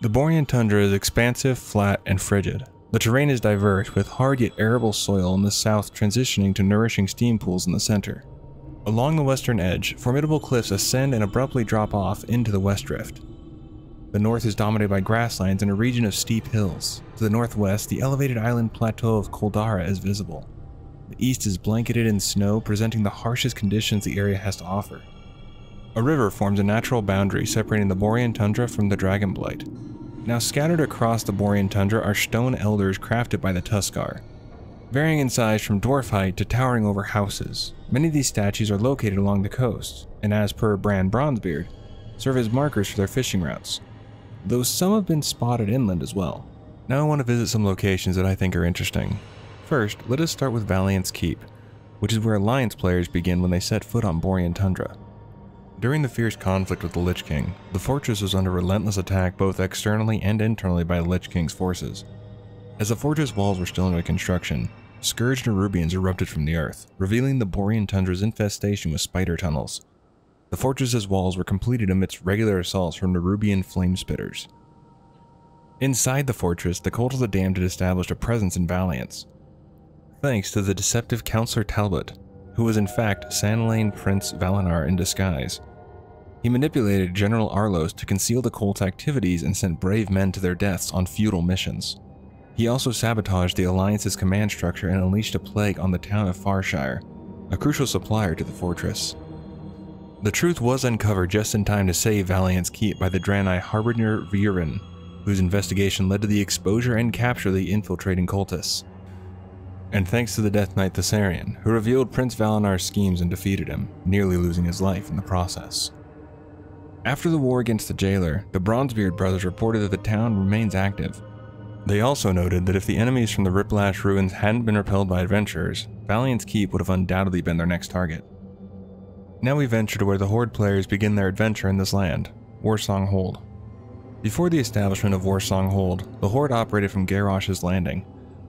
The Borean tundra is expansive, flat, and frigid. The terrain is diverse, with hard yet arable soil in the south transitioning to nourishing steam pools in the center. Along the western edge, formidable cliffs ascend and abruptly drop off into the west drift. The north is dominated by grasslands and a region of steep hills. To the northwest, the elevated island plateau of Coldarra is visible. The east is blanketed in snow, presenting the harshest conditions the area has to offer. A river forms a natural boundary separating the Borean tundra from the Dragonblight. Now scattered across the Borean tundra are stone elders crafted by the Tuskarr, varying in size from dwarf height to towering over houses. Many of these statues are located along the coast, and as per Bran Bronzebeard, serve as markers for their fishing routes, though some have been spotted inland as well. Now I want to visit some locations that I think are interesting. First, let us start with Valiance Keep, which is where Alliance players begin when they set foot on Borean Tundra. During the fierce conflict with the Lich King, the fortress was under relentless attack both externally and internally by the Lich King's forces. As the fortress walls were still under construction, scourged Nerubians erupted from the earth, revealing the Borean Tundra's infestation with spider tunnels. The fortress's walls were completed amidst regular assaults from Nerubian flame spitters. Inside the fortress, the Cult of the Damned had established a presence in Valiance, thanks to the deceptive Counselor Talbot, who was in fact San'layn Prince Valanar in disguise. He manipulated General Arlos to conceal the cult's activities and sent brave men to their deaths on futile missions. He also sabotaged the Alliance's command structure and unleashed a plague on the town of Farshire, a crucial supplier to the fortress. The truth was uncovered just in time to save Valiance Keep by the Draenei Harbinger Vurenn, whose investigation led to the exposure and capture of the infiltrating cultists. And thanks to the Death Knight Thassarian, who revealed Prince Valanar's schemes and defeated him, nearly losing his life in the process. After the war against the jailer, the Bronzebeard brothers reported that the town remains active. They also noted that if the enemies from the Riplash ruins hadn't been repelled by adventurers, Valiance Keep would have undoubtedly been their next target. Now we venture to where the Horde players begin their adventure in this land, Warsong Hold. Before the establishment of Warsong Hold, the Horde operated from Garrosh's Landing,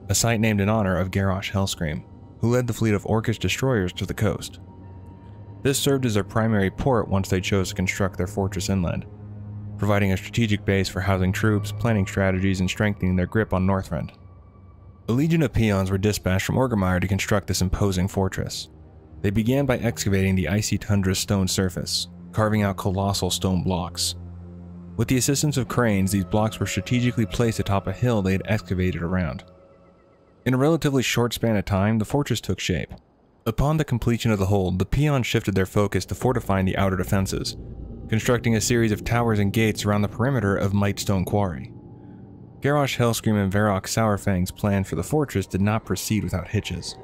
a site named in honor of Garrosh Hellscream, who led the fleet of Orcish destroyers to the coast. This served as their primary port once they chose to construct their fortress inland, providing a strategic base for housing troops, planning strategies, and strengthening their grip on Northrend. A legion of peons were dispatched from Orgrimmar to construct this imposing fortress. They began by excavating the icy tundra's stone surface, carving out colossal stone blocks. With the assistance of cranes, these blocks were strategically placed atop a hill they had excavated around. In a relatively short span of time, the fortress took shape, Upon the completion of the hold, the peons shifted their focus to fortifying the outer defenses, constructing a series of towers and gates around the perimeter of Mightstone Quarry. Garrosh Hellscream and Varok Saurfang's plan for the fortress did not proceed without hitches.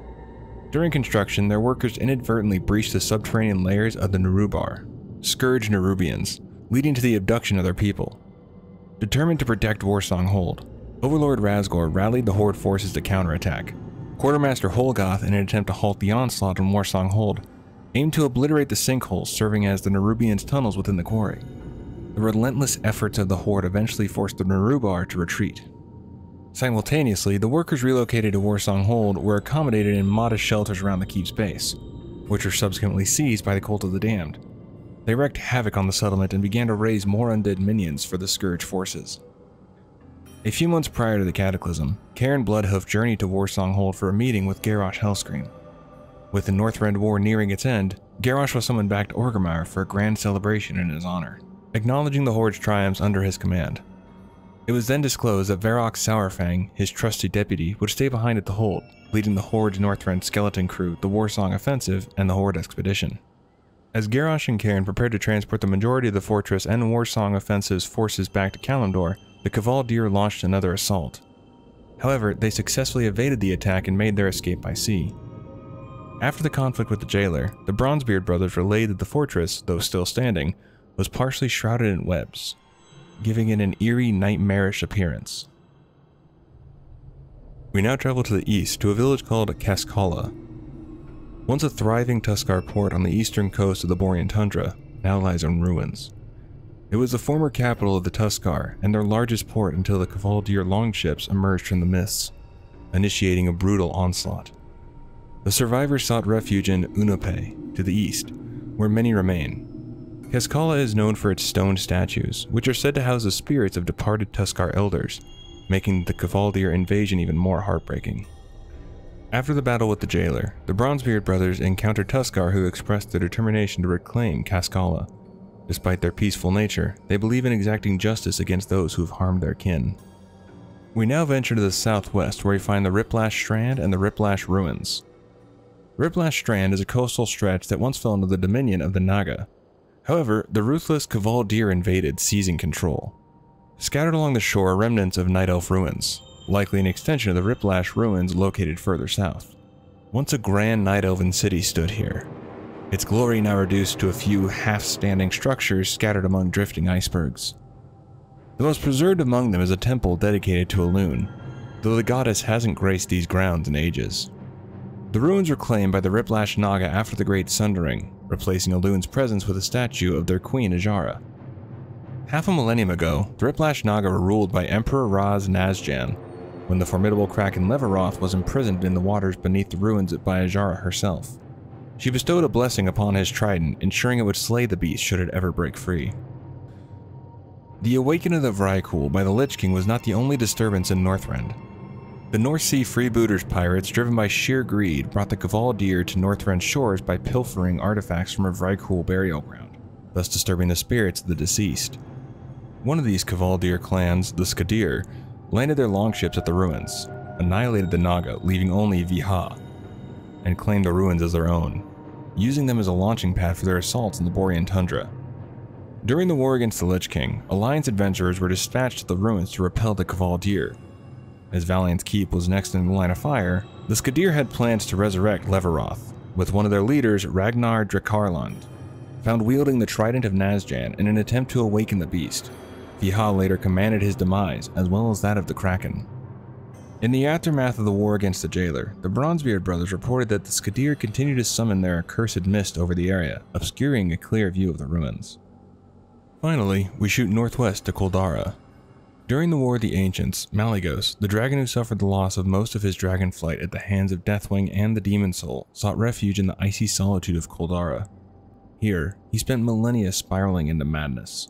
During construction, their workers inadvertently breached the subterranean layers of the Nerub'ar, scourge Nerubians, leading to the abduction of their people. Determined to protect Warsong Hold, Overlord Razgor rallied the Horde forces to counterattack, Quartermaster Holgoth, in an attempt to halt the onslaught on Warsong Hold, aimed to obliterate the sinkholes serving as the Nerubians' tunnels within the quarry. The relentless efforts of the Horde eventually forced the Nerub'ar to retreat. Simultaneously, the workers relocated to Warsong Hold were accommodated in modest shelters around the keep's base, which were subsequently seized by the Cult of the Damned. They wreaked havoc on the settlement and began to raise more undead minions for the Scourge forces. A few months prior to the Cataclysm, Cairn Bloodhoof journeyed to Warsong Hold for a meeting with Garrosh Hellscream. With the Northrend War nearing its end, Garrosh was summoned back to Orgrimmar for a grand celebration in his honor, acknowledging the Horde's triumphs under his command. It was then disclosed that Varok Saurfang, his trusty deputy, would stay behind at the Hold, leading the Horde's Northrend skeleton crew, the Warsong Offensive, and the Horde Expedition. As Garrosh and Cairn prepared to transport the majority of the fortress and Warsong Offensive's forces back to Kalimdor, the Kvaldir launched another assault. However, they successfully evaded the attack and made their escape by sea. After the conflict with the jailer, the Bronzebeard brothers relayed that the fortress, though still standing, was partially shrouded in webs, giving it an eerie, nightmarish appearance. We now travel to the east to a village called Kaskala. Once a thriving Tuskarr port on the eastern coast of the Borean tundra, now lies in ruins. It was the former capital of the Tuskarr and their largest port until the Kvaldir longships emerged from the mists, initiating a brutal onslaught. The survivors sought refuge in Unu'pe, to the east, where many remain. Kaskala is known for its stone statues, which are said to house the spirits of departed Tuskarr elders, making the Kvaldir invasion even more heartbreaking. After the battle with the jailer, the Bronzebeard brothers encounter Tuskarr who expressed their determination to reclaim Kaskala. Despite their peaceful nature, they believe in exacting justice against those who have harmed their kin. We now venture to the southwest where we find the Riplash Strand and the Riplash Ruins. Riplash Strand is a coastal stretch that once fell under the dominion of the Naga. However, the ruthless Kvaldir invaded, seizing control. Scattered along the shore are remnants of Night Elf ruins, likely an extension of the Riplash ruins located further south. Once a grand Night Elven city stood here, its glory now reduced to a few half-standing structures scattered among drifting icebergs. The most preserved among them is a temple dedicated to Elune, though the goddess hasn't graced these grounds in ages. The ruins were claimed by the Riplash Naga after the Great Sundering, replacing Elune's presence with a statue of their queen Ajara. Half a millennium ago, the Riplash Naga were ruled by Emperor Raz Nazjan, when the formidable Kraken Leviroth was imprisoned in the waters beneath the ruins by Azshara herself. She bestowed a blessing upon his trident, ensuring it would slay the beast should it ever break free. The awakening of the Vrykul by the Lich King was not the only disturbance in Northrend. The North Sea freebooters pirates, driven by sheer greed, brought the Kvaldir to Northrend shores by pilfering artifacts from a Vrykul burial ground, thus disturbing the spirits of the deceased. One of these Kvaldir clans, the Skadir, landed their longships at the ruins, annihilated the Naga, leaving only Viha, and claimed the ruins as their own, using them as a launching pad for their assaults in the Borean tundra. During the war against the Lich King, Alliance adventurers were dispatched to the ruins to repel the Kvaldir. As Valiance Keep was next in the line of fire, the Skadir had plans to resurrect Leviroth, with one of their leaders, Ragnar Drakkarlund, found wielding the Trident of Nazjan in an attempt to awaken the beast. Viha later commanded his demise, as well as that of the Kraken. In the aftermath of the war against the jailer, the Bronzebeard brothers reported that the Skadir continued to summon their accursed mist over the area, obscuring a clear view of the ruins. Finally, we shoot northwest to Coldarra. During the War of the Ancients, Malygos, the dragon who suffered the loss of most of his dragon flight at the hands of Deathwing and the Demon Soul, sought refuge in the icy solitude of Coldarra. Here, he spent millennia spiraling into madness.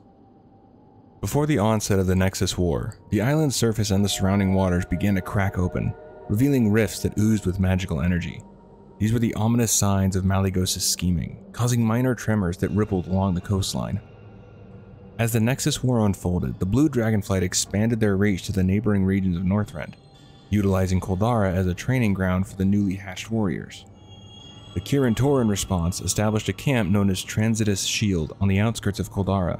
Before the onset of the Nexus War, the island's surface and the surrounding waters began to crack open, revealing rifts that oozed with magical energy. These were the ominous signs of Malygos' scheming, causing minor tremors that rippled along the coastline. As the Nexus War unfolded, the Blue Dragonflight expanded their reach to the neighboring regions of Northrend, utilizing Coldarra as a training ground for the newly hatched warriors. The Kirin Tor, in response, established a camp known as Transitus Shield on the outskirts of Coldarra,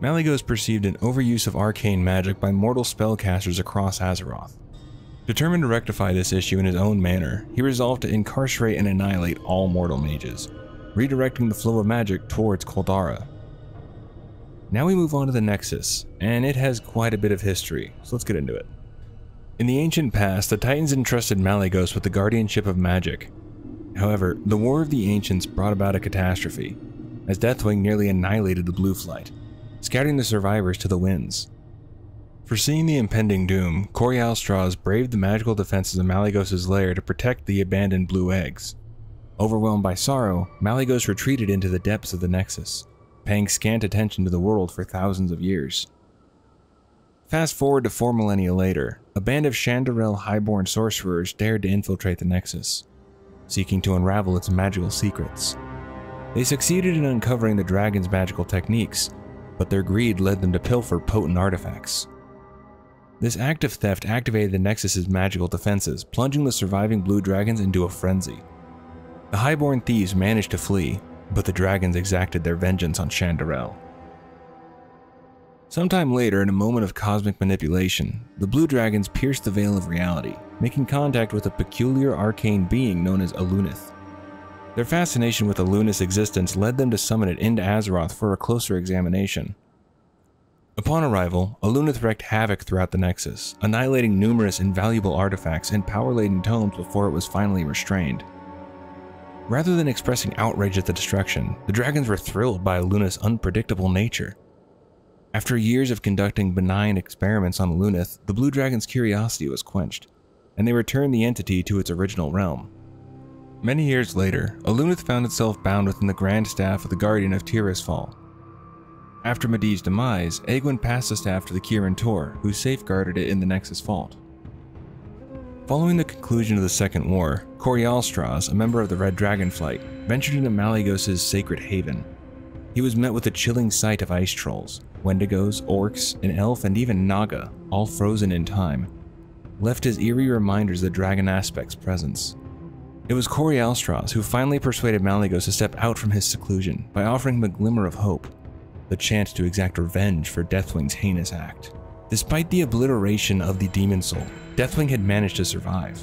Malygos perceived an overuse of arcane magic by mortal spellcasters across Azeroth. Determined to rectify this issue in his own manner, he resolved to incarcerate and annihilate all mortal mages, redirecting the flow of magic towards Coldarra. Now we move on to the Nexus, and it has quite a bit of history, so let's get into it. In the ancient past, the Titans entrusted Malygos with the guardianship of magic. However, the War of the Ancients brought about a catastrophe, as Deathwing nearly annihilated the Blue Flight, scattering the survivors to the winds. Foreseeing the impending doom, Corialstrasz braved the magical defenses of Malygos' lair to protect the abandoned blue eggs. Overwhelmed by sorrow, Malygos retreated into the depths of the Nexus, paying scant attention to the world for thousands of years. Fast forward to four millennia later, a band of Shandaral highborn sorcerers dared to infiltrate the Nexus, seeking to unravel its magical secrets. They succeeded in uncovering the dragon's magical techniques, but their greed led them to pilfer potent artifacts. This act of theft activated the Nexus's magical defenses, plunging the surviving blue dragons into a frenzy. The highborn thieves managed to flee, but the dragons exacted their vengeance on Shandaral. Sometime later, in a moment of cosmic manipulation, the blue dragons pierced the veil of reality, making contact with a peculiar arcane being known as Alunith. Their fascination with Alunith's existence led them to summon it into Azeroth for a closer examination. Upon arrival, Alunith wreaked havoc throughout the Nexus, annihilating numerous invaluable artifacts and power-laden tomes before it was finally restrained. Rather than expressing outrage at the destruction, the dragons were thrilled by Alunith's unpredictable nature. After years of conducting benign experiments on Alunith, the Blue Dragon's curiosity was quenched, and they returned the entity to its original realm. Many years later, Alunith found itself bound within the grand staff of the Guardian of Tirisfal. After Medivh's demise, Aegwynn passed the staff to the Kirin Tor, who safeguarded it in the Nexus Vault. Following the conclusion of the Second War, Corialstrasz, a member of the Red Dragonflight, ventured into Malygos' sacred haven. He was met with the chilling sight of ice trolls, wendigos, orcs, an elf, and even Naga, all frozen in time, left as eerie reminders of the dragon aspect's presence. It was Corey Corialstrasz who finally persuaded Malygos to step out from his seclusion by offering him a glimmer of hope, the chance to exact revenge for Deathwing's heinous act. Despite the obliteration of the Demon Soul, Deathwing had managed to survive,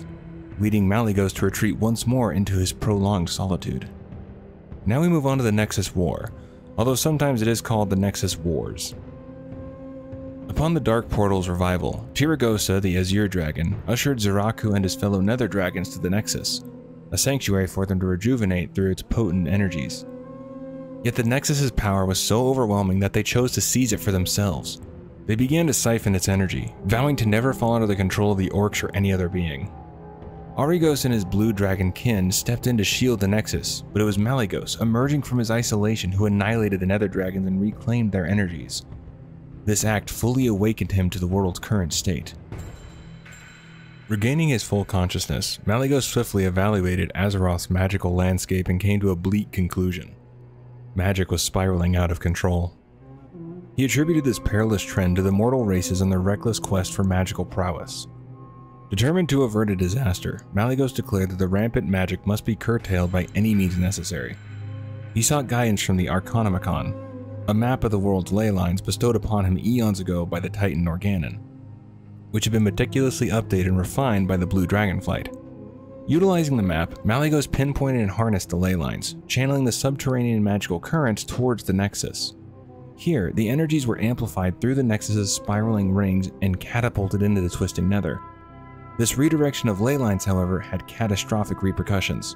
leading Malygos to retreat once more into his prolonged solitude. Now we move on to the Nexus War, although sometimes it is called the Nexus Wars. Upon the Dark Portal's revival, Tyrygosa, the Azure Dragon, ushered Zzeraku and his fellow Nether Dragons to the Nexus, a sanctuary for them to rejuvenate through its potent energies. Yet the Nexus's power was so overwhelming that they chose to seize it for themselves, they began to siphon its energy, vowing to never fall under the control of the orcs or any other being. Arygos and his blue dragon kin stepped in to shield the Nexus, but it was Malygos, emerging from his isolation, who annihilated the Nether Dragons and reclaimed their energies. This act fully awakened him to the world's current state. Regaining his full consciousness, Malygos swiftly evaluated Azeroth's magical landscape and came to a bleak conclusion. Magic was spiraling out of control. He attributed this perilous trend to the mortal races and their reckless quest for magical prowess. Determined to avert a disaster, Malygos declared that the rampant magic must be curtailed by any means necessary. He sought guidance from the Arcanomicon, a map of the world's ley lines bestowed upon him eons ago by the Titan Norgannon, which had been meticulously updated and refined by the Blue Dragonflight. Utilizing the map, Malygos pinpointed and harnessed the ley lines, channeling the subterranean magical currents towards the Nexus. Here, the energies were amplified through the Nexus's spiraling rings and catapulted into the twisting nether. This redirection of ley lines, however, had catastrophic repercussions,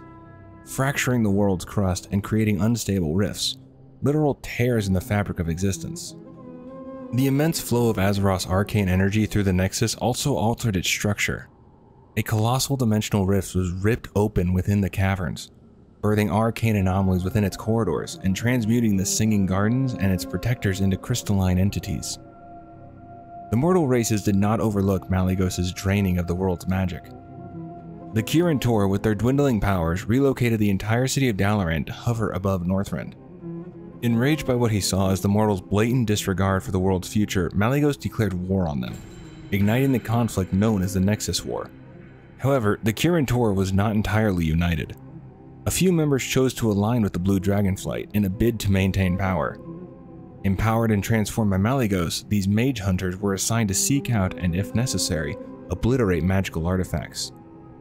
fracturing the world's crust and creating unstable rifts, literal tears in the fabric of existence. The immense flow of Azeroth's arcane energy through the Nexus also altered its structure. A colossal dimensional rift was ripped open within the caverns, birthing arcane anomalies within its corridors and transmuting the Singing Gardens and its protectors into crystalline entities. The mortal races did not overlook Malygos' draining of the world's magic. The Kirin Tor, with their dwindling powers, relocated the entire city of Dalaran to hover above Northrend. Enraged by what he saw as the mortals' blatant disregard for the world's future, Malygos declared war on them, igniting the conflict known as the Nexus War. However, the Kirin Tor was not entirely united. A few members chose to align with the Blue Dragonflight in a bid to maintain power. Empowered and transformed by Malygos, these mage hunters were assigned to seek out and, if necessary, obliterate magical artifacts,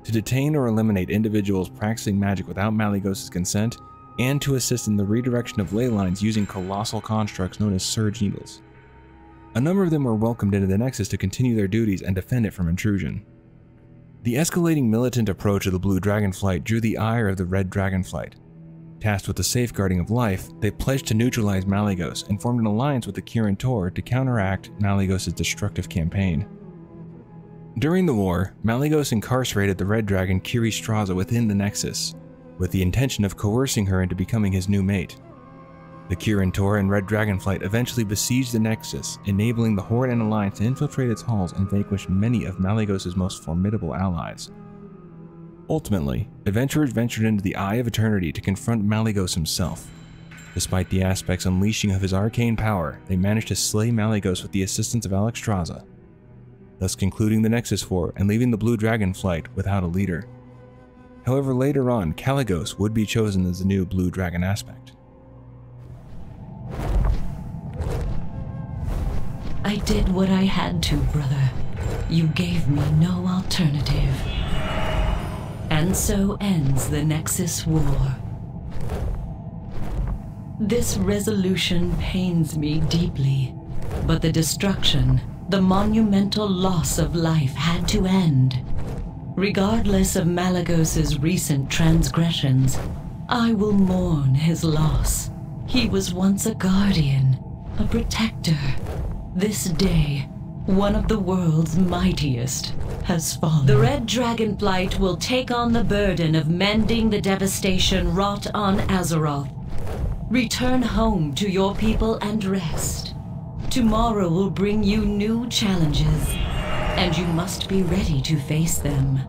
to detain or eliminate individuals practicing magic without Malygos' consent, and to assist in the redirection of ley lines using colossal constructs known as Surge Needles. A number of them were welcomed into the Nexus to continue their duties and defend it from intrusion. The escalating militant approach of the Blue Dragonflight drew the ire of the Red Dragonflight. Tasked with the safeguarding of life, they pledged to neutralize Malygos and formed an alliance with the Kirin Tor to counteract Malygos' destructive campaign. During the war, Malygos incarcerated the Red Dragon Keristrasza within the Nexus, with the intention of coercing her into becoming his new mate. The Kirin Tor and Red Dragonflight eventually besieged the Nexus, enabling the Horde and Alliance to infiltrate its halls and vanquish many of Malygos' most formidable allies. Ultimately, adventurers ventured into the Eye of Eternity to confront Malygos himself. Despite the aspect's unleashing of his arcane power, they managed to slay Malygos with the assistance of Alexstrasza, thus concluding the Nexus War and leaving the Blue Dragonflight without a leader. However, later on, Kalecgos would be chosen as the new Blue Dragon aspect. I did what I had to, brother. You gave me no alternative. And so ends the Nexus War. This resolution pains me deeply, but the destruction, the monumental loss of life had to end. Regardless of Malygos' recent transgressions, I will mourn his loss. He was once a guardian, a protector, this day, one of the world's mightiest, has fallen. The Red Dragonflight will take on the burden of mending the devastation wrought on Azeroth. Return home to your people and rest. Tomorrow will bring you new challenges, and you must be ready to face them.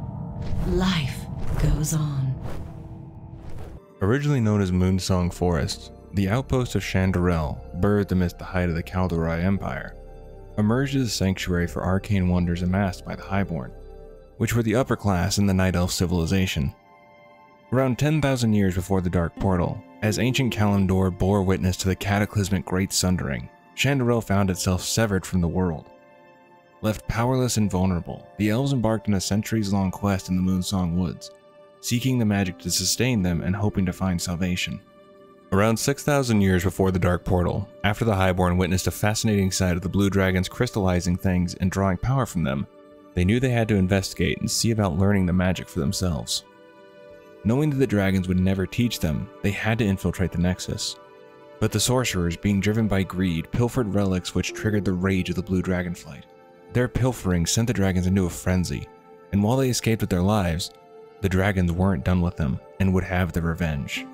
Life goes on. Originally known as Moonsong Forest, the outpost of Shandaral, birthed amidst the height of the Kaldorei Empire, emerged as a sanctuary for arcane wonders amassed by the Highborn, which were the upper class in the Night Elf civilization. Around 10,000 years before the Dark Portal, as ancient Kalimdor bore witness to the cataclysmic Great Sundering, Shandaral found itself severed from the world. Left powerless and vulnerable, the elves embarked on a centuries-long quest in the Moonsong Woods, seeking the magic to sustain them and hoping to find salvation. Around 6,000 years before the Dark Portal, after the Highborn witnessed a fascinating sight of the Blue Dragons crystallizing things and drawing power from them, they knew they had to investigate and see about learning the magic for themselves. Knowing that the dragons would never teach them, they had to infiltrate the Nexus. But the sorcerers, being driven by greed, pilfered relics which triggered the rage of the Blue Dragonflight. Their pilfering sent the dragons into a frenzy, and while they escaped with their lives, the dragons weren't done with them and would have their revenge.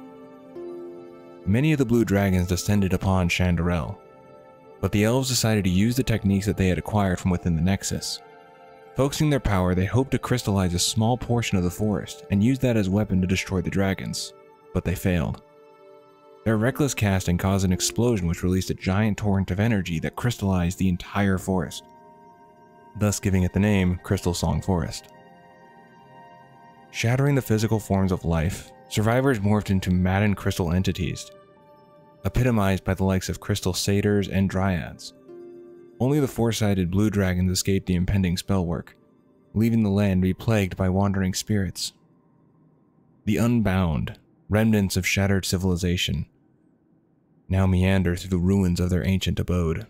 Many of the blue dragons descended upon Shandaral, but the elves decided to use the techniques that they had acquired from within the Nexus. Focusing their power, they hoped to crystallize a small portion of the forest and use that as a weapon to destroy the dragons, but they failed. Their reckless casting caused an explosion which released a giant torrent of energy that crystallized the entire forest, thus giving it the name Crystal Song Forest. Shattering the physical forms of life, survivors morphed into maddened crystal entities, epitomized by the likes of crystal satyrs and dryads. Only the four-sided blue dragons escaped the impending spellwork, leaving the land to be plagued by wandering spirits. The unbound, remnants of shattered civilization, now meander through the ruins of their ancient abode.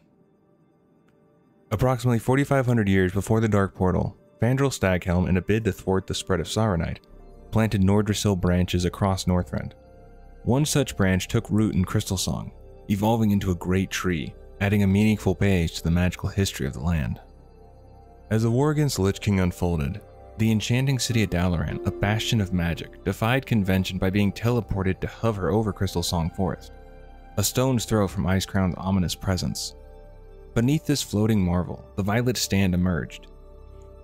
Approximately 4,500 years before the Dark Portal, Fandral Staghelm, in a bid to thwart the spread of Saronite, planted Nordrassil branches across Northrend. One such branch took root in Crystalsong, evolving into a great tree, adding a meaningful page to the magical history of the land. As the war against the Lich King unfolded, the enchanting city of Dalaran, a bastion of magic, defied convention by being teleported to hover over Crystalsong Forest, a stone's throw from Icecrown's ominous presence. Beneath this floating marvel, the Violet Stand emerged,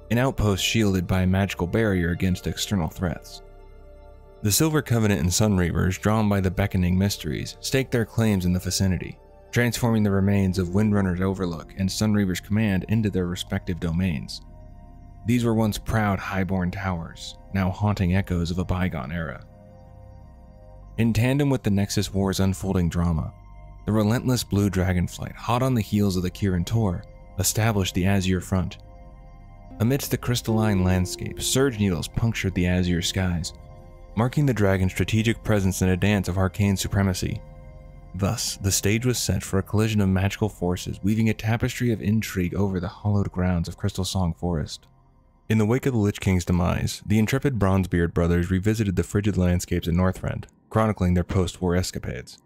an outpost shielded by a magical barrier against external threats. The Silver Covenant and Sunreavers, drawn by the beckoning mysteries, staked their claims in the vicinity, transforming the remains of Windrunner's Overlook and Sunreaver's Command into their respective domains. These were once proud highborn towers, now haunting echoes of a bygone era. In tandem with the Nexus War's unfolding drama, the relentless Blue Dragonflight, hot on the heels of the Kirin Tor, established the Azure Front, Amidst the crystalline landscape, surge needles punctured the azure skies, marking the dragon's strategic presence in a dance of arcane supremacy. Thus, the stage was set for a collision of magical forces, weaving a tapestry of intrigue over the hallowed grounds of Crystal Song Forest. In the wake of the Lich King's demise, the intrepid Bronzebeard brothers revisited the frigid landscapes at Northrend, chronicling their post-war escapades.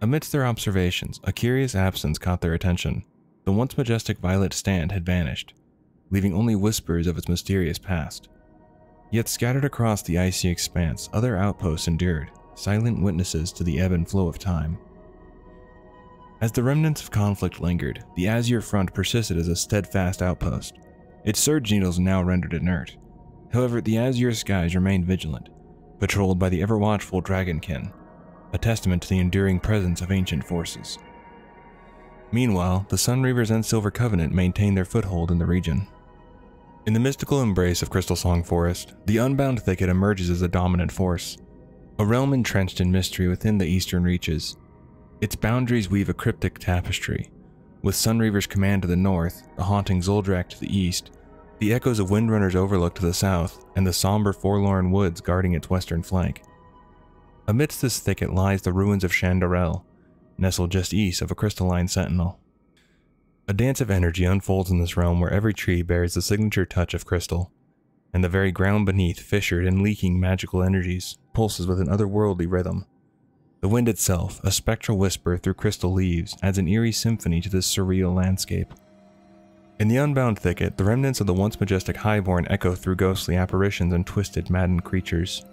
Amidst their observations, a curious absence caught their attention. The once majestic Violet Stand had vanished, leaving only whispers of its mysterious past. Yet scattered across the icy expanse, other outposts endured, silent witnesses to the ebb and flow of time. As the remnants of conflict lingered, the Azure Front persisted as a steadfast outpost, its surge needles now rendered inert. However, the Azure skies remained vigilant, patrolled by the ever-watchful Dragonkin, a testament to the enduring presence of ancient forces. Meanwhile, the Sunreavers and Silver Covenant maintained their foothold in the region. In the mystical embrace of Crystal Song Forest, the Unbound Thicket emerges as a dominant force, a realm entrenched in mystery within the eastern reaches. Its boundaries weave a cryptic tapestry, with Sunreaver's command to the north, the haunting Zul'Drak to the east, the echoes of Windrunner's Overlook to the south, and the somber Forlorn Woods guarding its western flank. Amidst this thicket lies the ruins of Shandaral, nestled just east of a crystalline sentinel. A dance of energy unfolds in this realm where every tree bears the signature touch of crystal, and the very ground beneath, fissured and leaking magical energies, pulses with an otherworldly rhythm. The wind itself, a spectral whisper through crystal leaves, adds an eerie symphony to this surreal landscape. In the unbound thicket, the remnants of the once majestic highborn echo through ghostly apparitions and twisted, maddened creatures.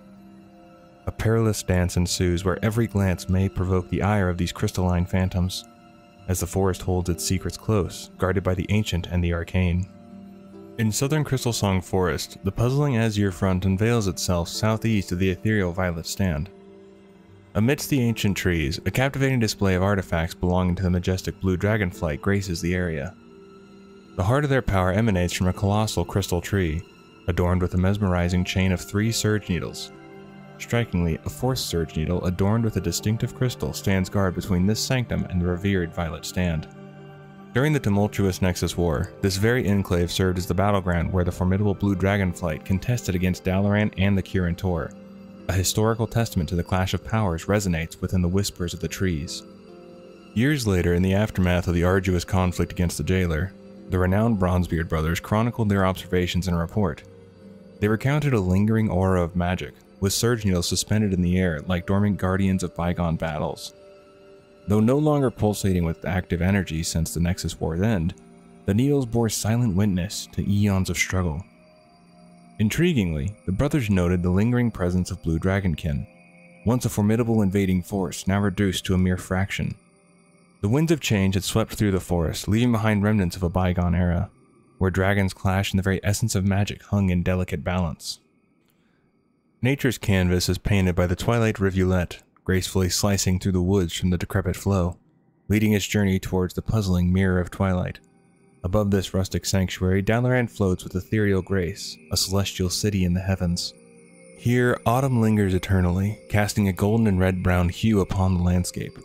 A perilous dance ensues where every glance may provoke the ire of these crystalline phantoms, as the forest holds its secrets close, guarded by the ancient and the arcane. In southern Crystal Song Forest, the puzzling azure front unveils itself southeast of the ethereal violet stand. Amidst the ancient trees, a captivating display of artifacts belonging to the majestic blue dragonflight graces the area. The heart of their power emanates from a colossal crystal tree, adorned with a mesmerizing chain of three surge needles. Strikingly, a fourth surge needle adorned with a distinctive crystal stands guard between this sanctum and the revered violet stand. During the tumultuous Nexus War, this very enclave served as the battleground where the formidable Blue Dragonflight contested against Dalaran and the Kirin Tor. A historical testament to the clash of powers resonates within the whispers of the trees. Years later, in the aftermath of the arduous conflict against the jailer, the renowned Bronzebeard brothers chronicled their observations in a report. They recounted a lingering aura of magic, with surge needles suspended in the air like dormant guardians of bygone battles. Though no longer pulsating with active energy since the Nexus War's end, the needles bore silent witness to eons of struggle. Intriguingly, the brothers noted the lingering presence of Blue Dragonkin, once a formidable invading force now reduced to a mere fraction. The winds of change had swept through the forest, leaving behind remnants of a bygone era, where dragons clashed and the very essence of magic hung in delicate balance. Nature's canvas is painted by the twilight rivulet, gracefully slicing through the woods from the decrepit flow, leading its journey towards the puzzling mirror of twilight. Above this rustic sanctuary, Dalaran floats with ethereal grace, a celestial city in the heavens. Here, autumn lingers eternally, casting a golden and red-brown hue upon the landscape,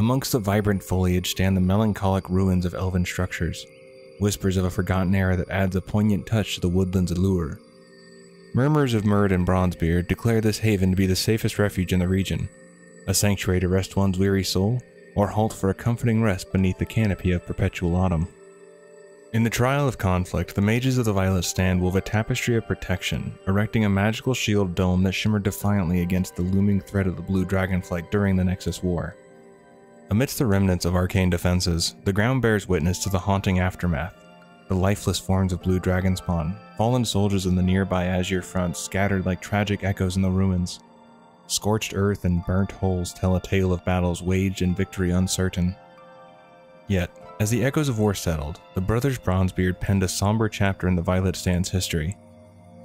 Amongst the vibrant foliage stand the melancholic ruins of elven structures, whispers of a forgotten era that adds a poignant touch to the woodland's allure. Murmurs of Muradin Bronzebeard declare this haven to be the safest refuge in the region, a sanctuary to rest one's weary soul, or halt for a comforting rest beneath the canopy of perpetual autumn. In the trial of conflict, the mages of the Violet Stand wove a tapestry of protection, erecting a magical shield dome that shimmered defiantly against the looming threat of the Blue Dragonflight during the Nexus War. Amidst the remnants of arcane defenses, the ground bears witness to the haunting aftermath. The lifeless forms of blue dragon spawn, fallen soldiers in the nearby azure front scattered like tragic echoes in the ruins. Scorched earth and burnt holes tell a tale of battles waged and victory uncertain. Yet, as the echoes of war settled, the brothers Bronzebeard penned a somber chapter in the Violet Stand's history.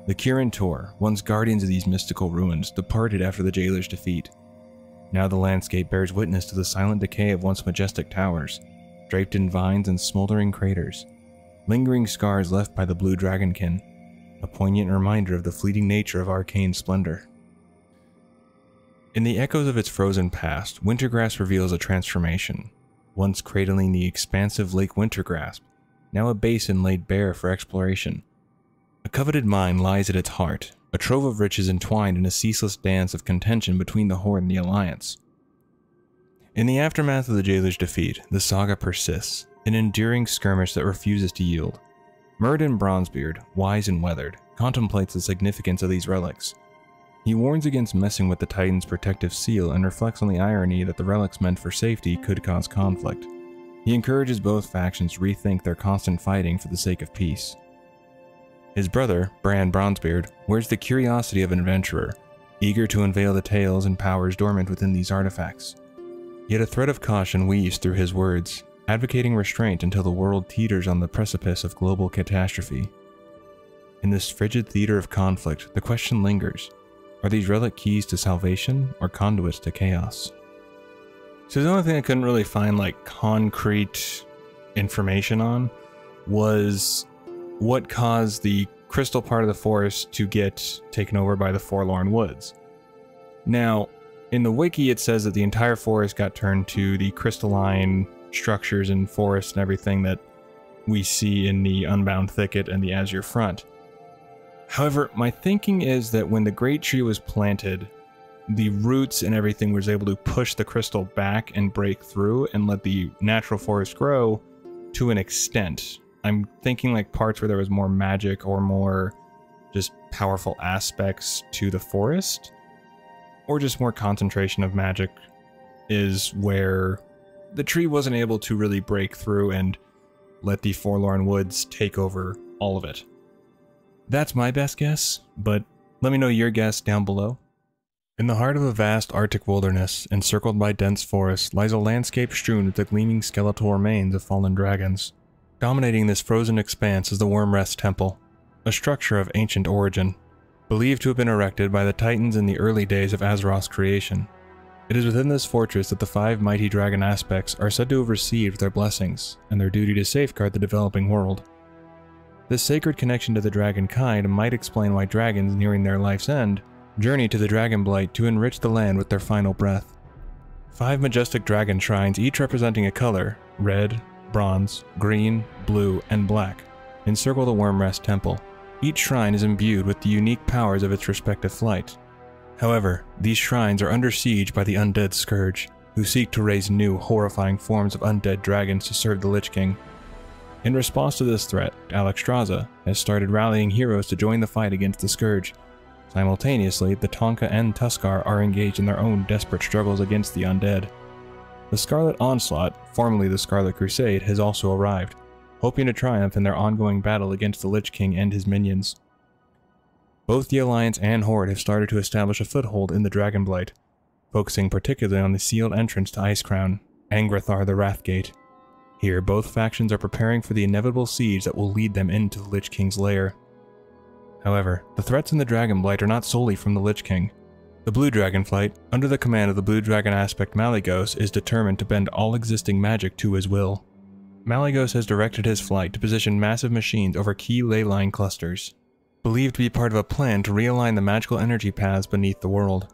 The Kirin Tor, once guardians of these mystical ruins, departed after the jailer's defeat, now the landscape bears witness to the silent decay of once majestic towers, draped in vines and smoldering craters, lingering scars left by the blue dragonkin, a poignant reminder of the fleeting nature of arcane splendor. In the echoes of its frozen past, Wintergrasp reveals a transformation. Once cradling the expansive Lake Wintergrasp, now a basin laid bare for exploration. A coveted mine lies at its heart, a trove of riches entwined in a ceaseless dance of contention between the Horde and the Alliance. In the aftermath of the jailer's defeat, the saga persists, an enduring skirmish that refuses to yield. Muradin Bronzebeard, wise and weathered, contemplates the significance of these relics. He warns against messing with the Titan's protective seal and reflects on the irony that the relics meant for safety could cause conflict. He encourages both factions to rethink their constant fighting for the sake of peace. His brother, Bran Bronzebeard, wears the curiosity of an adventurer, eager to unveil the tales and powers dormant within these artifacts. Yet a thread of caution weaves through his words, advocating restraint until the world teeters on the precipice of global catastrophe. In this frigid theater of conflict, the question lingers are these relic keys to salvation or conduits to chaos? So the only thing I couldn't really find like concrete information on was what caused the crystal part of the forest to get taken over by the Forlorn Woods. Now, in the wiki, it says that the entire forest got turned to the crystalline structures and forests and everything that we see in the Unbound Thicket and the Azure Front. However, my thinking is that when the Great Tree was planted, the roots and everything was able to push the crystal back and break through and let the natural forest grow to an extent. I'm thinking like parts where there was more magic or more just powerful aspects to the forest, or just more concentration of magic is where the tree wasn't able to really break through and let the Forlorn Woods take over all of it. That's my best guess, but let me know your guess down below. In the heart of a vast Arctic wilderness, encircled by dense forests, lies a landscape strewn with the gleaming skeletal remains of fallen dragons. Dominating this frozen expanse is the Wyrmrest Temple, a structure of ancient origin, believed to have been erected by the Titans in the early days of Azeroth's creation. It is within this fortress that the five mighty dragon aspects are said to have received their blessings and their duty to safeguard the developing world. This sacred connection to the dragon kind might explain why dragons nearing their life's end journey to the Dragonblight to enrich the land with their final breath. Five majestic dragon shrines, each representing a color red, bronze, green, blue, and black encircle the Wyrmrest Temple. Each shrine is imbued with the unique powers of its respective flight, However, these shrines are under siege by the undead Scourge, who seek to raise new, horrifying forms of undead dragons to serve the Lich King. In response to this threat, Alexstrasza has started rallying heroes to join the fight against the Scourge. Simultaneously, the Taunka and Tuskarr are engaged in their own desperate struggles against the undead. The Scarlet Onslaught, formerly the Scarlet Crusade, has also arrived, hoping to triumph in their ongoing battle against the Lich King and his minions. Both the Alliance and Horde have started to establish a foothold in the Dragonblight, focusing particularly on the sealed entrance to Icecrown, Angrathar the Wrathgate. Here, both factions are preparing for the inevitable siege that will lead them into the Lich King's lair. However, the threats in the Dragonblight are not solely from the Lich King. The Blue Dragonflight, under the command of the Blue Dragon aspect Malygos, is determined to bend all existing magic to his will. Malygos has directed his flight to position massive machines over key ley line clusters, believed to be part of a plan to realign the magical energy paths beneath the world.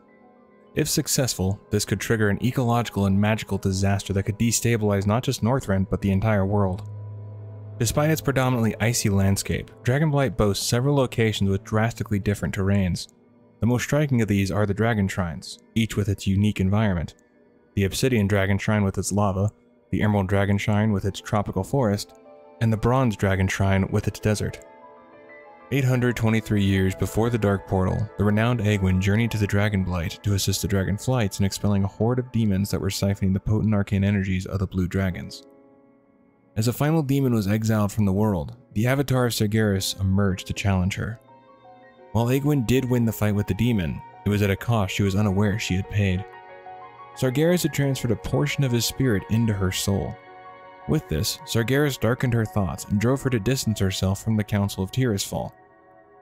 If successful, this could trigger an ecological and magical disaster that could destabilize not just Northrend, but the entire world. Despite its predominantly icy landscape, Dragonblight boasts several locations with drastically different terrains. The most striking of these are the Dragon Shrines, each with its unique environment. The Obsidian Dragon Shrine with its lava, the Emerald Dragon Shrine with its tropical forest, and the Bronze Dragon Shrine with its desert. 823 years before the Dark Portal, the renowned Aegwynn journeyed to the Dragonblight to assist the Dragonflights in expelling a horde of demons that were siphoning the potent arcane energies of the Blue Dragons. As a final demon was exiled from the world, the avatar of Sargeras emerged to challenge her. While Aegwynn did win the fight with the demon, it was at a cost she was unaware she had paid. Sargeras had transferred a portion of his spirit into her soul. With this, Sargeras darkened her thoughts and drove her to distance herself from the Council of Tirisfal,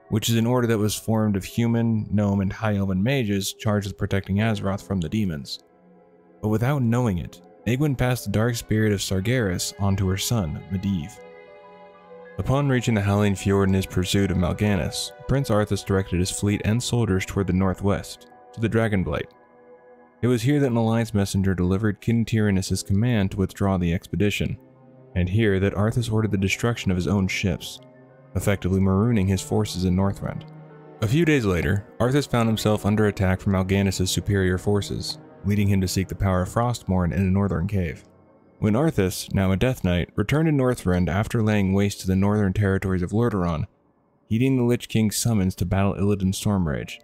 which is an order that was formed of human, gnome, and high elven mages charged with protecting Azeroth from the demons. But without knowing it, Aegwynn passed the dark spirit of Sargeras onto her son, Medivh. Upon reaching the Howling Fjord in his pursuit of Mal'Ganis, Prince Arthas directed his fleet and soldiers toward the northwest, to the Dragonblight. It was here that an alliance messenger delivered King Terenas' command to withdraw the expedition, and here that Arthas ordered the destruction of his own ships, effectively marooning his forces in Northrend. A few days later, Arthas found himself under attack from Mal'Ganis' superior forces, leading him to seek the power of Frostmourne in a northern cave. When Arthas, now a Death Knight, returned to Northrend after laying waste to the northern territories of Lordaeron, heeding the Lich King's summons to battle Illidan Stormrage,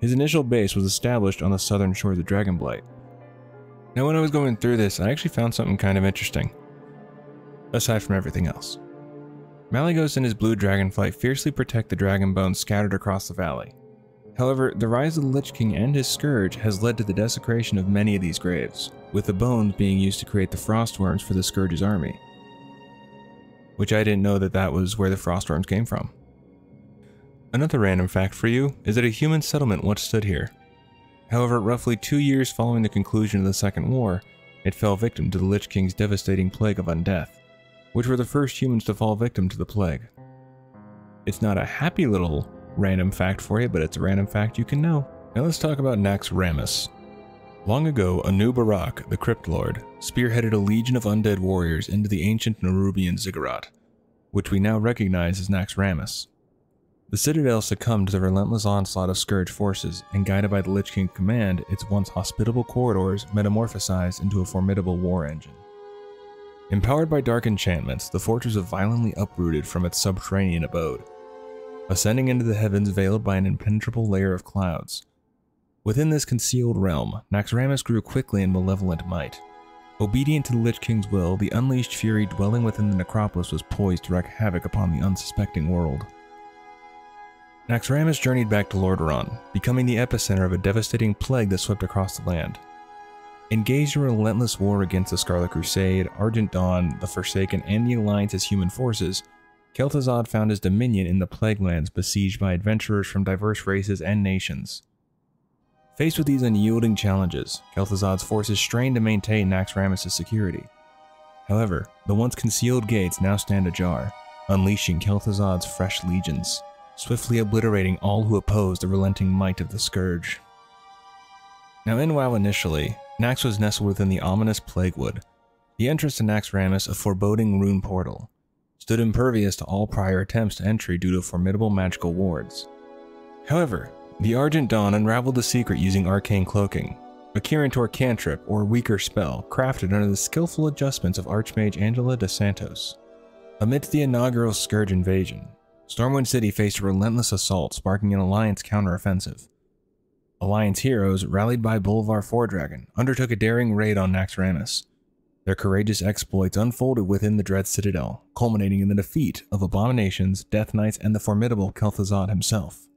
his initial base was established on the southern shores of the Dragonblight. Now when I was going through this, I actually found something kind of interesting. Aside from everything else. Malygos and his blue dragonflight fiercely protect the dragon bones scattered across the valley. However, the rise of the Lich King and his scourge has led to the desecration of many of these graves, with the bones being used to create the frostworms for the Scourge's army. Which I didn't know that that was where the frostworms came from. Another random fact for you is that a human settlement once stood here. However, roughly two years following the conclusion of the Second War, it fell victim to the Lich King's devastating plague of undeath which were the first humans to fall victim to the plague. It's not a happy little random fact for you, but it's a random fact you can know. Now let's talk about Naxxramas. Long ago, Anub'arak, the Crypt Lord, spearheaded a legion of undead warriors into the ancient Nerubian ziggurat, which we now recognize as Naxxramas. The Citadel succumbed to the relentless onslaught of Scourge forces, and guided by the Lich King command, its once hospitable corridors metamorphosized into a formidable war engine. Empowered by dark enchantments, the fortress was violently uprooted from its subterranean abode, ascending into the heavens veiled by an impenetrable layer of clouds. Within this concealed realm, Naxxramas grew quickly in malevolent might. Obedient to the Lich King's will, the unleashed fury dwelling within the necropolis was poised to wreak havoc upon the unsuspecting world. Naxxramas journeyed back to Lordaeron, becoming the epicenter of a devastating plague that swept across the land. Engaged in a relentless war against the Scarlet Crusade, Argent Dawn, the Forsaken, and the Alliance's human forces, Kel'Thuzad found his dominion in the Plague Lands besieged by adventurers from diverse races and nations. Faced with these unyielding challenges, Kel'Thuzad's forces strained to maintain Naxxramas' security. However, the once concealed gates now stand ajar, unleashing Kel'Thuzad's fresh legions swiftly obliterating all who opposed the relenting might of the Scourge. Now in WoW initially, Nax was nestled within the ominous Plaguewood. The entrance to Naxxramas, a foreboding rune portal, stood impervious to all prior attempts to entry due to formidable magical wards. However, the Argent Dawn unraveled the secret using arcane cloaking, a Kirin cantrip or weaker spell crafted under the skillful adjustments of Archmage Angela Dosantos. Amidst the inaugural Scourge invasion, Stormwind City faced a relentless assault, sparking an Alliance counteroffensive. Alliance heroes, rallied by Bolvar Dragon, undertook a daring raid on Naxxramas. Their courageous exploits unfolded within the Dread Citadel, culminating in the defeat of Abominations, Death Knights, and the formidable Kel'Thuzad himself.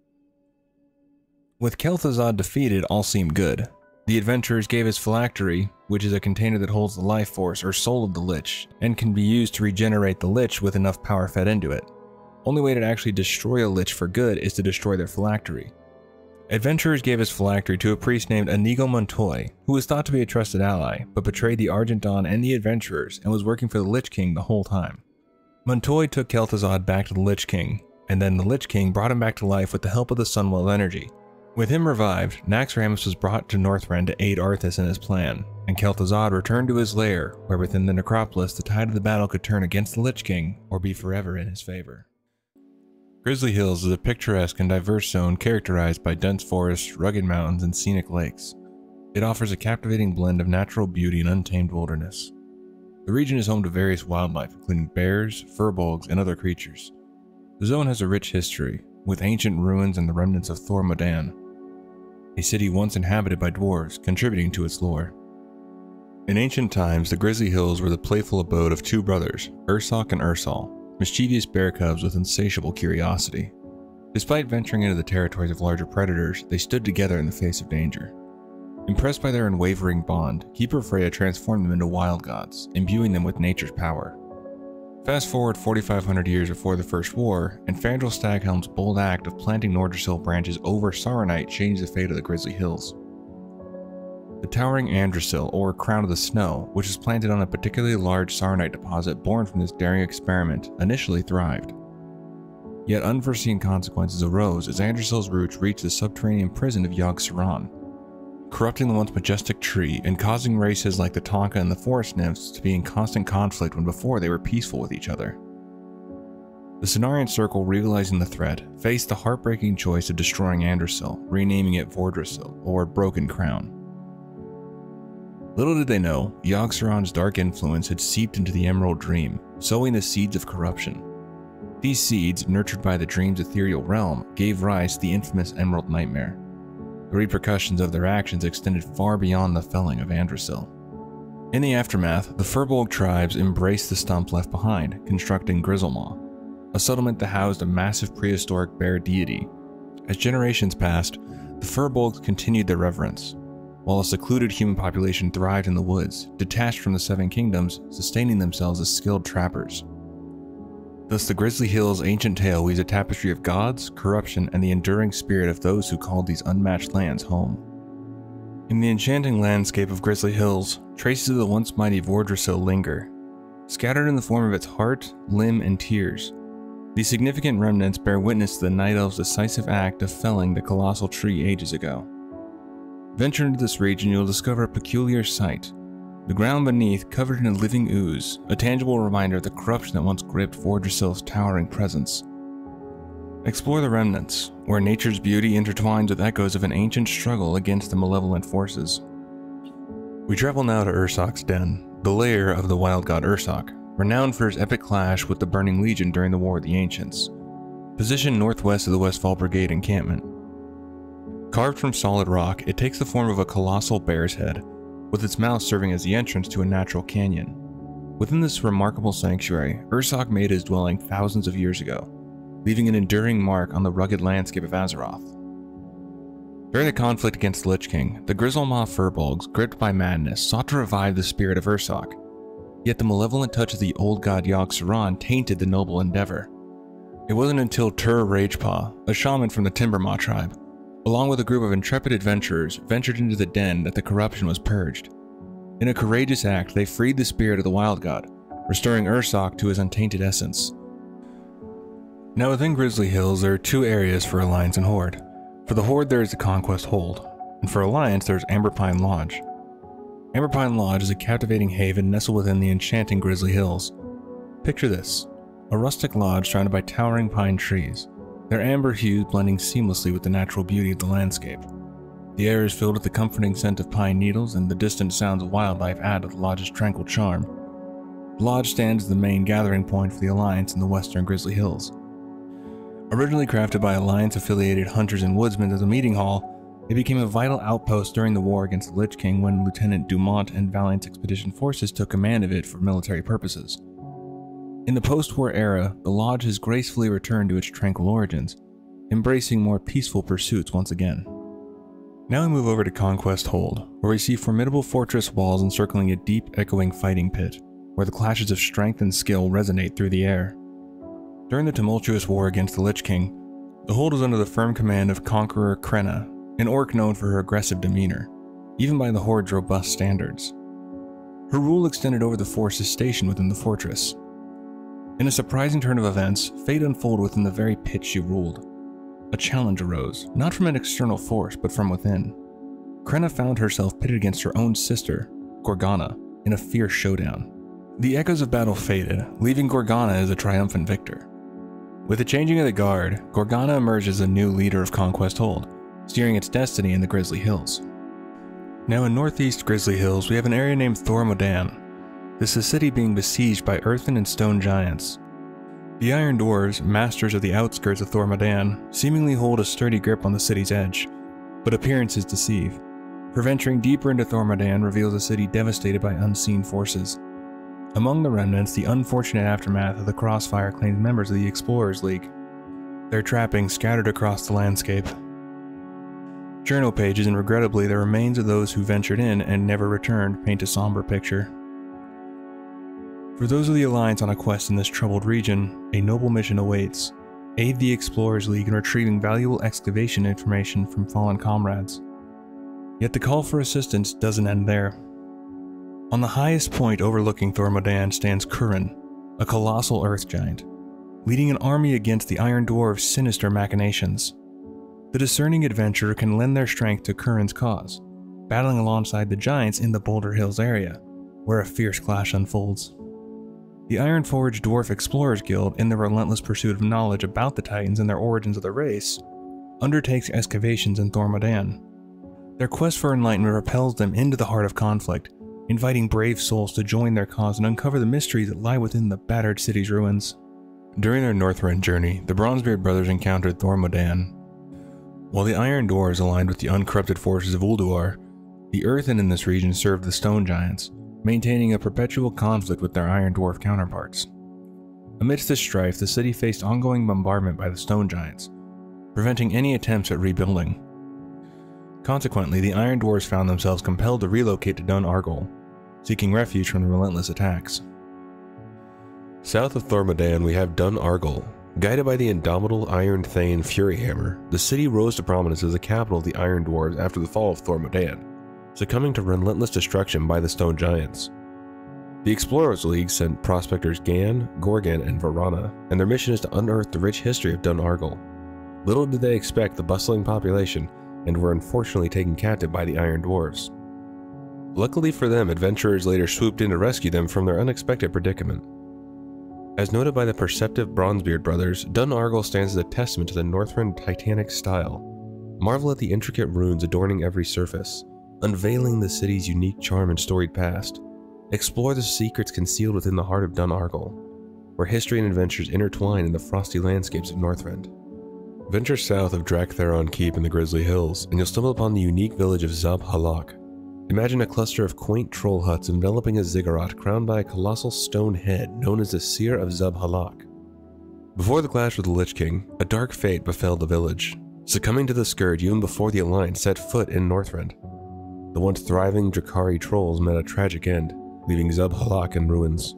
With Kel'Thuzad defeated, all seemed good. The adventurers gave his phylactery, which is a container that holds the life force or soul of the Lich, and can be used to regenerate the Lich with enough power fed into it. Only way to actually destroy a lich for good is to destroy their phylactery. Adventurers gave his phylactery to a priest named Inigo Montoy, who was thought to be a trusted ally, but betrayed the Argent Dawn and the adventurers and was working for the Lich King the whole time. Montoy took Kel'Thuzad back to the Lich King, and then the Lich King brought him back to life with the help of the Sunwell energy. With him revived, Naxxramas was brought to Northrend to aid Arthas in his plan, and Kel'Thuzad returned to his lair, where within the necropolis the tide of the battle could turn against the Lich King or be forever in his favor. Grizzly Hills is a picturesque and diverse zone characterized by dense forests, rugged mountains, and scenic lakes. It offers a captivating blend of natural beauty and untamed wilderness. The region is home to various wildlife, including bears, furbolgs, and other creatures. The zone has a rich history, with ancient ruins and the remnants of Thor Modan, a city once inhabited by dwarves, contributing to its lore. In ancient times, the Grizzly Hills were the playful abode of two brothers, Ursoc and Ursol, mischievous bear cubs with insatiable curiosity. Despite venturing into the territories of larger predators, they stood together in the face of danger. Impressed by their unwavering bond, Keeper Freya transformed them into wild gods, imbuing them with nature's power. Fast forward 4,500 years before the First War, and Fandral Staghelm's bold act of planting Nordrassil branches over Saronite changed the fate of the Grizzly Hills. The towering Andrassil, or Crown of the Snow, which was planted on a particularly large Saronite deposit born from this daring experiment, initially thrived. Yet unforeseen consequences arose as Andrassil's roots reached the subterranean prison of Yogg-Saron, corrupting the once majestic tree and causing races like the Taunka and the forest nymphs to be in constant conflict when before they were peaceful with each other. The Cenarian Circle, realizing the threat, faced the heartbreaking choice of destroying Andrassil, renaming it Vordrassil, or Broken Crown. Little did they know, Yogg-Saron's dark influence had seeped into the Emerald Dream, sowing the seeds of corruption. These seeds, nurtured by the dream's ethereal realm, gave rise to the infamous Emerald Nightmare. The repercussions of their actions extended far beyond the felling of Andrassil. In the aftermath, the Furbolg tribes embraced the stump left behind, constructing Grizzlemaw, a settlement that housed a massive prehistoric bear deity. As generations passed, the Furbolgs continued their reverence, while a secluded human population thrived in the woods, detached from the Seven Kingdoms, sustaining themselves as skilled trappers. Thus, the Grizzly Hills' ancient tale weaves a tapestry of gods, corruption, and the enduring spirit of those who called these unmatched lands home. In the enchanting landscape of Grizzly Hills, traces of the once mighty Vordrassil linger, scattered in the form of its heart, limb, and tears. These significant remnants bear witness to the Night Elves' decisive act of felling the colossal tree ages ago. Venture into this region, you'll discover a peculiar sight. The ground beneath covered in a living ooze, a tangible reminder of the corruption that once gripped Vordrassil's towering presence. Explore the remnants, where nature's beauty intertwines with echoes of an ancient struggle against the malevolent forces. We travel now to Ursoc's Den, the lair of the wild god Ursoc, renowned for his epic clash with the Burning Legion during the War of the Ancients. Positioned northwest of the Westfall Brigade encampment, Carved from solid rock, it takes the form of a colossal bear's head, with its mouth serving as the entrance to a natural canyon. Within this remarkable sanctuary, Ursoc made his dwelling thousands of years ago, leaving an enduring mark on the rugged landscape of Azeroth. During the conflict against the Lich King, the Grizzlemaw Furbolgs, gripped by madness, sought to revive the spirit of Ursoc. Yet the malevolent touch of the old god Yogg-Saron tainted the noble endeavor. It wasn't until Tur Ragepaw, a shaman from the Timbermaw tribe, along with a group of intrepid adventurers, ventured into the den that the corruption was purged. In a courageous act, they freed the spirit of the wild god, restoring Ursoc to his untainted essence. Now within Grizzly Hills, there are two areas for Alliance and Horde. For the Horde, there is the Conquest Hold, and for Alliance, there's Amberpine Lodge. Amberpine Lodge is a captivating haven nestled within the enchanting Grizzly Hills. Picture this a rustic lodge surrounded by towering pine trees, their amber hues blending seamlessly with the natural beauty of the landscape. The air is filled with the comforting scent of pine needles, and the distant sounds of wildlife add to the lodge's tranquil charm. The lodge stands as the main gathering point for the Alliance in the western Grizzly Hills. Originally crafted by Alliance affiliated hunters and woodsmen as a meeting hall, it became a vital outpost during the war against the Lich King when Lieutenant Dumont and Valiance Expedition forces took command of it for military purposes. In the post war era, the Lodge has gracefully returned to its tranquil origins, embracing more peaceful pursuits once again. Now we move over to Conquest Hold, where we see formidable fortress walls encircling a deep, echoing fighting pit, where the clashes of strength and skill resonate through the air. During the tumultuous war against the Lich King, the Hold was under the firm command of Conqueror Krenna, an orc known for her aggressive demeanor, even by the Horde's robust standards. Her rule extended over the forces stationed within the fortress. In a surprising turn of events, fate unfolded within the very pit she ruled. A challenge arose, not from an external force, but from within. Krenna found herself pitted against her own sister, Gorgonna, in a fierce showdown. The echoes of battle faded, leaving Gorgonna as a triumphant victor. With the changing of the guard, Gorgonna emerged as a new leader of Conquest Hold, steering its destiny in the Grizzly Hills. Now in northeast Grizzly Hills, we have an area named Thor Modan. This is a city being besieged by earthen and stone giants. The Iron Dwarves, masters of the outskirts of Thor Modan, seemingly hold a sturdy grip on the city's edge, but appearances deceive. For venturing deeper into Thor Modan reveals a city devastated by unseen forces. Among the remnants, the unfortunate aftermath of the crossfire claims members of the Explorers League. Their trappings scattered across the landscape, Journal pages and regrettably the remains of those who ventured in and never returned paint a somber picture. For those of the Alliance on a quest in this troubled region, a noble mission awaits. Aid the Explorers League in retrieving valuable excavation information from fallen comrades. Yet the call for assistance doesn't end there. On the highest point overlooking Thor Modan stands Kurin, a colossal earth giant, leading an army against the Iron Dwarf's sinister machinations. The discerning adventurer can lend their strength to Kurin's cause, battling alongside the giants in the Boulder Hills area, where a fierce clash unfolds. The Ironforge Dwarf Explorers Guild, in their relentless pursuit of knowledge about the Titans and their origins of the race, undertakes excavations in Thor Modan. Their quest for enlightenment repels them into the heart of conflict, inviting brave souls to join their cause and uncover the mysteries that lie within the battered city's ruins. During their Northrend journey, the Bronzebeard brothers encountered Thor Modan. While the Iron Dwarves aligned with the uncorrupted forces of Ulduar, the Earthen in this region served the Stone Giants, maintaining a perpetual conflict with their Iron Dwarf counterparts. Amidst this strife, the city faced ongoing bombardment by the Stone Giants, preventing any attempts at rebuilding. Consequently, the Iron Dwarves found themselves compelled to relocate to Dun Argol, seeking refuge from the relentless attacks. South of Thor Modan, we have Dun Argol, Guided by the indomitable Iron Thane Furyhammer, the city rose to prominence as the capital of the Iron Dwarves after the fall of Thor Modan, succumbing to relentless destruction by the Stone Giants. The Explorers League sent prospectors Gan, Gorgon, and Varana, and their mission is to unearth the rich history of Dun Argol. Little did they expect the bustling population, and were unfortunately taken captive by the Iron Dwarves. Luckily for them, adventurers later swooped in to rescue them from their unexpected predicament. As noted by the perceptive Bronzebeard brothers, Dun Argol stands as a testament to the Northrend Titanic style. Marvel at the intricate runes adorning every surface, unveiling the city's unique charm and storied past. Explore the secrets concealed within the heart of Dun Argol, where history and adventures intertwine in the frosty landscapes of Northrend. Venture south of Drak'Tharon Keep in the Grizzly Hills, and you'll stumble upon the unique village of Zeb'Halak. Imagine a cluster of quaint troll huts enveloping a ziggurat crowned by a colossal stone head known as the Seer of Zeb'Halak. Before the clash with the Lich King, a dark fate befell the village, succumbing to the scourge even before the Alliance set foot in Northrend. The once thriving Drakkari trolls met a tragic end, leaving Zeb'Halak in ruins.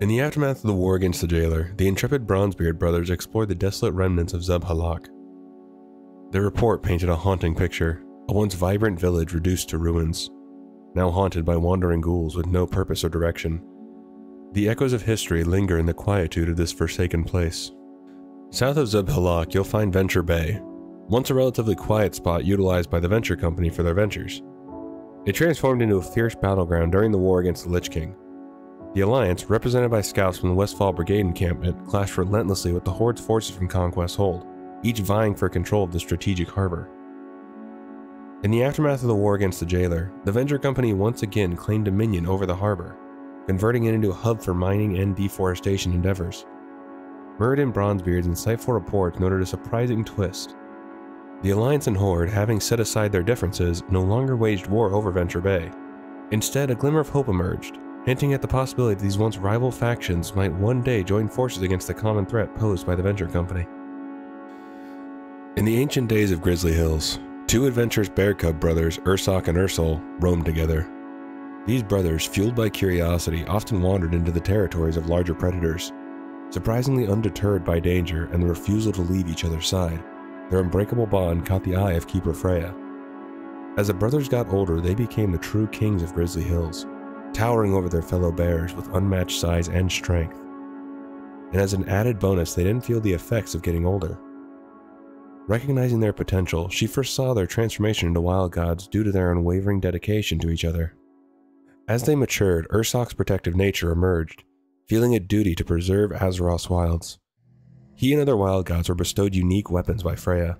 In the aftermath of the war against the jailer, the intrepid Bronzebeard brothers explored the desolate remnants of Zeb'Halak. Their report painted a haunting picture, a once vibrant village reduced to ruins, now haunted by wandering ghouls with no purpose or direction. The echoes of history linger in the quietude of this forsaken place. South of Zeb'Halak, you'll find Venture Bay, once a relatively quiet spot utilized by the Venture Company for their ventures. It transformed into a fierce battleground during the war against the Lich King, the Alliance, represented by scouts from the Westfall Brigade encampment, clashed relentlessly with the Horde's forces from Conquest Hold, each vying for control of the strategic harbor. In the aftermath of the war against the jailer, the Venture Company once again claimed dominion over the harbor, converting it into a hub for mining and deforestation endeavors. Muradin Bronzebeard's insightful reports noted a surprising twist. The Alliance and Horde, having set aside their differences, no longer waged war over Venture Bay. Instead, a glimmer of hope emerged, hinting at the possibility that these once rival factions might one day join forces against the common threat posed by the Venture Company. In the ancient days of Grizzly Hills, two adventurous bear cub brothers, Ursoc and Ursol, roamed together. These brothers, fueled by curiosity, often wandered into the territories of larger predators. Surprisingly undeterred by danger and the refusal to leave each other's side, their unbreakable bond caught the eye of Keeper Freya. As the brothers got older, they became the true kings of Grizzly Hills, towering over their fellow bears with unmatched size and strength. And as an added bonus, they didn't feel the effects of getting older. Recognizing their potential, she first saw their transformation into wild gods due to their unwavering dedication to each other. As they matured, Ursoc's protective nature emerged, feeling a duty to preserve Azeroth's wilds. He and other wild gods were bestowed unique weapons by Freya.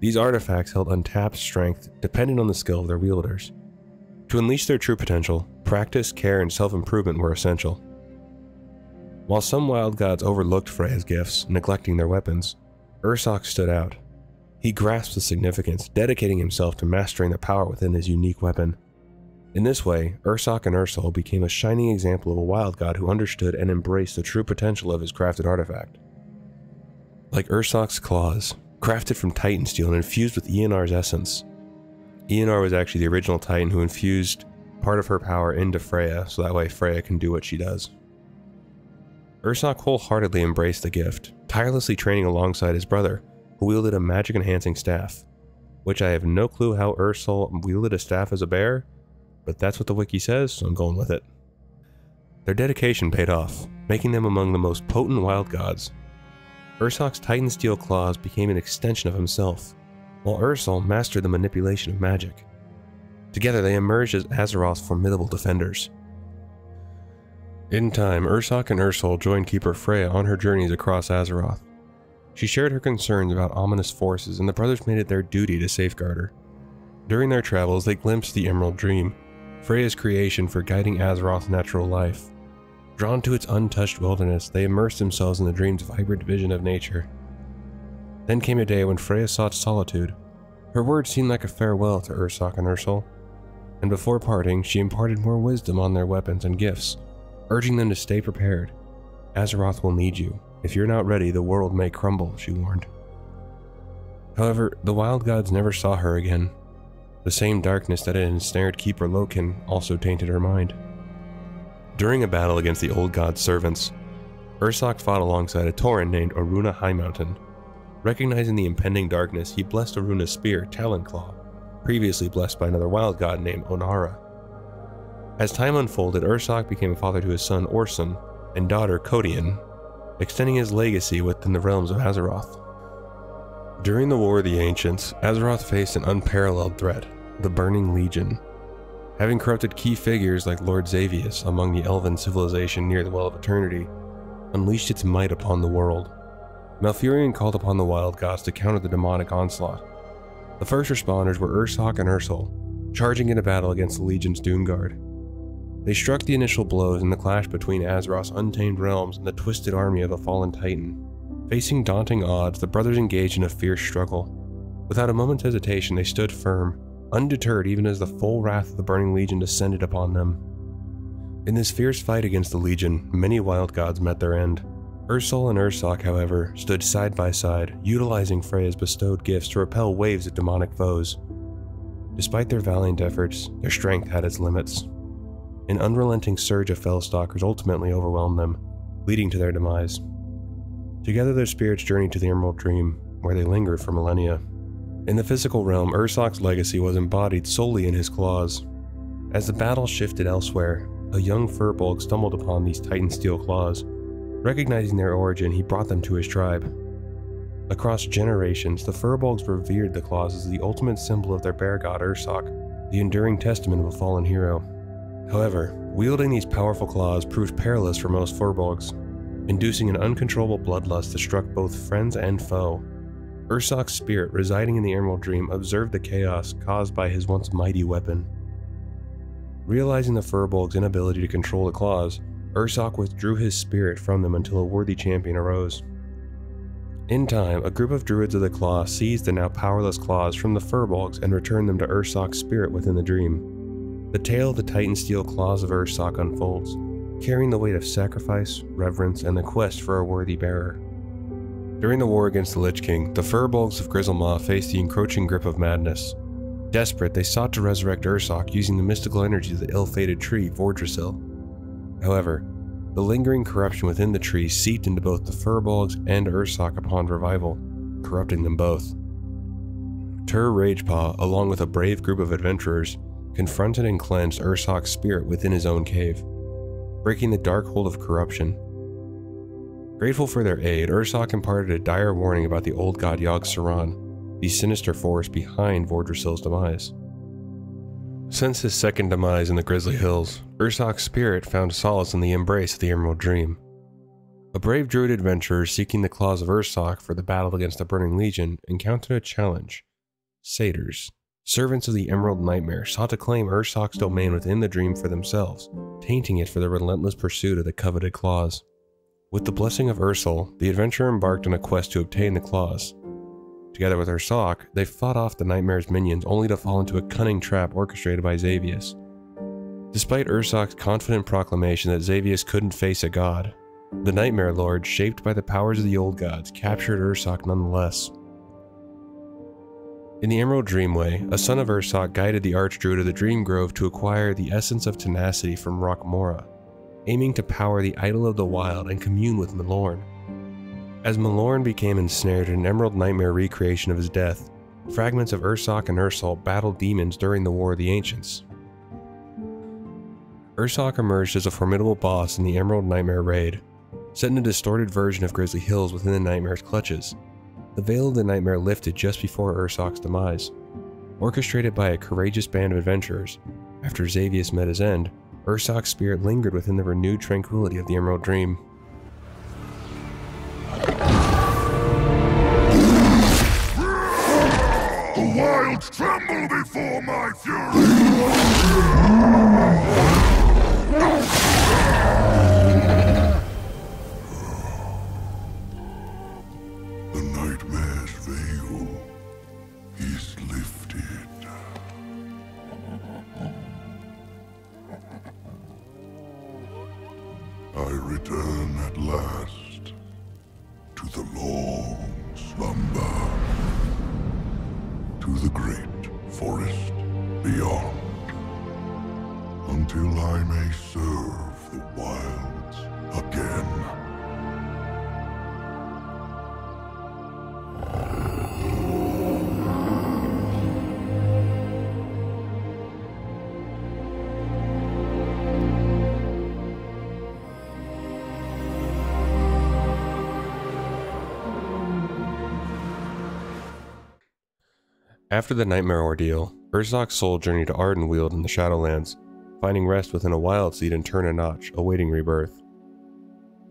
These artifacts held untapped strength depending on the skill of their wielders. To unleash their true potential, practice, care, and self improvement were essential. While some wild gods overlooked Freya's gifts, neglecting their weapons, Ursoc stood out. He grasped the significance, dedicating himself to mastering the power within his unique weapon. In this way, Ursoc and Ursol became a shining example of a wild god who understood and embraced the true potential of his crafted artifact. Like Ursoc's claws, crafted from Titan steel and infused with Eonar's essence, Eonar was actually the original Titan who infused part of her power into Freya, so that way Freya can do what she does. Ursoc wholeheartedly embraced the gift, tirelessly training alongside his brother, who wielded a magic enhancing staff, which I have no clue how Ursol wielded a staff as a bear, but that's what the wiki says, so I'm going with it. Their dedication paid off, making them among the most potent wild gods. Ursoc's Titan steel claws became an extension of himself, while Ursol mastered the manipulation of magic. Together they emerged as Azeroth's formidable defenders. In time, Ursoc and Ursol joined Keeper Freya on her journeys across Azeroth. She shared her concerns about ominous forces, and the brothers made it their duty to safeguard her. During their travels, they glimpsed the Emerald Dream, Freya's creation for guiding Azeroth's natural life. Drawn to its untouched wilderness, they immersed themselves in the dream's of vibrant vision of nature. Then came a day when Freya sought solitude. Her words seemed like a farewell to Ursoc and Ursol, and before parting, she imparted more wisdom on their weapons and gifts, urging them to stay prepared. Azeroth will need you. If you're not ready, the world may crumble, she warned. However, the wild gods never saw her again. The same darkness that had ensnared Keeper Loken also tainted her mind. During a battle against the old god's servants, Ursoc fought alongside a Tauren named Aruna Highmountain, Recognizing the impending darkness, he blessed Aruna's spear, Talonclaw, previously blessed by another wild god named Onara. As time unfolded, Ursoc became a father to his son Orson and daughter Codian, extending his legacy within the realms of Azeroth. During the War of the Ancients, Azeroth faced an unparalleled threat, the Burning Legion. Having corrupted key figures like Lord Xavius among the elven civilization near the Well of Eternity, unleashed its might upon the world. Malfurion called upon the wild gods to counter the demonic onslaught. The first responders were Ursoc and Ursol, charging into battle against the Legion's Doomguard. They struck the initial blows in the clash between Azeroth's untamed realms and the twisted army of a fallen Titan. Facing daunting odds, the brothers engaged in a fierce struggle. Without a moment's hesitation, they stood firm, undeterred even as the full wrath of the Burning Legion descended upon them. In this fierce fight against the Legion, many wild gods met their end. Ursol and Ursoc, however, stood side by side, utilizing Freya's bestowed gifts to repel waves of demonic foes. Despite their valiant efforts, their strength had its limits. An unrelenting surge of Fellstalkers ultimately overwhelmed them, leading to their demise. Together, their spirits journeyed to the Emerald Dream, where they lingered for millennia. In the physical realm, Ursoc's legacy was embodied solely in his claws. As the battle shifted elsewhere, a young Firbolg stumbled upon these Titan steel claws Recognizing their origin, he brought them to his tribe. Across generations, the Firbolgs revered the claws as the ultimate symbol of their bear god Ursoc, the enduring testament of a fallen hero. However, wielding these powerful claws proved perilous for most Firbolgs, inducing an uncontrollable bloodlust that struck both friends and foe. Ursoc's spirit, residing in the Emerald Dream, observed the chaos caused by his once mighty weapon. Realizing the Firbolg's inability to control the claws, Ursoc withdrew his spirit from them until a worthy champion arose. In time, a group of druids of the Claw seized the now powerless claws from the Firbolgs and returned them to Ursoc's spirit within the dream. The tale of the Titan Steel claws of Ursoc unfolds, carrying the weight of sacrifice, reverence, and the quest for a worthy bearer. During the war against the Lich King, the Firbolgs of Grizzlemaw faced the encroaching grip of madness. Desperate, they sought to resurrect Ursoc using the mystical energy of the ill-fated tree, Vordrassil. However, the lingering corruption within the tree seeped into both the Firbolgs and Ursoc upon revival, corrupting them both. Tur Ragepaw, along with a brave group of adventurers, confronted and cleansed Ursoc's spirit within his own cave, breaking the dark hold of corruption. Grateful for their aid, Ursoc imparted a dire warning about the old god Yogg-Saron, the sinister force behind Vordrassil's demise. Since his second demise in the Grizzly Hills, Ursoc's spirit found solace in the embrace of the Emerald Dream. A brave druid adventurer seeking the claws of Ursoc for the battle against the Burning Legion encountered a challenge. Satyrs, servants of the Emerald Nightmare, sought to claim Ursoc's domain within the dream for themselves, tainting it for their relentless pursuit of the coveted claws. With the blessing of Ursol, the adventurer embarked on a quest to obtain the claws, Together with Ursoc, they fought off the Nightmare's minions only to fall into a cunning trap orchestrated by Xavius. Despite Ursoc's confident proclamation that Xavius couldn't face a god, the Nightmare Lord, shaped by the powers of the old gods, captured Ursoc nonetheless. In the Emerald Dreamway, a son of Ursoc guided the Archdruid of the Dream Grove to acquire the essence of tenacity from Rokmora, aiming to power the Idol of the Wild and commune with Malorn. As Malorn became ensnared in an Emerald Nightmare recreation of his death, fragments of Ursoc and Ursol battled demons during the War of the Ancients. Ursoc emerged as a formidable boss in the Emerald Nightmare raid, set in a distorted version of Grizzly Hills within the Nightmare's clutches. The veil of the Nightmare lifted just before Ursoc's demise. Orchestrated by a courageous band of adventurers, after Xavius met his end, Ursoc's spirit lingered within the renewed tranquility of the Emerald Dream. wilds tremble before my fury! Return at last to the long slumber to the great forest beyond, until I may serve the wilds After the Nightmare ordeal, Ursoc's soul journeyed to Ardenweald in the Shadowlands, finding rest within a wild seed in Tirna Noch, awaiting rebirth.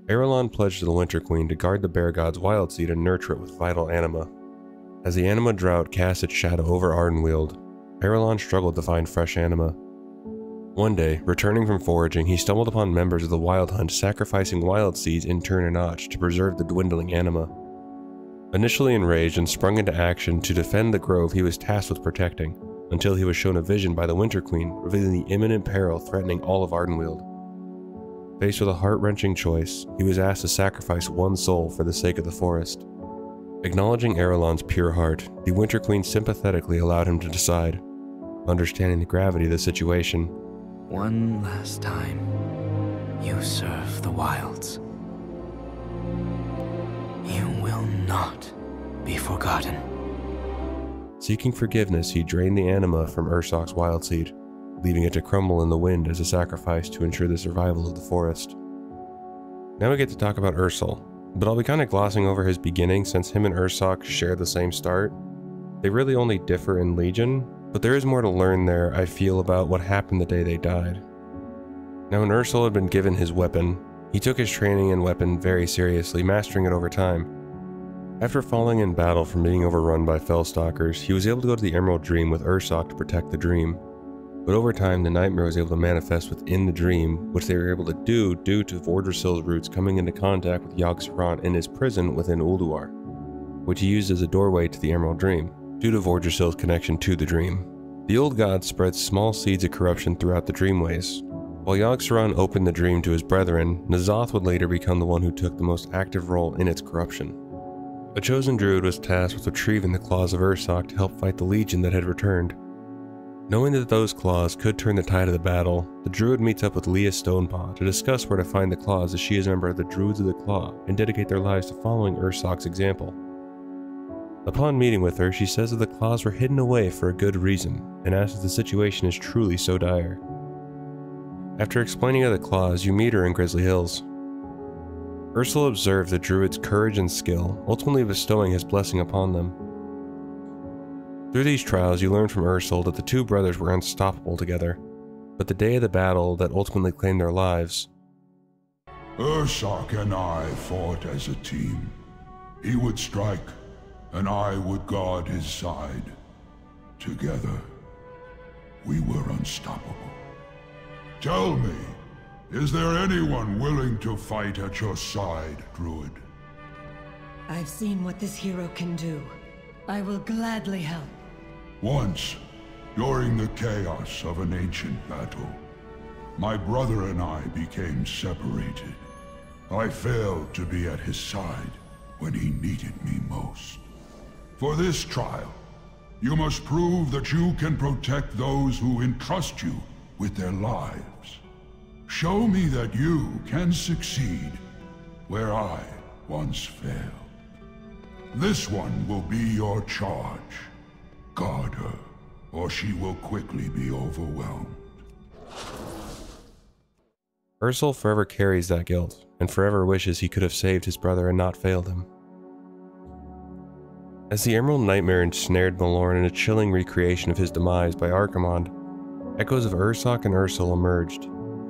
Arelon pledged to the Winter Queen to guard the Bear God's wild seed and nurture it with vital anima. As the anima drought cast its shadow over Ardenweald, Arelon struggled to find fresh anima. One day, returning from foraging, he stumbled upon members of the Wild Hunt sacrificing wild seeds in Tirna Noch to preserve the dwindling anima. Initially enraged and sprung into action to defend the grove he was tasked with protecting, until he was shown a vision by the Winter Queen revealing the imminent peril threatening all of Ardenweald. Faced with a heart wrenching choice, he was asked to sacrifice one soul for the sake of the forest. Acknowledging Arelon's pure heart, the Winter Queen sympathetically allowed him to decide, understanding the gravity of the situation. One last time, you serve the wilds. You not be forgotten. Seeking forgiveness, he drained the anima from Ursoc's wild seed, leaving it to crumble in the wind as a sacrifice to ensure the survival of the forest. Now we get to talk about Ursol, but I'll be kind of glossing over his beginning since him and Ursoc share the same start. They really only differ in Legion, but there is more to learn there, I feel, about what happened the day they died. Now, when Ursol had been given his weapon, he took his training and weapon very seriously, mastering it over time. After falling in battle from being overrun by Fellstalkers, he was able to go to the Emerald Dream with Ursoc to protect the dream. But over time, the nightmare was able to manifest within the dream, which they were able to do due to Vordrassil's roots coming into contact with Yogg-Saron in his prison within Ulduar, which he used as a doorway to the Emerald Dream, due to Vordrassil's connection to the dream. The old god spread small seeds of corruption throughout the dreamways. While Yogg-Saron opened the dream to his brethren, N'Zoth would later become the one who took the most active role in its corruption. A chosen druid was tasked with retrieving the claws of Ursoc to help fight the legion that had returned. Knowing that those claws could turn the tide of the battle, the druid meets up with Leah Stonepaw to discuss where to find the claws as she is a member of the Druids of the Claw and dedicate their lives to following Ursoc's example. Upon meeting with her, she says that the claws were hidden away for a good reason and asks if the situation is truly so dire. After explaining of the claws, you meet her in Grizzly Hills, Ursol observed the druid's courage and skill, ultimately bestowing his blessing upon them. Through these trials, you learn from Ursol that the two brothers were unstoppable together, but the day of the battle that ultimately claimed their lives. Ursoc and I fought as a team. He would strike, and I would guard his side. Together, we were unstoppable. Tell me, is there anyone willing to fight at your side, Druid? I've seen what this hero can do. I will gladly help. Once, during the chaos of an ancient battle, my brother and I became separated. I failed to be at his side when he needed me most. For this trial, you must prove that you can protect those who entrust you with their lives. Show me that you can succeed where I once failed. This one will be your charge. Guard her, or she will quickly be overwhelmed. Ursol forever carries that guilt, and forever wishes he could have saved his brother and not failed him. As the Emerald Nightmare ensnared Malorn in a chilling recreation of his demise by Archimonde, echoes of Ursoc and Ursol emerged,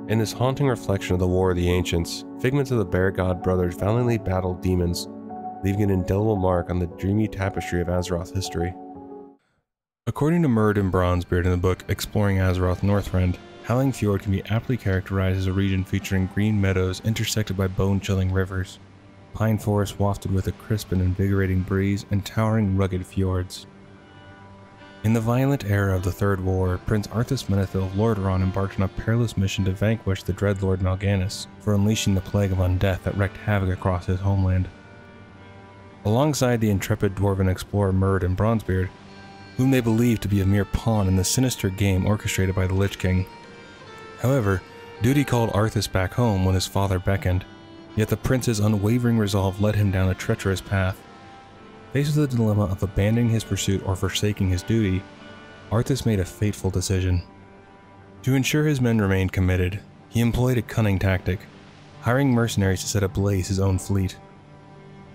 in this haunting reflection of the War of the Ancients, figments of the Bear God brothers valiantly battled demons, leaving an indelible mark on the dreamy tapestry of Azeroth history. According to Muradin Bronzebeard in the book Exploring Azeroth Northrend, Howling Fjord can be aptly characterized as a region featuring green meadows intersected by bone-chilling rivers, pine forests wafted with a crisp and invigorating breeze, and towering rugged fjords. In the violent era of the Third War, Prince Arthas Menethil of Lordaeron embarked on a perilous mission to vanquish the Dreadlord Mal'Ganis for unleashing the plague of undeath that wreaked havoc across his homeland. Alongside the intrepid dwarven explorer Muradin Bronzebeard, whom they believed to be a mere pawn in the sinister game orchestrated by the Lich King. However, duty called Arthas back home when his father beckoned, yet the prince's unwavering resolve led him down a treacherous path. Faced with the dilemma of abandoning his pursuit or forsaking his duty, Arthas made a fateful decision. To ensure his men remained committed, he employed a cunning tactic, hiring mercenaries to set ablaze his own fleet,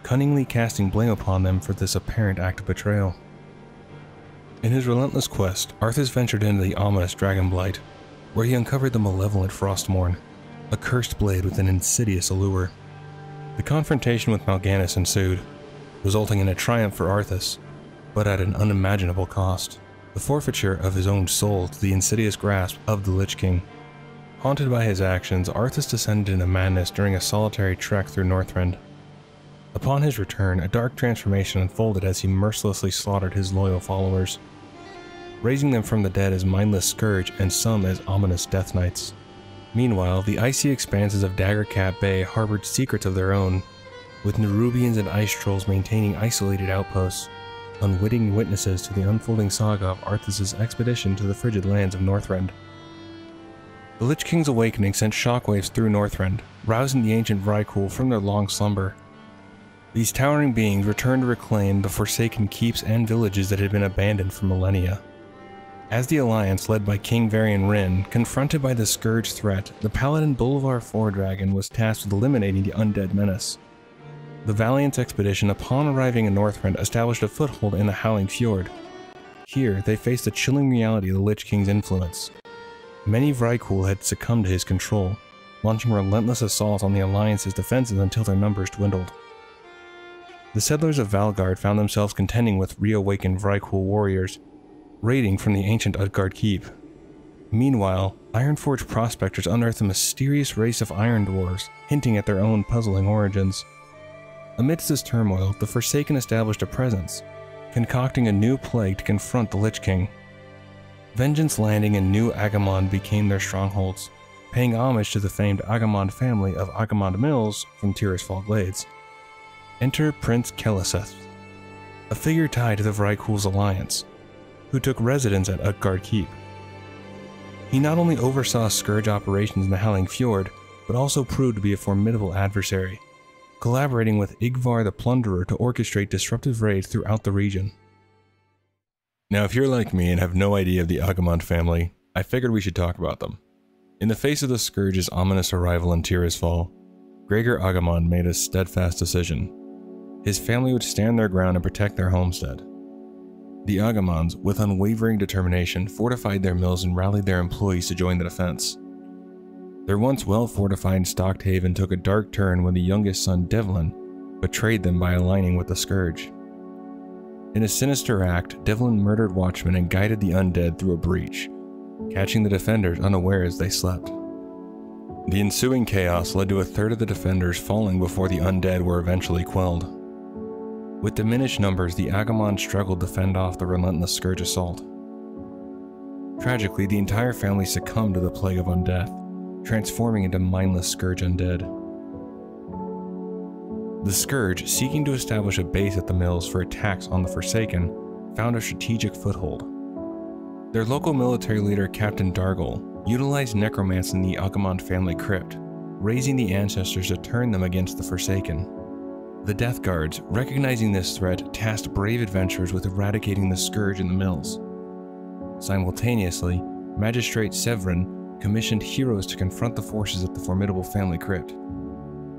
cunningly casting blame upon them for this apparent act of betrayal. In his relentless quest, Arthas ventured into the ominous Dragonblight, where he uncovered the malevolent Frostmourne, a cursed blade with an insidious allure. The confrontation with Mal'Ganis ensued, resulting in a triumph for Arthas, but at an unimaginable cost the forfeiture of his own soul to the insidious grasp of the Lich King. Haunted by his actions, Arthas descended into madness during a solitary trek through Northrend. Upon his return, a dark transformation unfolded as he mercilessly slaughtered his loyal followers. raising them from the dead as mindless scourge and some as ominous death knights. Meanwhile, the icy expanses of Daggercap Bay harbored secrets of their own, with Nerubians and ice trolls maintaining isolated outposts, unwitting witnesses to the unfolding saga of Arthas' expedition to the frigid lands of Northrend. The Lich King's awakening sent shockwaves through Northrend, rousing the ancient Vrykul from their long slumber. These towering beings returned to reclaim the forsaken keeps and villages that had been abandoned for millennia. As the Alliance, led by King Varian Wrynn, confronted by the Scourge threat, the Paladin Bolvar Fordragon was tasked with eliminating the undead menace. The Valiance expedition, upon arriving in Northrend, established a foothold in the Howling Fjord. Here, they faced the chilling reality of the Lich King's influence. Many Vrykul had succumbed to his control, launching relentless assaults on the Alliance's defenses until their numbers dwindled. The settlers of Valgard found themselves contending with reawakened Vrykul warriors raiding from the ancient Utgard Keep. Meanwhile, Ironforge prospectors unearthed a mysterious race of Iron Dwarves, hinting at their own puzzling origins. Amidst this turmoil, the Forsaken established a presence, concocting a new plague to confront the Lich King. Vengeance Landing and New Agamand became their strongholds, paying homage to the famed Agamand family of Agamand Mills from Tirisfal Glades. Enter Prince Keleseth, a figure tied to the Vrykul's alliance, who took residence at Utgard Keep. He not only oversaw Scourge operations in the Howling Fjord, but also proved to be a formidable adversary, collaborating with Ingvar the Plunderer to orchestrate disruptive raids throughout the region. Now, if you're like me and have no idea of the Agamand family, I figured we should talk about them. In the face of the Scourge's ominous arrival in Tirisfal, Gregor Agamand made a steadfast decision. His family would stand their ground and protect their homestead. The Agamands, with unwavering determination, fortified their mills and rallied their employees to join the defense. Their once well fortified stocked haven took a dark turn when the youngest son, Devlin, betrayed them by aligning with the Scourge. In a sinister act, Devlin murdered watchmen and guided the undead through a breach, catching the defenders unaware as they slept. The ensuing chaos led to a third of the defenders falling before the undead were eventually quelled. With diminished numbers, the Agamand struggled to fend off the relentless Scourge assault. Tragically, the entire family succumbed to the plague of undeath, transforming into mindless Scourge undead. The Scourge, seeking to establish a base at the mills for attacks on the Forsaken, found a strategic foothold. Their local military leader, Captain Dargol, utilized necromancy in the Agamand family crypt, raising the ancestors to turn them against the Forsaken. The Death Guards, recognizing this threat, tasked brave adventurers with eradicating the scourge in the mills. Simultaneously, Magistrate Sevren commissioned heroes to confront the forces at the formidable family crypt.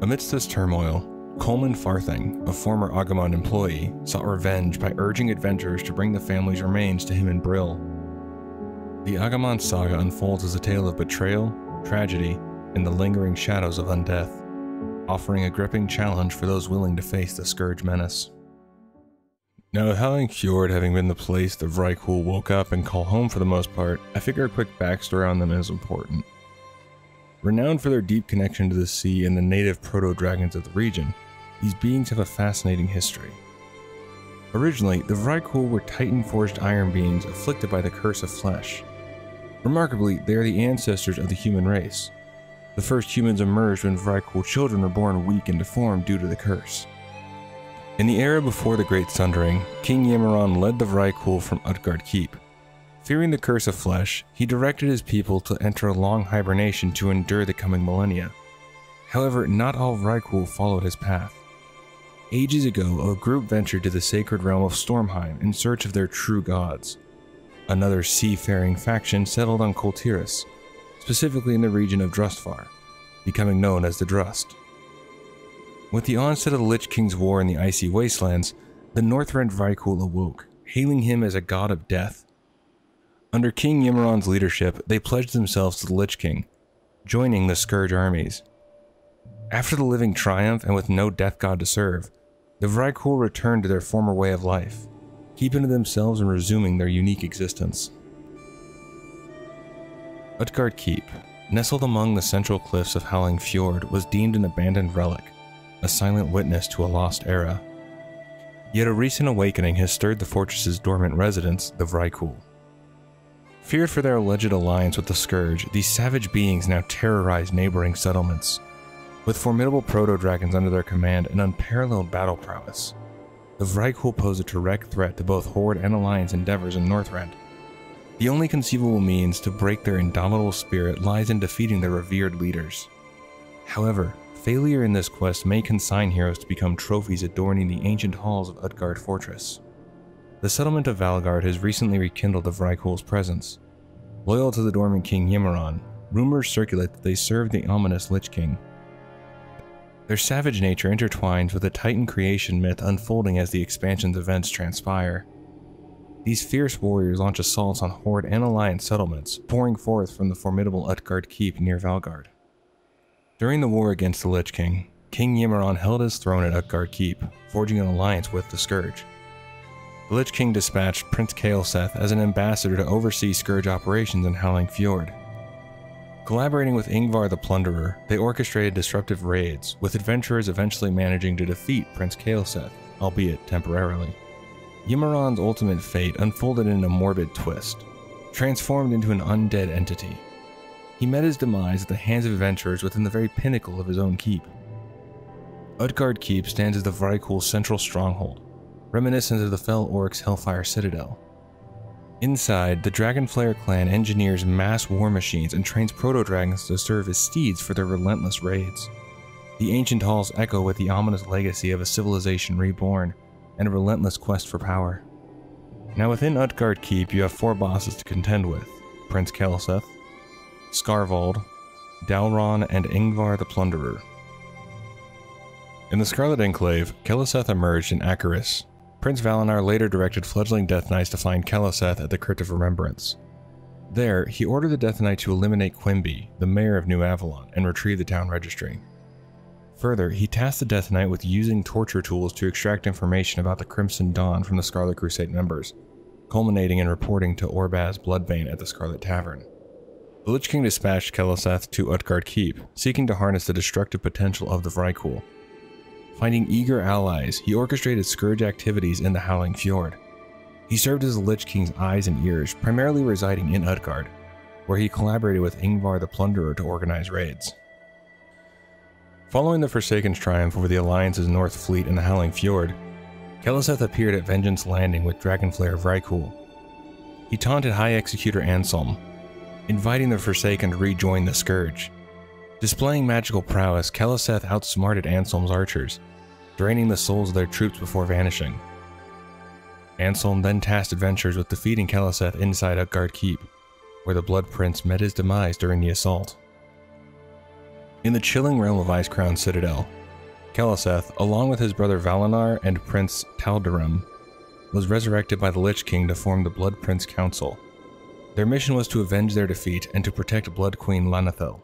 Amidst this turmoil, Coleman Farthing, a former Agamand employee, sought revenge by urging adventurers to bring the family's remains to him in Brill. The Agamand saga unfolds as a tale of betrayal, tragedy, and the lingering shadows of undeath offering a gripping challenge for those willing to face the Scourge menace. Now, with Howling Fjord having been the place the Vrykul woke up and call home for the most part, I figure a quick backstory on them is important. Renowned for their deep connection to the sea and the native proto-dragons of the region, these beings have a fascinating history. Originally, the Vrykul were Titan-forged iron beings afflicted by the curse of flesh. Remarkably, they are the ancestors of the human race, the first humans emerged when Vrykul children were born weak and deformed due to the curse. In the era before the Great Sundering, King Ymiron led the Vrykul from Utgard Keep. Fearing the curse of flesh, he directed his people to enter a long hibernation to endure the coming millennia. However, not all Vrykul followed his path. Ages ago, a group ventured to the sacred realm of Stormheim in search of their true gods. Another seafaring faction settled on Kul Tiras, specifically in the region of Drustvar, becoming known as the Drust. With the onset of the Lich King's War in the Icy Wastelands, the Northrend Vrykul awoke, hailing him as a god of death. Under King Ymiron's leadership, they pledged themselves to the Lich King, joining the Scourge armies. After the Living Triumph and with no death god to serve, the Vrykul returned to their former way of life, keeping to themselves and resuming their unique existence. Utgard Keep, nestled among the central cliffs of Howling Fjord, was deemed an abandoned relic, a silent witness to a lost era. Yet a recent awakening has stirred the fortress's dormant residents, the Vrykul. Feared for their alleged alliance with the Scourge, these savage beings now terrorize neighboring settlements. With formidable proto-dragons under their command and unparalleled battle prowess, the Vrykul pose a direct threat to both Horde and Alliance endeavors in Northrend. The only conceivable means to break their indomitable spirit lies in defeating their revered leaders. However, failure in this quest may consign heroes to become trophies adorning the ancient halls of Utgard Fortress. The settlement of Valgard has recently rekindled the Vrykul's presence. Loyal to the dormant king Ymiron, rumors circulate that they served the ominous Lich King. Their savage nature intertwines with the Titan creation myth unfolding as the expansion's events transpire. These fierce warriors launch assaults on Horde and Alliance settlements, pouring forth from the formidable Utgard Keep near Valgard. During the war against the Lich King, King Ymiron held his throne at Utgard Keep, forging an alliance with the Scourge. The Lich King dispatched Prince Keleseth as an ambassador to oversee Scourge operations in Howling Fjord. Collaborating with Ingvar the Plunderer, they orchestrated disruptive raids, with adventurers eventually managing to defeat Prince Keleseth, albeit temporarily. Ymiron's ultimate fate unfolded in a morbid twist, transformed into an undead entity. He met his demise at the hands of adventurers within the very pinnacle of his own keep. Utgard Keep stands as the Vrykul's central stronghold, reminiscent of the Fel Orc's Hellfire Citadel. Inside, the Dragonflayer clan engineers mass war machines and trains proto-dragons to serve as steeds for their relentless raids. The ancient halls echo with the ominous legacy of a civilization reborn and a relentless quest for power. Now within Utgard Keep, you have four bosses to contend with, Prince Keleseth, Skarvald, Dalronn, and Ingvar the Plunderer. In the Scarlet Enclave, Keleseth emerged in Acherus, Prince Valanar later directed fledgling Death Knights to find Keleseth at the Crypt of Remembrance. There, he ordered the Death Knight to eliminate Quimby, the mayor of New Avalon, and retrieve the town registry. Further, he tasked the Death Knight with using torture tools to extract information about the Crimson Dawn from the Scarlet Crusade members, culminating in reporting to Orbaz Bloodbane at the Scarlet Tavern. The Lich King dispatched Keleseth to Utgard Keep, seeking to harness the destructive potential of the Vrykul, Finding eager allies, he orchestrated scourge activities in the Howling Fjord. He served as the Lich King's eyes and ears, primarily residing in Utgard, where he collaborated with Ingvar the Plunderer to organize raids. Following the Forsaken's triumph over the Alliance's North Fleet in the Howling Fjord, Keleseth appeared at Vengeance Landing with Dragonflayer Vrykul. He taunted High Executor Anselm, inviting the Forsaken to rejoin the Scourge. Displaying magical prowess, Keleseth outsmarted Anselm's archers, draining the souls of their troops before vanishing. Anselm then tasked adventurers with defeating Keleseth inside Utgard Keep, where the Blood Prince met his demise during the assault. In the chilling realm of Icecrown Citadel, Keleseth, along with his brother Valanar and Prince Taldaram, was resurrected by the Lich King to form the Blood Prince Council. Their mission was to avenge their defeat and to protect Blood Queen Lana'thel.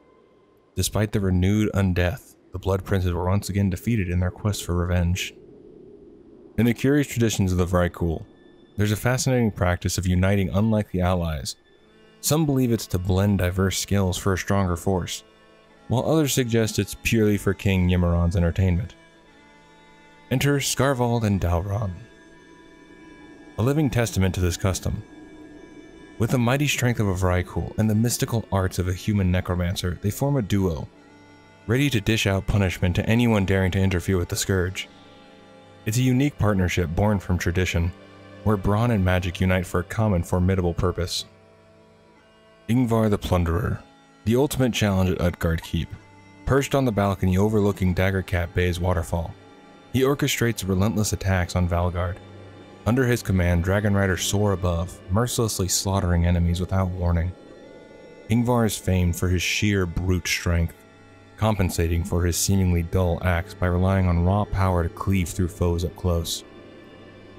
Despite the renewed undeath, the Blood Princes were once again defeated in their quest for revenge. In the curious traditions of the Vrykul, there's a fascinating practice of uniting unlikely allies. Some believe it's to blend diverse skills for a stronger force, while others suggest it's purely for King Ymiron's entertainment. Enter Skarvald and Dalronn. A living testament to this custom. With the mighty strength of a Vrykul and the mystical arts of a human necromancer, they form a duo ready to dish out punishment to anyone daring to interfere with the Scourge. It's a unique partnership born from tradition, where brawn and magic unite for a common formidable purpose. Ingvar the Plunderer, the ultimate challenge at Utgard Keep, perched on the balcony overlooking Daggercap Bay's waterfall. He orchestrates relentless attacks on Valgarde. Under his command, Dragon Riders soar above, mercilessly slaughtering enemies without warning. Ingvar is famed for his sheer brute strength, compensating for his seemingly dull acts by relying on raw power to cleave through foes up close.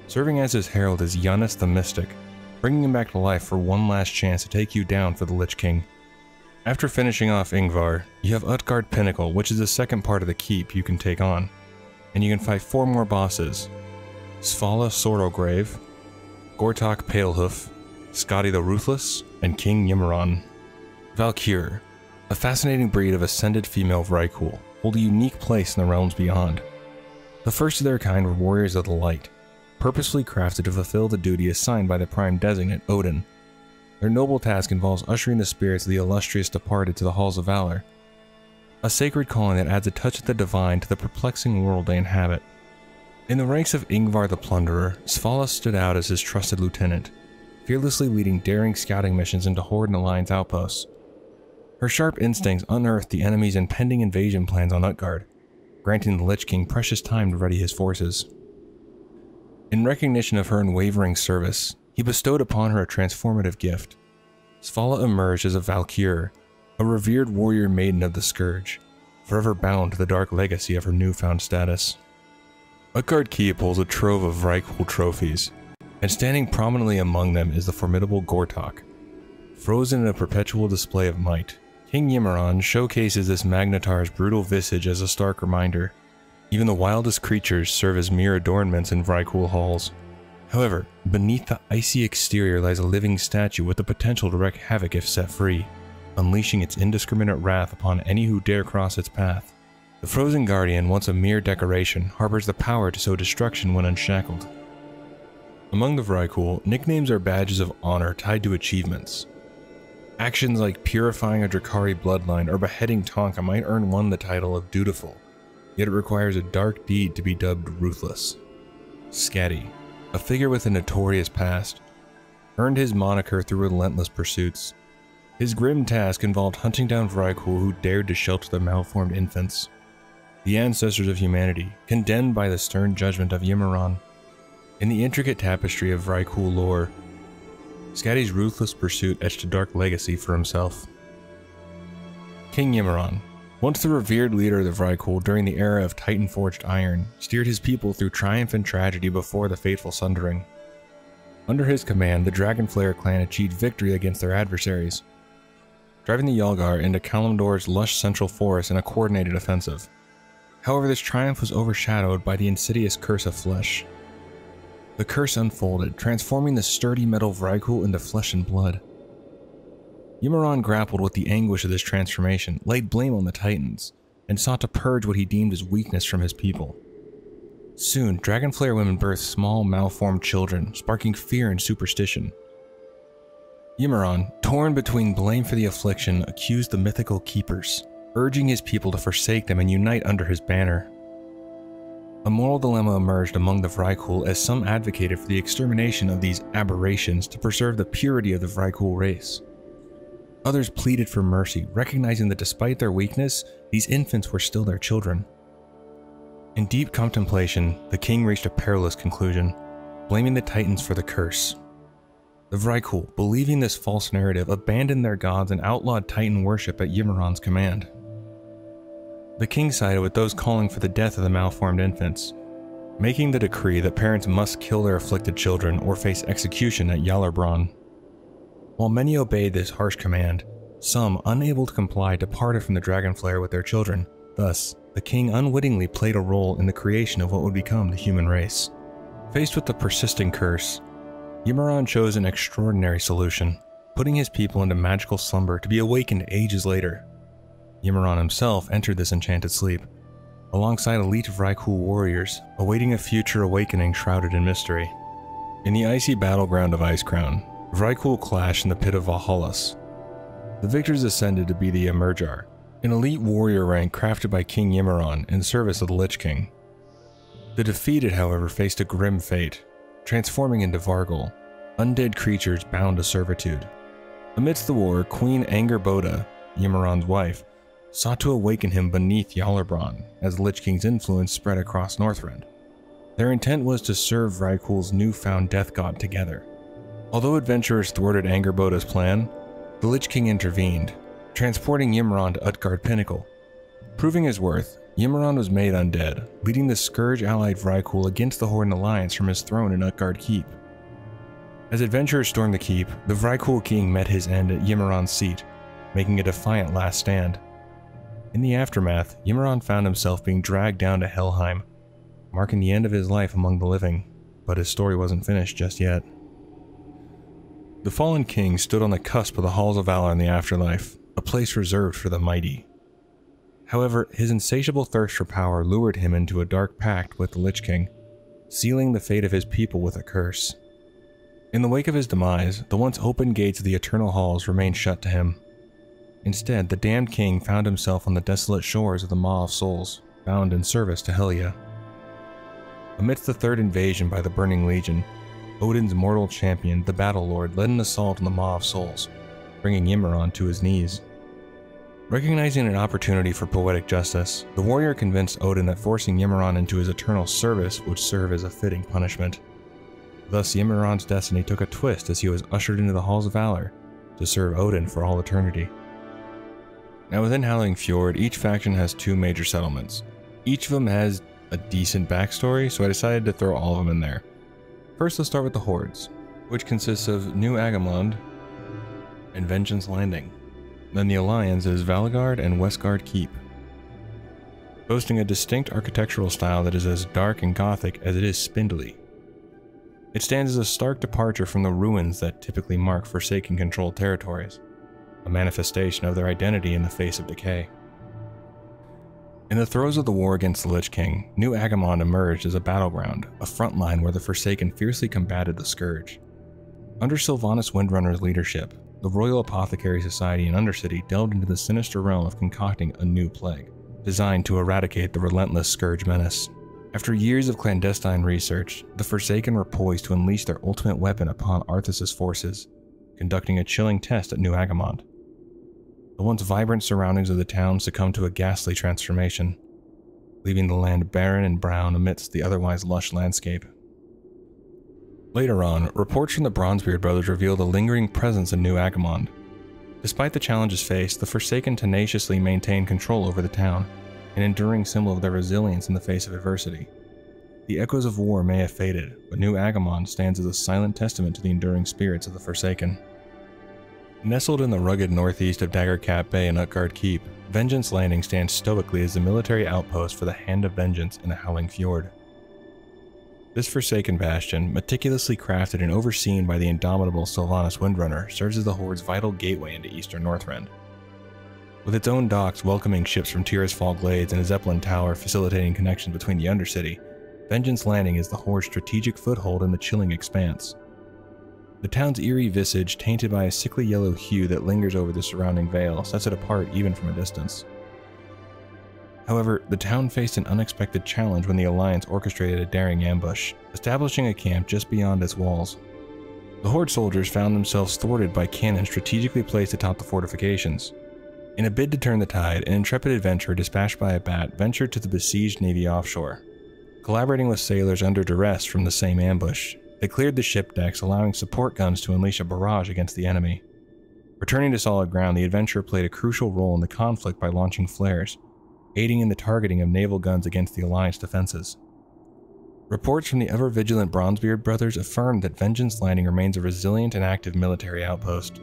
Serving as his herald is Giannis the Mystic, bringing him back to life for one last chance to take you down for the Lich King. After finishing off Ingvar, you have Utgard Pinnacle, which is the second part of the keep you can take on, and you can fight four more bosses Svala Sorrowgrave, Gortok Palehoof, Skadi the Ruthless, and King Ymiron. Valkyr, a fascinating breed of ascended female Vrykul hold a unique place in the realms beyond. The first of their kind were warriors of the light, purposefully crafted to fulfill the duty assigned by the prime designate Odin. Their noble task involves ushering the spirits of the illustrious departed to the halls of valor, a sacred calling that adds a touch of the divine to the perplexing world they inhabit. In the ranks of Ingvar the Plunderer, Svala stood out as his trusted lieutenant, fearlessly leading daring scouting missions into Horde and Alliance outposts. Her sharp instincts unearthed the enemy's impending invasion plans on Utgard, granting the Lich King precious time to ready his forces. In recognition of her unwavering service, he bestowed upon her a transformative gift. Svala emerged as a Valkyr, a revered warrior maiden of the Scourge, forever bound to the dark legacy of her newfound status. Utgard Keep holds a trove of Vrykul trophies, and standing prominently among them is the formidable Gortok. Frozen in a perpetual display of might, King Ymiron showcases this magnataur's brutal visage as a stark reminder. Even the wildest creatures serve as mere adornments in Vrykul halls. However, beneath the icy exterior lies a living statue with the potential to wreak havoc if set free, unleashing its indiscriminate wrath upon any who dare cross its path. The Frozen Guardian, once a mere decoration, harbors the power to sow destruction when unshackled. Among the Vrykul, nicknames are badges of honor tied to achievements. Actions like purifying a Drakkari bloodline or beheading Taunka might earn one the title of dutiful, yet it requires a dark deed to be dubbed ruthless. Skadi, a figure with a notorious past, earned his moniker through relentless pursuits. His grim task involved hunting down Vrykul who dared to shelter the malformed infants. The ancestors of humanity, condemned by the stern judgment of Ymiron, in the intricate tapestry of Vrykul lore, Skadi's ruthless pursuit etched a dark legacy for himself. King Ymiron, once the revered leader of the Vrykul during the era of Titan-forged iron, steered his people through triumph and tragedy before the fateful sundering. Under his command, the Dragonflayer clan achieved victory against their adversaries, driving the Yalgar into Kalimdor's lush central forest in a coordinated offensive. However, this triumph was overshadowed by the insidious curse of flesh, the curse unfolded, transforming the sturdy metal Vrykul into flesh and blood. Ymiron grappled with the anguish of this transformation, laid blame on the Titans, and sought to purge what he deemed as weakness from his people. Soon, Dragonflayer women birthed small, malformed children, sparking fear and superstition. Ymiron, torn between blame for the affliction, accused the mythical Keepers, urging his people to forsake them and unite under his banner. A moral dilemma emerged among the Vrykul as some advocated for the extermination of these aberrations to preserve the purity of the Vrykul race. Others pleaded for mercy, recognizing that despite their weakness, these infants were still their children. In deep contemplation, the king reached a perilous conclusion, blaming the Titans for the curse. The Vrykul, believing this false narrative, abandoned their gods and outlawed Titan worship at Ymiron's command. The king sided with those calling for the death of the malformed infants, making the decree that parents must kill their afflicted children or face execution at Gjalerbron. While many obeyed this harsh command, some, unable to comply, departed from the Dragonflayer with their children. Thus, the king unwittingly played a role in the creation of what would become the human race. Faced with the persisting curse, Ymiron chose an extraordinary solution, putting his people into magical slumber to be awakened ages later Ymiron himself entered this enchanted sleep, alongside elite Vrykul warriors, awaiting a future awakening shrouded in mystery. In the icy battleground of Ice Crown, Vrykul clashed in the pit of Valhallas. The victors ascended to be the Ymirjar, an elite warrior rank crafted by King Ymiron in service of the Lich King. The defeated, however, faced a grim fate, transforming into Vargul, undead creatures bound to servitude. Amidst the war, Queen Angerboda, Ymiron's wife, sought to awaken him beneath Gjalerbron as Lich King's influence spread across Northrend. Their intent was to serve Vrykul's newfound death god together. Although adventurers thwarted Angerboda's plan, the Lich King intervened, transporting Ymiron to Utgard Pinnacle. Proving his worth, Ymiron was made undead, leading the Scourge-allied Vrykul against the Horde Alliance from his throne in Utgard Keep. As adventurers stormed the keep, the Vrykul king met his end at Ymiron's seat, making a defiant last stand. In the aftermath, Ymiron found himself being dragged down to Helheim, marking the end of his life among the living, but his story wasn't finished just yet. The fallen king stood on the cusp of the halls of valor in the afterlife, a place reserved for the mighty. However, his insatiable thirst for power lured him into a dark pact with the Lich King, sealing the fate of his people with a curse. In the wake of his demise, the once open gates of the Eternal Halls remained shut to him. Instead, the damned king found himself on the desolate shores of the Maw of Souls, bound in service to Helya. Amidst the third invasion by the Burning Legion, Odin's mortal champion, the Battle Lord, led an assault on the Maw of Souls, bringing Ymir to his knees. Recognizing an opportunity for poetic justice, the warrior convinced Odin that forcing Ymir into his eternal service would serve as a fitting punishment. Thus, Ymir's destiny took a twist as he was ushered into the Halls of Valor to serve Odin for all eternity. Now, within Howling Fjord, each faction has two major settlements. Each of them has a decent backstory, so I decided to throw all of them in there. First, let's start with the Hordes, which consists of New Agamand and Vengeance Landing. Then the Alliance is Valgarde and Westguard Keep, boasting a distinct architectural style that is as dark and gothic as it is spindly. It stands as a stark departure from the ruins that typically mark Forsaken controlled territories, a manifestation of their identity in the face of decay. In the throes of the war against the Lich King, New Agamand emerged as a battleground, a front line where the Forsaken fiercely combated the Scourge. Under Sylvanas Windrunner's leadership, the Royal Apothecary Society in Undercity delved into the sinister realm of concocting a new plague, designed to eradicate the relentless Scourge menace. After years of clandestine research, the Forsaken were poised to unleash their ultimate weapon upon Arthas' forces, conducting a chilling test at New Agamand. The once vibrant surroundings of the town succumbed to a ghastly transformation, leaving the land barren and brown amidst the otherwise lush landscape. Later on, reports from the Bronzebeard brothers revealed a lingering presence in New Agamand. Despite the challenges faced, the Forsaken tenaciously maintained control over the town, an enduring symbol of their resilience in the face of adversity. The echoes of war may have faded, but New Agamand stands as a silent testament to the enduring spirits of the Forsaken. Nestled in the rugged northeast of Daggercap Bay and Utgard Keep, Vengeance Landing stands stoically as the military outpost for the Hand of Vengeance in the Howling Fjord. This Forsaken bastion, meticulously crafted and overseen by the indomitable Sylvanas Windrunner, serves as the Horde's vital gateway into eastern Northrend. With its own docks welcoming ships from Tirisfal Glades and a Zeppelin Tower facilitating connections between the Undercity, Vengeance Landing is the Horde's strategic foothold in the chilling expanse. The town's eerie visage, tainted by a sickly yellow hue that lingers over the surrounding vale, sets it apart even from a distance. However, the town faced an unexpected challenge when the Alliance orchestrated a daring ambush, establishing a camp just beyond its walls. The Horde soldiers found themselves thwarted by cannons strategically placed atop the fortifications, in a bid to turn the tide, an intrepid adventurer dispatched by a bat ventured to the besieged navy offshore. Collaborating with sailors under duress from the same ambush, they cleared the ship decks, allowing support guns to unleash a barrage against the enemy. Returning to solid ground, the adventurer played a crucial role in the conflict by launching flares, aiding in the targeting of naval guns against the Alliance defenses. Reports from the ever vigilant Bronzebeard brothers affirmed that Vengeance Landing remains a resilient and active military outpost,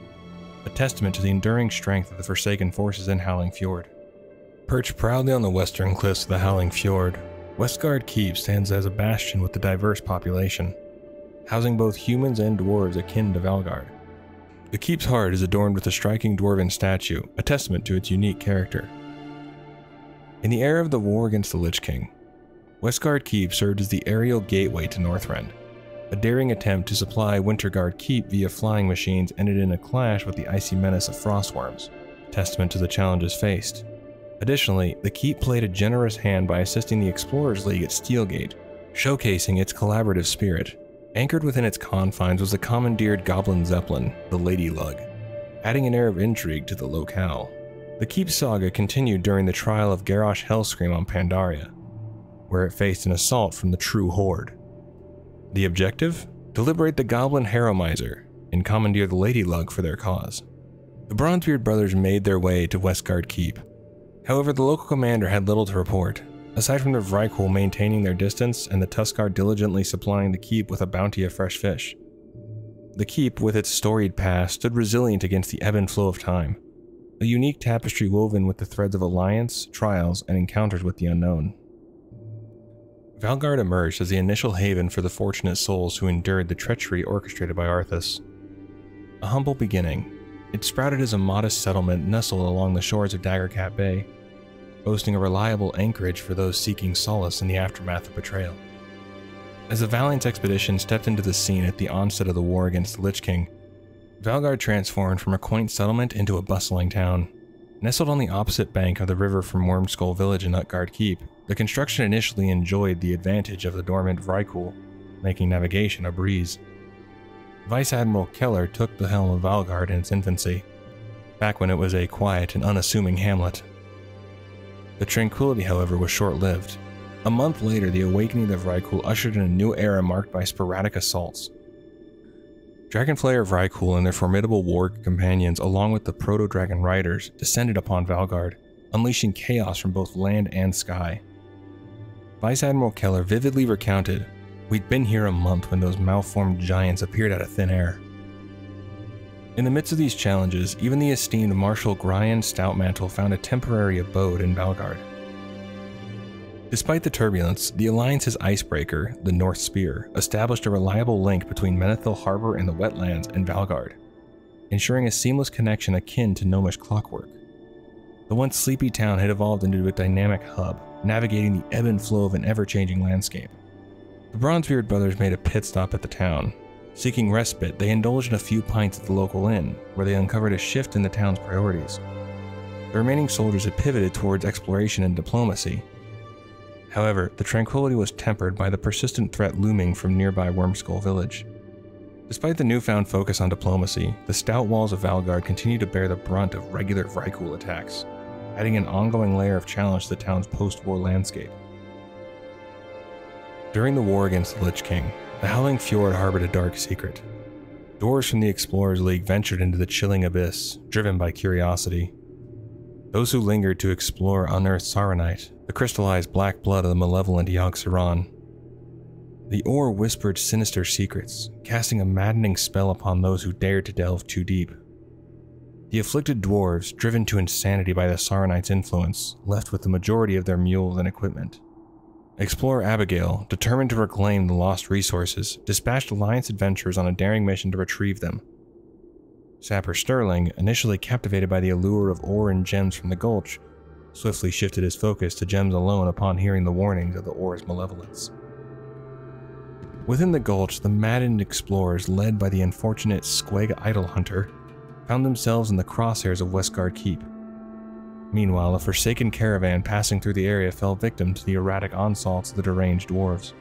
a testament to the enduring strength of the Forsaken forces in Howling Fjord. Perched proudly on the western cliffs of the Howling Fjord, Westguard Keep stands as a bastion with a diverse population, housing both humans and dwarves akin to Valgarde. The keep's heart is adorned with a striking dwarven statue, a testament to its unique character. In the era of the war against the Lich King, Westguard Keep served as the aerial gateway to Northrend, a daring attempt to supply Wintergarde Keep via flying machines ended in a clash with the icy menace of frostwyrms, testament to the challenges faced. Additionally, the Keep played a generous hand by assisting the Explorers League at Steelgate, showcasing its collaborative spirit. Anchored within its confines was a commandeered Goblin Zeppelin, the Lady Lug, adding an air of intrigue to the locale. The Keep saga continued during the trial of Garrosh Hellscream on Pandaria, where it faced an assault from the True Horde. The objective? To liberate the Goblin Harrowmeiser and commandeer the Lady Lug for their cause. The Bronzebeard brothers made their way to Westguard Keep. However, the local commander had little to report, aside from the Vrykul maintaining their distance and the Tuskarr diligently supplying the keep with a bounty of fresh fish. The keep, with its storied past, stood resilient against the ebb and flow of time, a unique tapestry woven with the threads of alliance, trials, and encounters with the unknown. Valgarde emerged as the initial haven for the fortunate souls who endured the treachery orchestrated by Arthas. A humble beginning, it sprouted as a modest settlement nestled along the shores of Daggercap Bay, boasting a reliable anchorage for those seeking solace in the aftermath of betrayal. As the Valiance expedition stepped into the scene at the onset of the war against the Lich King, Valgarde transformed from a quaint settlement into a bustling town. Nestled on the opposite bank of the river from Wyrmskull Village and Utgard Keep, the construction initially enjoyed the advantage of the dormant Vrykul, making navigation a breeze. Vice Admiral Keller took the helm of Valgarde in its infancy, back when it was a quiet and unassuming hamlet. The tranquility, however, was short lived. A month later, the awakening of Vrykul ushered in a new era marked by sporadic assaults. Dragonflayer Vrykul and their formidable war companions, along with the Proto Dragon Riders, descended upon Valgarde, unleashing chaos from both land and sky. Vice Admiral Keller vividly recounted We'd been here a month when those malformed giants appeared out of thin air. In the midst of these challenges, even the esteemed Marshal Gryan Stoutmantle found a temporary abode in Valgarde. Despite the turbulence, the Alliance's icebreaker, the North Spear, established a reliable link between Menethil Harbor and the wetlands and Valgarde, ensuring a seamless connection akin to gnomish clockwork. The once sleepy town had evolved into a dynamic hub, navigating the ebb and flow of an ever-changing landscape. The Bronzebeard brothers made a pit stop at the town. Seeking respite, they indulged in a few pints at the local inn, where they uncovered a shift in the town's priorities. The remaining soldiers had pivoted towards exploration and diplomacy. However, the tranquility was tempered by the persistent threat looming from nearby Wyrmskull village. Despite the newfound focus on diplomacy, the stout walls of Valgarde continue to bear the brunt of regular Vrykul attacks, adding an ongoing layer of challenge to the town's post-war landscape. During the war against the Lich King, the Howling Fjord harbored a dark secret. Dwarves from the Explorers League ventured into the chilling abyss, driven by curiosity. Those who lingered to explore unearthed Saronite, the crystallized black blood of the malevolent Yogg-Saron. The ore whispered sinister secrets, casting a maddening spell upon those who dared to delve too deep. The afflicted dwarves, driven to insanity by the Saronite's influence, left with the majority of their mules and equipment. Explorer Abigail, determined to reclaim the lost resources, dispatched Alliance adventurers on a daring mission to retrieve them. Sapper Sterling, initially captivated by the allure of ore and gems from the gulch, swiftly shifted his focus to gems alone upon hearing the warnings of the ore's malevolence. Within the gulch, the maddened explorers, led by the unfortunate Squeg Idolhunter, found themselves in the crosshairs of Westguard Keep. Meanwhile, a forsaken caravan passing through the area fell victim to the erratic onslaughts of the deranged dwarves.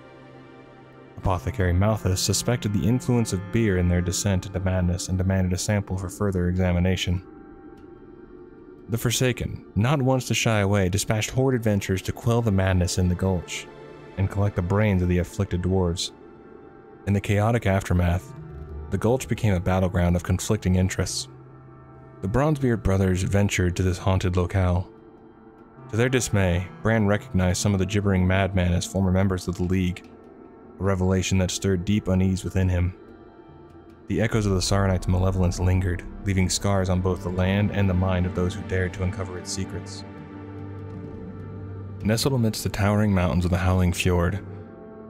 Apothecary Malthus suspected the influence of beer in their descent into madness and demanded a sample for further examination. The Forsaken, not once to shy away, dispatched horde adventurers to quell the madness in the gulch and collect the brains of the afflicted dwarves. In the chaotic aftermath, the gulch became a battleground of conflicting interests. The Bronzebeard brothers ventured to this haunted locale. To their dismay, Bran recognized some of the gibbering madmen as former members of the League, a revelation that stirred deep unease within him. The echoes of the Saronite's malevolence lingered, leaving scars on both the land and the mind of those who dared to uncover its secrets. Nestled amidst the towering mountains of the Howling Fjord,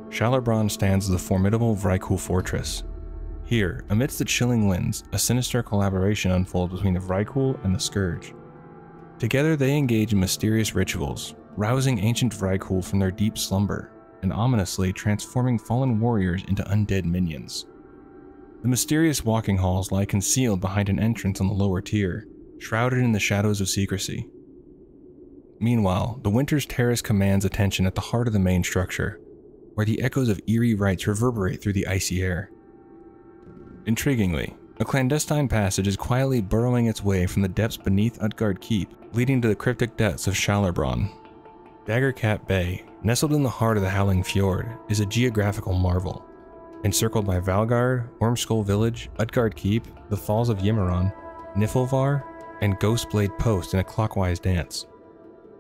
Gjalerbron stands as a formidable Vrykul fortress, here, amidst the chilling winds, a sinister collaboration unfolds between the Vrykul and the Scourge. Together they engage in mysterious rituals, rousing ancient Vrykul from their deep slumber, and ominously transforming fallen warriors into undead minions. The mysterious walking halls lie concealed behind an entrance on the lower tier, shrouded in the shadows of secrecy. Meanwhile, the Winter's Terrace commands attention at the heart of the main structure, where the echoes of eerie rites reverberate through the icy air. Intriguingly, a clandestine passage is quietly burrowing its way from the depths beneath Utgard Keep, leading to the cryptic depths of Gjalerbron. Daggercap Bay, nestled in the heart of the Howling Fjord, is a geographical marvel. Encircled by Valgarde, Wyrmskull Village, Utgard Keep, the Falls of Ymiron, Niflvar, and Ghostblade Post in a clockwise dance.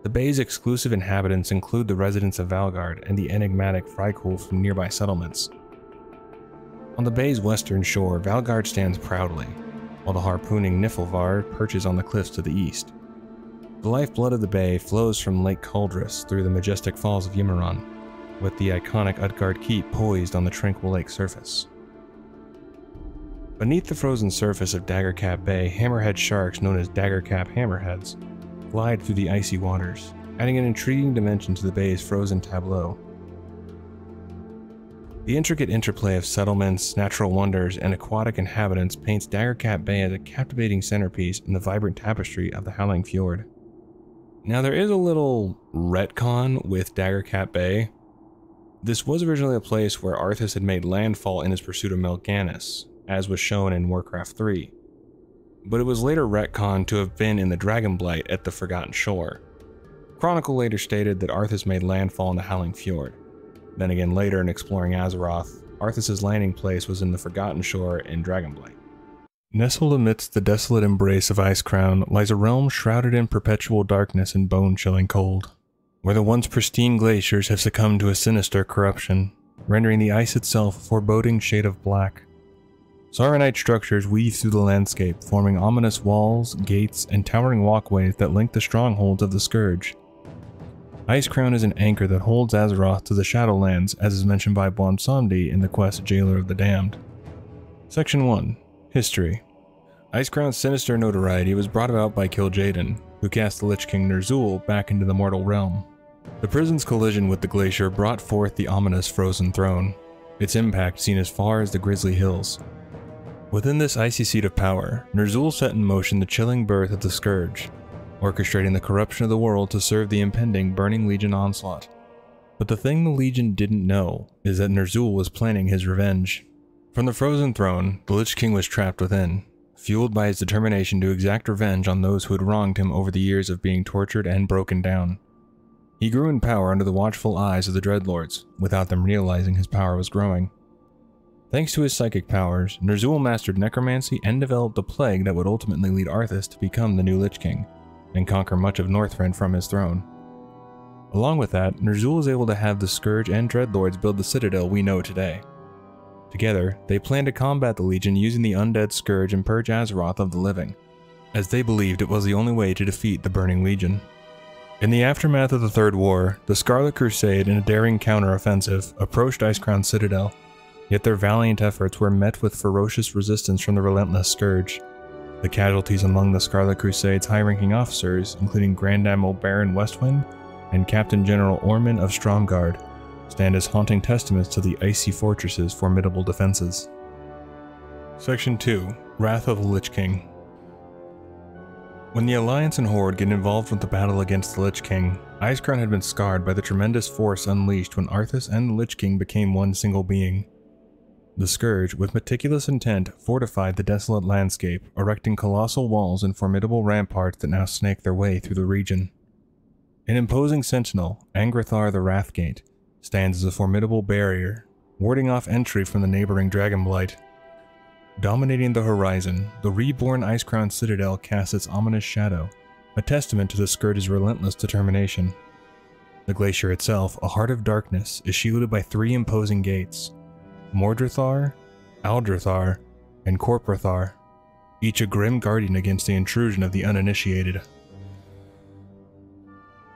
The bay's exclusive inhabitants include the residents of Valgarde and the enigmatic Vrykul from nearby settlements, on the bay's western shore, Valgarde stands proudly, while the harpooning Niflvar perches on the cliffs to the east. The lifeblood of the bay flows from Lake Cauldros through the majestic falls of Ymiron, with the iconic Utgard Keep poised on the tranquil lake surface. Beneath the frozen surface of Daggercap Bay, hammerhead sharks known as Daggercap hammerheads glide through the icy waters, adding an intriguing dimension to the bay's frozen tableau The intricate interplay of settlements, natural wonders, and aquatic inhabitants paints Daggercap Bay as a captivating centerpiece in the vibrant tapestry of the Howling Fjord. Now, there is a little retcon with Daggercap Bay. This was originally a place where Arthas had made landfall in his pursuit of Mal'Ganis, as was shown in Warcraft 3. But it was later retconned to have been in the Dragonblight at the Forgotten Shore. Chronicle later stated that Arthas made landfall in the Howling Fjord. Then again later in exploring Azeroth, Arthas' landing place was in the Forgotten Shore in Dragonblight. Nestled amidst the desolate embrace of Icecrown lies a realm shrouded in perpetual darkness and bone-chilling cold, where the once pristine glaciers have succumbed to a sinister corruption, rendering the ice itself a foreboding shade of black. Saronite structures weave through the landscape, forming ominous walls, gates, and towering walkways that link the strongholds of the Scourge. Icecrown is an anchor that holds Azeroth to the Shadowlands, as is mentioned by Bwonsamdi in the quest Jailer of the Damned. Section 1 History Ice Crown's sinister notoriety was brought about by Kil'jaeden, who cast the Lich King Ner'zhul back into the mortal realm. The prison's collision with the glacier brought forth the ominous Frozen Throne, its impact seen as far as the Grizzly Hills. Within this icy seat of power, Ner'zhul set in motion the chilling birth of the Scourge, orchestrating the corruption of the world to serve the impending Burning Legion onslaught. But the thing the Legion didn't know is that Ner'zhul was planning his revenge. From the Frozen Throne, the Lich King was trapped within, fueled by his determination to exact revenge on those who had wronged him over the years of being tortured and broken down. He grew in power under the watchful eyes of the Dreadlords, without them realizing his power was growing. Thanks to his psychic powers, Ner'zhul mastered necromancy and developed a plague that would ultimately lead Arthas to become the new Lich King, and conquer much of Northrend from his throne. Along with that, Ner'zhul was able to have the Scourge and Dreadlords build the citadel we know today. Together, they planned to combat the Legion using the undead Scourge and purge Azeroth of the living, as they believed it was the only way to defeat the Burning Legion. In the aftermath of the Third War, the Scarlet Crusade, in a daring counteroffensive, approached Icecrown Citadel, yet their valiant efforts were met with ferocious resistance from the relentless Scourge. The casualties among the Scarlet Crusade's high-ranking officers, including Grand Admiral Barean Westwind and Captain General Orman of Stromgarde, stand as haunting testaments to the icy fortress's formidable defenses. Section 2 Wrath of the Lich King When the Alliance and Horde get involved with the battle against the Lich King, Icecrown had been scarred by the tremendous force unleashed when Arthas and the Lich King became one single being. The Scourge, with meticulous intent, fortified the desolate landscape, erecting colossal walls and formidable ramparts that now snake their way through the region. An imposing sentinel, Angrathar the Wrathgate, stands as a formidable barrier, warding off entry from the neighboring Dragonblight. Dominating the horizon, the reborn Icecrown Citadel casts its ominous shadow, a testament to the Scourge's relentless determination. The glacier itself, a heart of darkness, is shielded by three imposing gates Mord'rethar, Aldur'thar, and Korprithar, each a grim guardian against the intrusion of the uninitiated.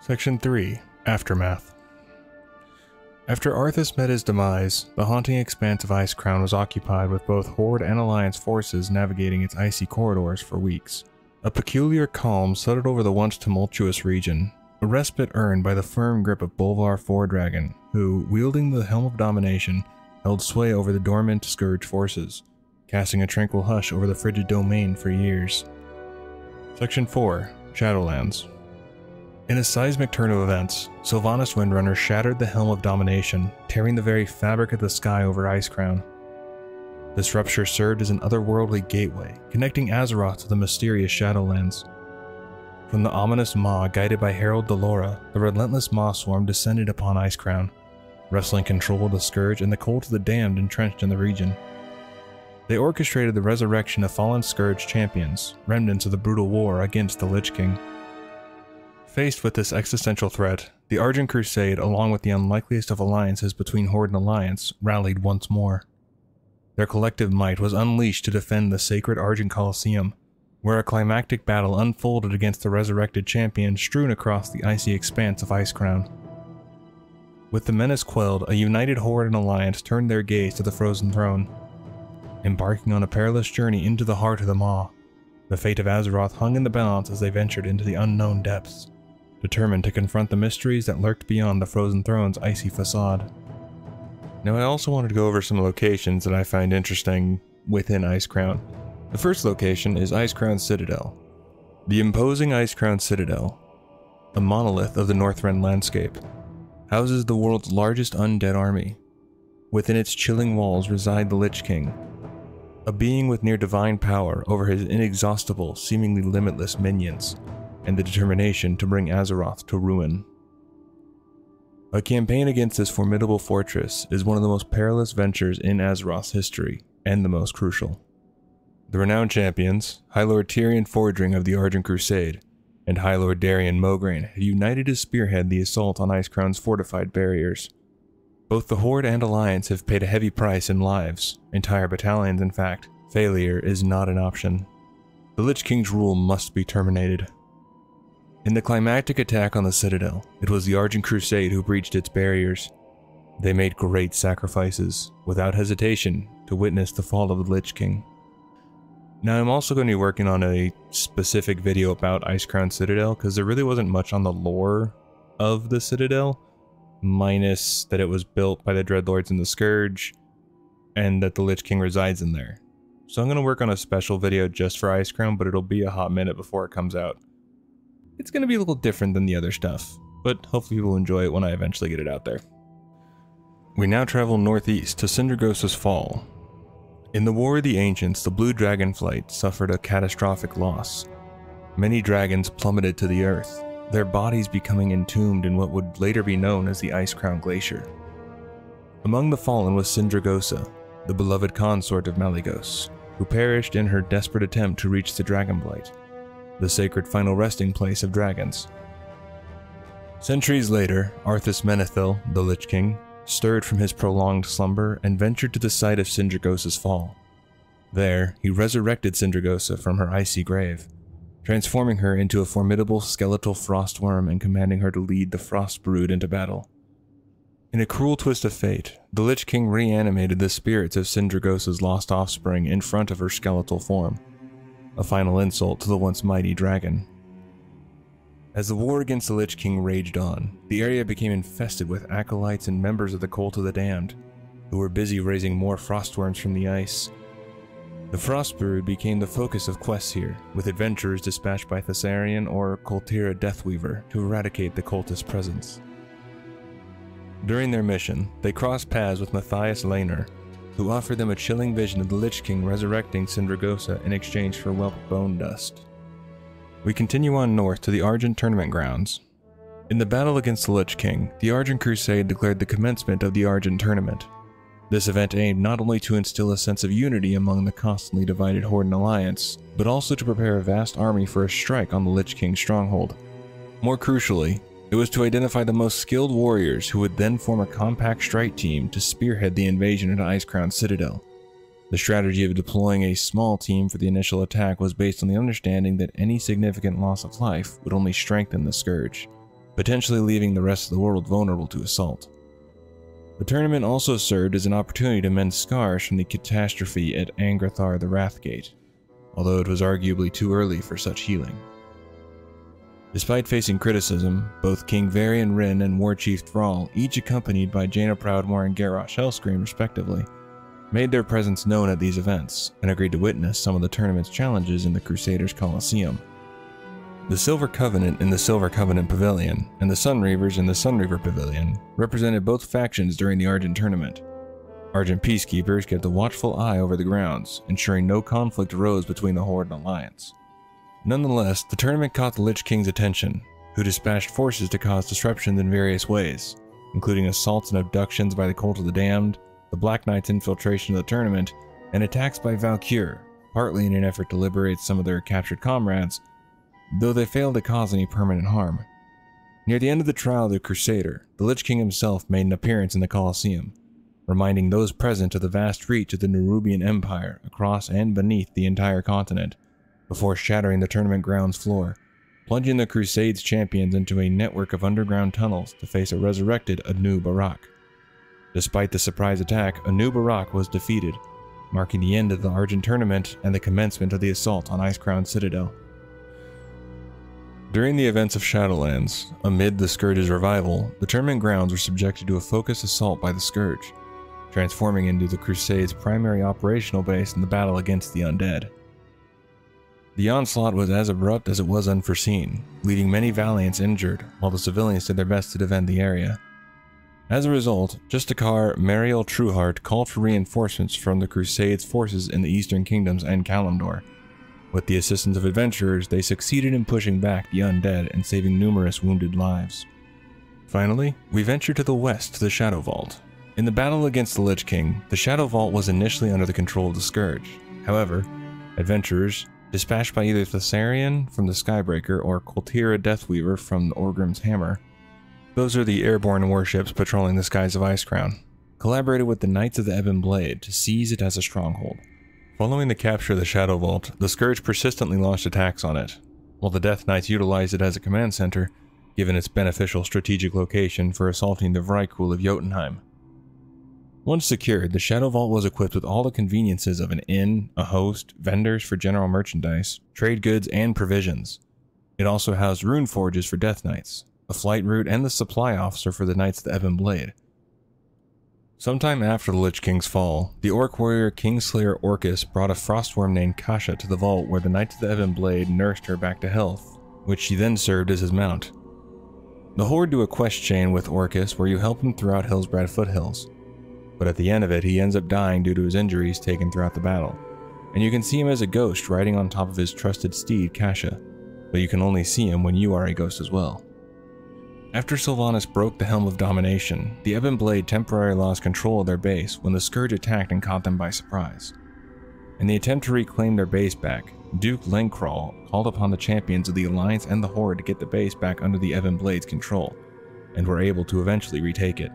Section 3 Aftermath after Arthas met his demise, the haunting expanse of Ice Crown was occupied with both Horde and Alliance forces navigating its icy corridors for weeks. A peculiar calm settled over the once tumultuous region, a respite earned by the firm grip of Bolvar Fordragon, who, wielding the Helm of Domination, held sway over the dormant Scourge forces, casting a tranquil hush over the frigid domain for years. Section 4 Shadowlands in a seismic turn of events, Sylvanas Windrunner shattered the Helm of Domination, tearing the very fabric of the sky over Icecrown. This rupture served as an otherworldly gateway, connecting Azeroth to the mysterious Shadowlands. From the ominous Maw guided by Herald Delora, the relentless Maw Swarm descended upon Icecrown, wresting control of the Scourge and the Cult of the Damned entrenched in the region. They orchestrated the resurrection of fallen Scourge champions, remnants of the brutal war against the Lich King. Faced with this existential threat, the Argent Crusade, along with the unlikeliest of alliances between Horde and Alliance, rallied once more. Their collective might was unleashed to defend the sacred Argent Colosseum, where a climactic battle unfolded against the resurrected champion strewn across the icy expanse of Icecrown. With the menace quelled, a united Horde and Alliance turned their gaze to the Frozen Throne, embarking on a perilous journey into the heart of the Maw. The fate of Azeroth hung in the balance as they ventured into the unknown depths determined to confront the mysteries that lurked beyond the Frozen Throne's icy facade. Now, I also wanted to go over some locations that I find interesting within Ice Crown. The first location is Ice Crown Citadel. The imposing Ice Crown Citadel, a monolith of the Northrend landscape, houses the world's largest undead army. Within its chilling walls reside the Lich King, a being with near divine power over his inexhaustible, seemingly limitless minions, and the determination to bring Azeroth to ruin. A campaign against this formidable fortress is one of the most perilous ventures in Azeroth's history, and the most crucial. The renowned champions, High Lord Tirion Fordring of the Argent Crusade, and High Lord Darion Mograine had united to spearhead the assault on Ice Crown's fortified barriers. Both the Horde and Alliance have paid a heavy price in lives, entire battalions in fact. Failure is not an option. The Lich King's rule must be terminated. In the climactic attack on the Citadel, it was the Argent Crusade who breached its barriers. They made great sacrifices, without hesitation, to witness the fall of the Lich King. Now, I'm also going to be working on a specific video about Ice Crown Citadel, because there really wasn't much on the lore of the Citadel, minus that it was built by the Dreadlords and the Scourge, and that the Lich King resides in there. So I'm going to work on a special video just for Ice Crown, but it'll be a hot minute before it comes out. It's going to be a little different than the other stuff, but hopefully you'll enjoy it when I eventually get it out there. We now travel northeast to Sindragosa's Fall. In the War of the Ancients, the Blue Dragonflight suffered a catastrophic loss. Many dragons plummeted to the earth, their bodies becoming entombed in what would later be known as the Icecrown Glacier. Among the fallen was Sindragosa, the beloved consort of Malygos, who perished in her desperate attempt to reach the Dragonblight the sacred final resting place of dragons. Centuries later, Arthas Menethil, the Lich King, stirred from his prolonged slumber and ventured to the site of Sindragosa's fall. There, he resurrected Sindragosa from her icy grave, transforming her into a formidable skeletal frost wyrm and commanding her to lead the Frost Brood into battle. In a cruel twist of fate, the Lich King reanimated the spirits of Sindragosa's lost offspring in front of her skeletal form a final insult to the once mighty dragon. As the war against the Lich King raged on, the area became infested with acolytes and members of the Cult of the Damned, who were busy raising more frostwyrms from the ice. The Frostbrood became the focus of quests here, with adventurers dispatched by Thassarian or Koltira Deathweaver to eradicate the cultist presence. During their mission, they crossed paths with Matthias Lehner, who offered them a chilling vision of the Lich King resurrecting Sindragosa in exchange for whelp bone dust. We continue on north to the Argent Tournament grounds. In the battle against the Lich King, the Argent Crusade declared the commencement of the Argent Tournament. This event aimed not only to instill a sense of unity among the constantly divided Horde and Alliance, but also to prepare a vast army for a strike on the Lich King's stronghold. More crucially, it was to identify the most skilled warriors who would then form a compact strike team to spearhead the invasion into Icecrown Citadel. The strategy of deploying a small team for the initial attack was based on the understanding that any significant loss of life would only strengthen the Scourge, potentially leaving the rest of the world vulnerable to assault. The tournament also served as an opportunity to mend scars from the catastrophe at Angrathar the Wrathgate, although it was arguably too early for such healing. Despite facing criticism, both King Varian Wrynn and War Chief Thrall, each accompanied by Jaina Proudmoore and Garrosh Hellscream respectively, made their presence known at these events and agreed to witness some of the tournament's challenges in the Crusaders' Colosseum. The Silver Covenant in the Silver Covenant Pavilion and the Sunreavers in the Sunreaver Pavilion represented both factions during the Argent tournament. Argent peacekeepers kept a watchful eye over the grounds, ensuring no conflict arose between the Horde and Alliance. Nonetheless, the tournament caught the Lich King's attention, who dispatched forces to cause disruptions in various ways, including assaults and abductions by the Cult of the Damned, the Black Knight's infiltration of the tournament, and attacks by Valkyr, partly in an effort to liberate some of their captured comrades, though they failed to cause any permanent harm. Near the end of the trial of the Crusader, the Lich King himself made an appearance in the Colosseum, reminding those present of the vast reach of the Nerubian Empire across and beneath the entire continent, before shattering the tournament grounds floor, plunging the Crusade's champions into a network of underground tunnels to face a resurrected Anub'arak. Despite the surprise attack, Anub'arak was defeated, marking the end of the Argent tournament and the commencement of the assault on Icecrown Citadel. During the events of Shadowlands, amid the Scourge's revival, the tournament grounds were subjected to a focused assault by the Scourge. transforming into the Crusade's primary operational base in the battle against the undead. The onslaught was as abrupt as it was unforeseen, leaving many Valiants injured, while the civilians did their best to defend the area. As a result, Justicar Mariel Trueheart called for reinforcements from the Crusades' forces in the Eastern Kingdoms and Kalimdor. With the assistance of adventurers, they succeeded in pushing back the undead and saving numerous wounded lives. Finally, we venture to the west to the Shadow Vault. In the battle against the Lich King, the Shadow Vault was initially under the control of the Scourge. However, adventurers, dispatched by either Thassarian from the Skybreaker or Koltira Deathweaver from the Orgrim's Hammer, those are the airborne warships patrolling the skies of Icecrown. collaborated with the Knights of the Ebon Blade to seize it as a stronghold. Following the capture of the Shadow Vault, the Scourge persistently launched attacks on it, while the Death Knights utilized it as a command center, given its beneficial strategic location for assaulting the Vrykul of Jotunheim. Once secured, the Shadow Vault was equipped with all the conveniences of an inn, a host, vendors for general merchandise, trade goods, and provisions. It also housed rune forges for Death Knights, a flight route, and the supply officer for the Knights of the Ebon Blade. Sometime after the Lich King's fall, the orc warrior Kingslayer Orkus brought a frostworm named Kasha to the vault where the Knights of the Ebon Blade nursed her back to health, which she then served as his mount. The Horde do a quest chain with Orkus where you help him throughout Hillsbrad foothills, but at the end of it he ends up dying due to his injuries taken throughout the battle, and you can see him as a ghost riding on top of his trusted steed Kasha, but you can only see him when you are a ghost as well. After Sylvanas broke the Helm of Domination, the Ebon Blade temporarily lost control of their base when the Scourge attacked and caught them by surprise. In the attempt to reclaim their base back, Duke Lankral called upon the champions of the Alliance and the Horde to get the base back under the Ebon Blade's control, and were able to eventually retake it.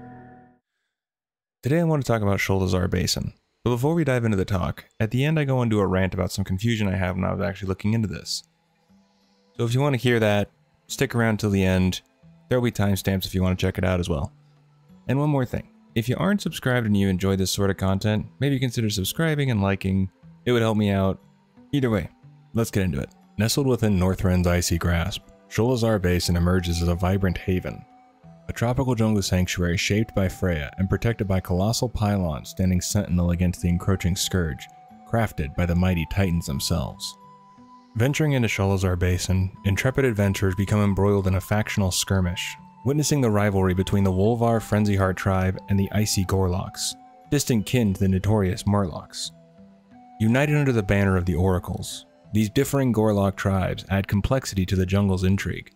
Today I want to talk about Sholazar Basin, but before we dive into the talk, at the end I go into a rant about some confusion I have when I was actually looking into this. So if you want to hear that, stick around till the end, there will be timestamps if you want to check it out as well. And one more thing. If you aren't subscribed and you enjoy this sort of content, maybe consider subscribing and liking. It would help me out. Either way, let's get into it. Nestled within Northrend's icy grasp, Sholazar Basin emerges as a vibrant haven. A tropical jungle sanctuary shaped by Freya and protected by colossal pylons standing sentinel against the encroaching scourge, crafted by the mighty titans themselves. Venturing into Sholazar Basin, intrepid adventurers become embroiled in a factional skirmish, witnessing the rivalry between the Wolvar Frenzyheart tribe and the Icy Gorloks, distant kin to the notorious Murlocs. United under the banner of the Oracles, these differing Gorlok tribes add complexity to the jungle's intrigue.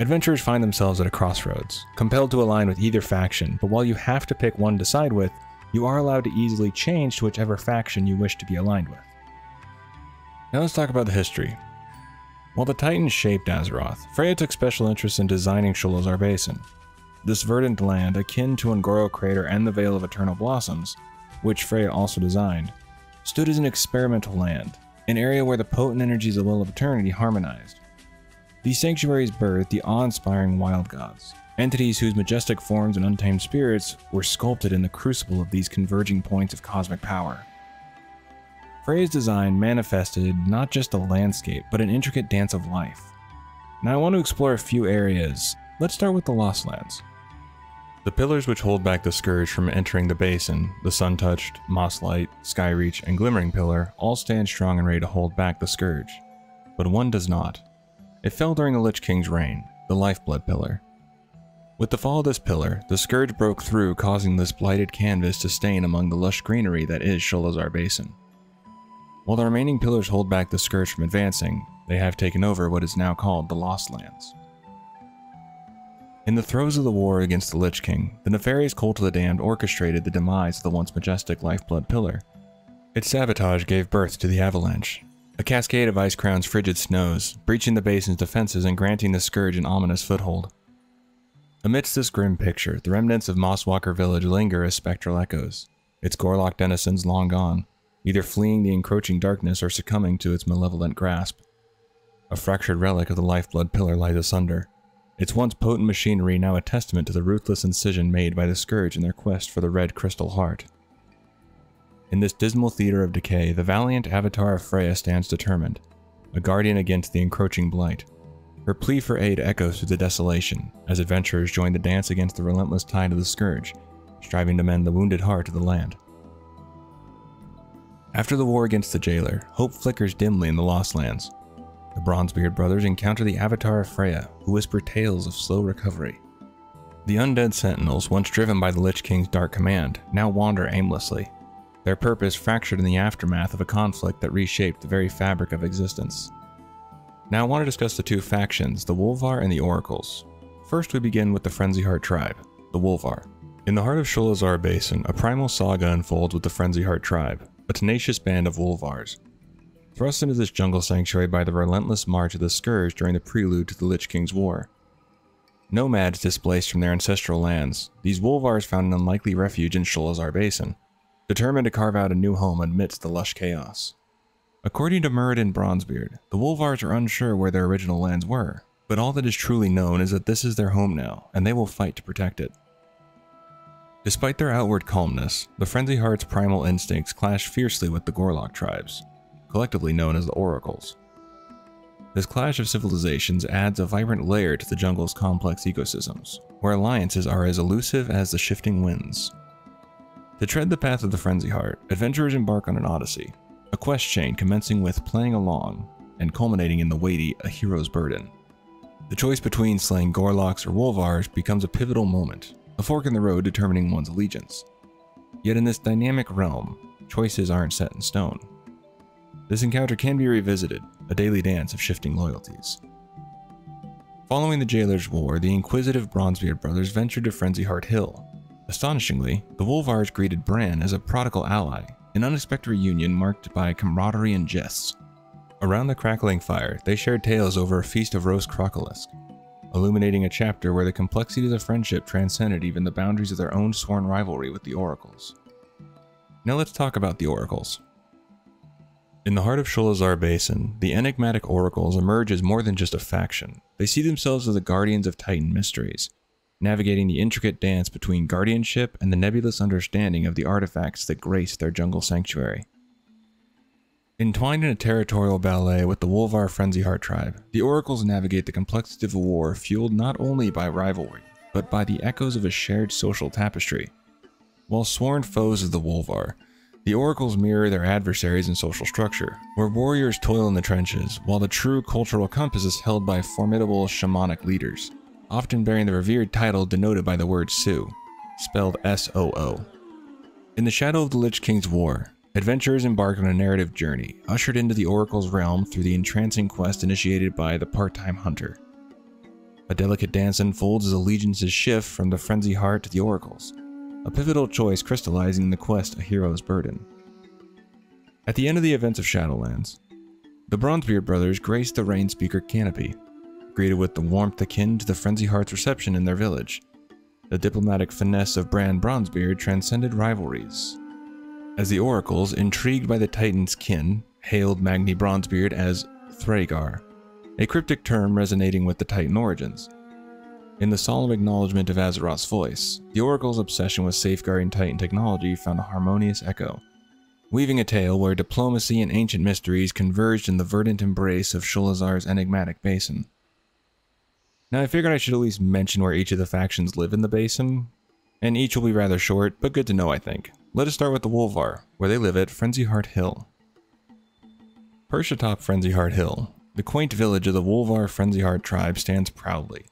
Adventurers find themselves at a crossroads, compelled to align with either faction, but while you have to pick one to side with, you are allowed to easily change to whichever faction you wish to be aligned with. Now let's talk about the history. While the Titans shaped Azeroth, Freya took special interest in designing Sholazar Basin. This verdant land, akin to Un'Goro Crater and the Vale of Eternal Blossoms, which Freya also designed, stood as an experimental land, an area where the potent energies of Well of Eternity harmonized. These sanctuaries birthed the awe-inspiring wild gods, entities whose majestic forms and untamed spirits were sculpted in the crucible of these converging points of cosmic power. Freya's design manifested not just a landscape, but an intricate dance of life. Now I want to explore a few areas. Let's start with the Lost Lands. The pillars which hold back the Scourge from entering the basin, the Sun-Touched, Mosslight, Skyreach, and Glimmering Pillar, all stand strong and ready to hold back the Scourge. But one does not. It fell during the Lich King's reign, the Lifeblood Pillar. With the fall of this pillar, the Scourge broke through causing this blighted canvas to stain among the lush greenery that is Sholazar Basin. While the remaining pillars hold back the Scourge from advancing, they have taken over what is now called the Lost Lands. In the throes of the war against the Lich King, the nefarious Cult of the Damned orchestrated the demise of the once majestic Lifeblood Pillar. Its sabotage gave birth to the Avalanche, a cascade of Icecrown's frigid snows, breaching the basin's defenses and granting the Scourge an ominous foothold. Amidst this grim picture, the remnants of Mosswalker Village linger as spectral echoes, its Gorlok denizens long gone, either fleeing the encroaching darkness or succumbing to its malevolent grasp. A fractured relic of the lifeblood pillar lies asunder, its once potent machinery now a testament to the ruthless incision made by the Scourge in their quest for the red crystal heart. In this dismal theater of decay, the valiant avatar of Freya stands determined, a guardian against the encroaching blight. Her plea for aid echoes through the desolation as adventurers join the dance against the relentless tide of the Scourge, striving to mend the wounded heart of the land. After the war against the jailer, hope flickers dimly in the Lost Lands. The Bronzebeard brothers encounter the Avatar of Freya, who whisper tales of slow recovery. The undead sentinels, once driven by the Lich King's dark command, now wander aimlessly, their purpose fractured in the aftermath of a conflict that reshaped the very fabric of existence. Now I want to discuss the two factions, the Wolvar and the Oracles. First we begin with the Frenzyheart tribe, the Wolvar. In the heart of Sholazar Basin, a primal saga unfolds with the Frenzyheart tribe, a tenacious band of Wolvars. Thrust into this jungle sanctuary by the relentless march of the Scourge during the prelude to the Lich King's War. Nomads displaced from their ancestral lands, these Wolvars found an unlikely refuge in Sholazar Basin, determined to carve out a new home amidst the lush chaos. According to Muradin Bronzebeard, the Wolvars are unsure where their original lands were, but all that is truly known is that this is their home now, and they will fight to protect it. Despite their outward calmness, the Frenzy Heart's primal instincts clash fiercely with the Gorlok tribes, collectively known as the Oracles. This clash of civilizations adds a vibrant layer to the jungle's complex ecosystems, where alliances are as elusive as the shifting winds. To tread the path of the Frenzy Heart, adventurers embark on an odyssey, a quest chain commencing with playing along and culminating in the weighty A Hero's Burden. The choice between slaying Gorlocks or Wolvars becomes a pivotal moment, a fork in the road determining one's allegiance. Yet in this dynamic realm, choices aren't set in stone. This encounter can be revisited, a daily dance of shifting loyalties. Following the Jailer's War, the inquisitive Bronzebeard brothers ventured to Frenzyheart Hill. Astonishingly, the Wolvars greeted Bran as a prodigal ally, an unexpected reunion marked by camaraderie and jests. Around the crackling fire, they shared tales over a feast of roast crocolisk, illuminating a chapter where the complexities of friendship transcended even the boundaries of their own sworn rivalry with the Oracles. Now let's talk about the Oracles. In the heart of Sholazar Basin, the enigmatic oracles emerge as more than just a faction. They see themselves as the guardians of Titan mysteries, navigating the intricate dance between guardianship and the nebulous understanding of the artifacts that grace their jungle sanctuary. Entwined in a territorial ballet with the Wolvar Frenzyheart tribe, the oracles navigate the complexity of a war fueled not only by rivalry, but by the echoes of a shared social tapestry. While sworn foes of the Wolvar, the oracles mirror their adversaries in social structure, where warriors toil in the trenches, while the true cultural compass is held by formidable shamanic leaders, often bearing the revered title denoted by the word Soo, spelled S-O-O. In the shadow of the Lich King's War, adventurers embark on a narrative journey, ushered into the oracle's realm through the entrancing quest initiated by the part-time hunter. A delicate dance unfolds as allegiances shift from the frenzy heart to the oracles, a pivotal choice crystallizing the quest A Hero's Burden. At the end of the events of Shadowlands, the Bronzebeard brothers graced the Rainspeaker canopy, greeted with the warmth akin to the Frenzy Heart's reception in their village. The diplomatic finesse of Bran Bronzebeard transcended rivalries. As the oracles, intrigued by the Titan's kin, hailed Magni Bronzebeard as Thragar, a cryptic term resonating with the Titan origins. In the solemn acknowledgement of Azeroth's voice, the Oracle's obsession with safeguarding Titan technology found a harmonious echo, weaving a tale where diplomacy and ancient mysteries converged in the verdant embrace of Sholazar's enigmatic basin. Now I figured I should at least mention where each of the factions live in the basin, and each will be rather short, but good to know I think. Let us start with the Wolvar, where they live at Frenzyheart Hill. Perched atop Frenzyheart Hill, the quaint village of the Wolvar Frenzyheart tribe stands proudly,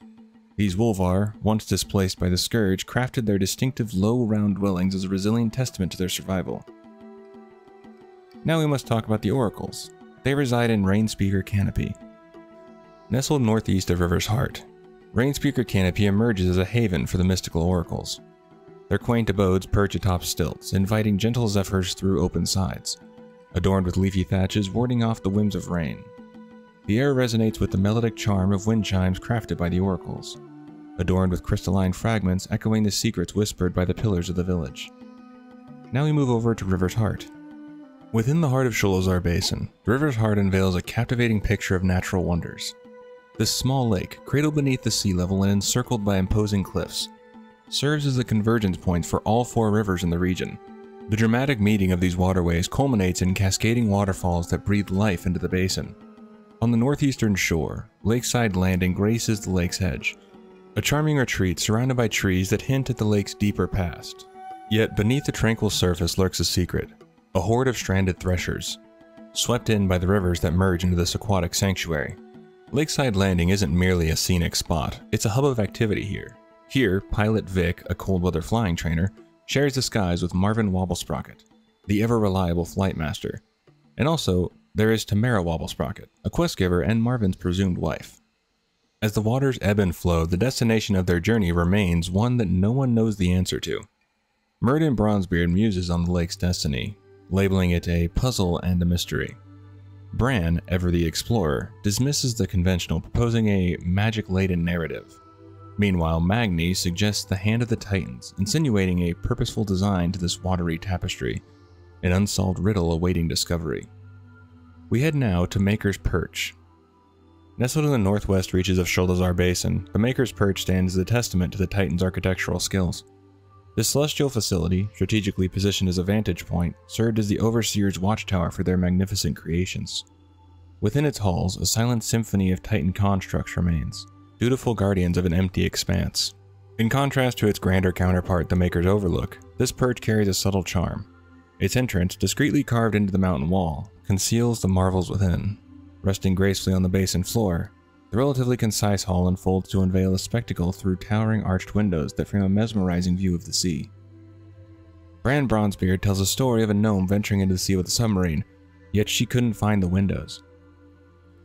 these Wolvar, once displaced by the Scourge, crafted their distinctive low round dwellings as a resilient testament to their survival. Now we must talk about the Oracles. They reside in Rainspeaker Canopy. Nestled northeast of River's Heart, Rainspeaker Canopy emerges as a haven for the mystical oracles. Their quaint abodes perch atop stilts, inviting gentle zephyrs through open sides, adorned with leafy thatches warding off the whims of rain. The air resonates with the melodic charm of wind chimes crafted by the oracles adorned with crystalline fragments echoing the secrets whispered by the pillars of the village. Now we move over to River's Heart. Within the heart of Sholazar Basin, River's Heart unveils a captivating picture of natural wonders. This small lake, cradled beneath the sea level and encircled by imposing cliffs, serves as a convergence point for all four rivers in the region. The dramatic meeting of these waterways culminates in cascading waterfalls that breathe life into the basin. On the northeastern shore, Lakeside Landing graces the lake's edge, a charming retreat surrounded by trees that hint at the lake's deeper past. Yet beneath the tranquil surface lurks a secret a horde of stranded threshers, swept in by the rivers that merge into this aquatic sanctuary. Lakeside Landing isn't merely a scenic spot, it's a hub of activity here. Here, pilot Vic, a cold weather flying trainer, shares the skies with Marvin Wobblesprocket, the ever reliable flight master. And also, there is Tamara Wobblesprocket, a quest giver and Marvin's presumed wife. As the waters ebb and flow, the destination of their journey remains one that no one knows the answer to. Muradin Bronzebeard muses on the lake's destiny, labeling it a puzzle and a mystery. Bran, ever the explorer, dismisses the conventional, proposing a magic laden narrative. Meanwhile, Magni suggests the Hand of the Titans, insinuating a purposeful design to this watery tapestry, an unsolved riddle awaiting discovery. We head now to Maker's Perch. Nestled in the northwest reaches of Sholazar Basin, the Maker's Perch stands as a testament to the Titan's architectural skills. This celestial facility, strategically positioned as a vantage point, served as the Overseer's watchtower for their magnificent creations. Within its halls, a silent symphony of Titan constructs remains, dutiful guardians of an empty expanse. In contrast to its grander counterpart, the Maker's Overlook, this perch carries a subtle charm. Its entrance, discreetly carved into the mountain wall, conceals the marvels within. Resting gracefully on the basin floor, the relatively concise hall unfolds to unveil a spectacle through towering arched windows that frame a mesmerizing view of the sea. Bran Bronzebeard tells a story of a gnome venturing into the sea with a submarine, yet she couldn't find the windows.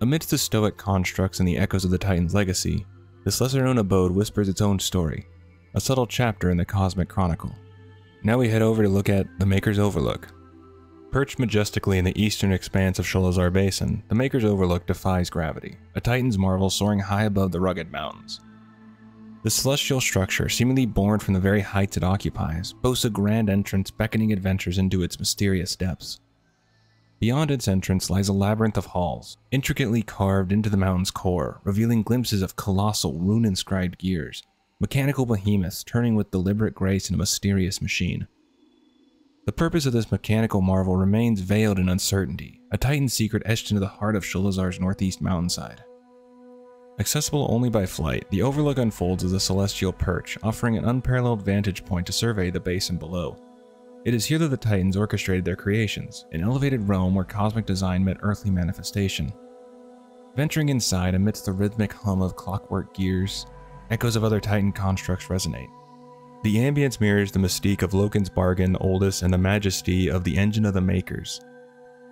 Amidst the stoic constructs and the echoes of the Titan's legacy, this lesser-known abode whispers its own story, a subtle chapter in the cosmic chronicle. Now we head over to look at the Maker's Overlook, Perched majestically in the eastern expanse of Sholazar Basin, the Maker's Overlook defies gravity, a titan's marvel soaring high above the rugged mountains. The celestial structure, seemingly born from the very heights it occupies, boasts a grand entrance beckoning adventures into its mysterious depths. Beyond its entrance lies a labyrinth of halls, intricately carved into the mountain's core, revealing glimpses of colossal, rune-inscribed gears, mechanical behemoths turning with deliberate grace in a mysterious machine. The purpose of this mechanical marvel remains veiled in uncertainty, a titan secret etched into the heart of Sholazar's northeast mountainside. Accessible only by flight, the Overlook unfolds as a celestial perch, offering an unparalleled vantage point to survey the basin below. It is here that the Titans orchestrated their creations, an elevated realm where cosmic design met earthly manifestation. Venturing inside amidst the rhythmic hum of clockwork gears, echoes of other Titan constructs resonate, the ambience mirrors the mystique of Loken's Bargain, Oldest, and the majesty of the Engine of the Makers.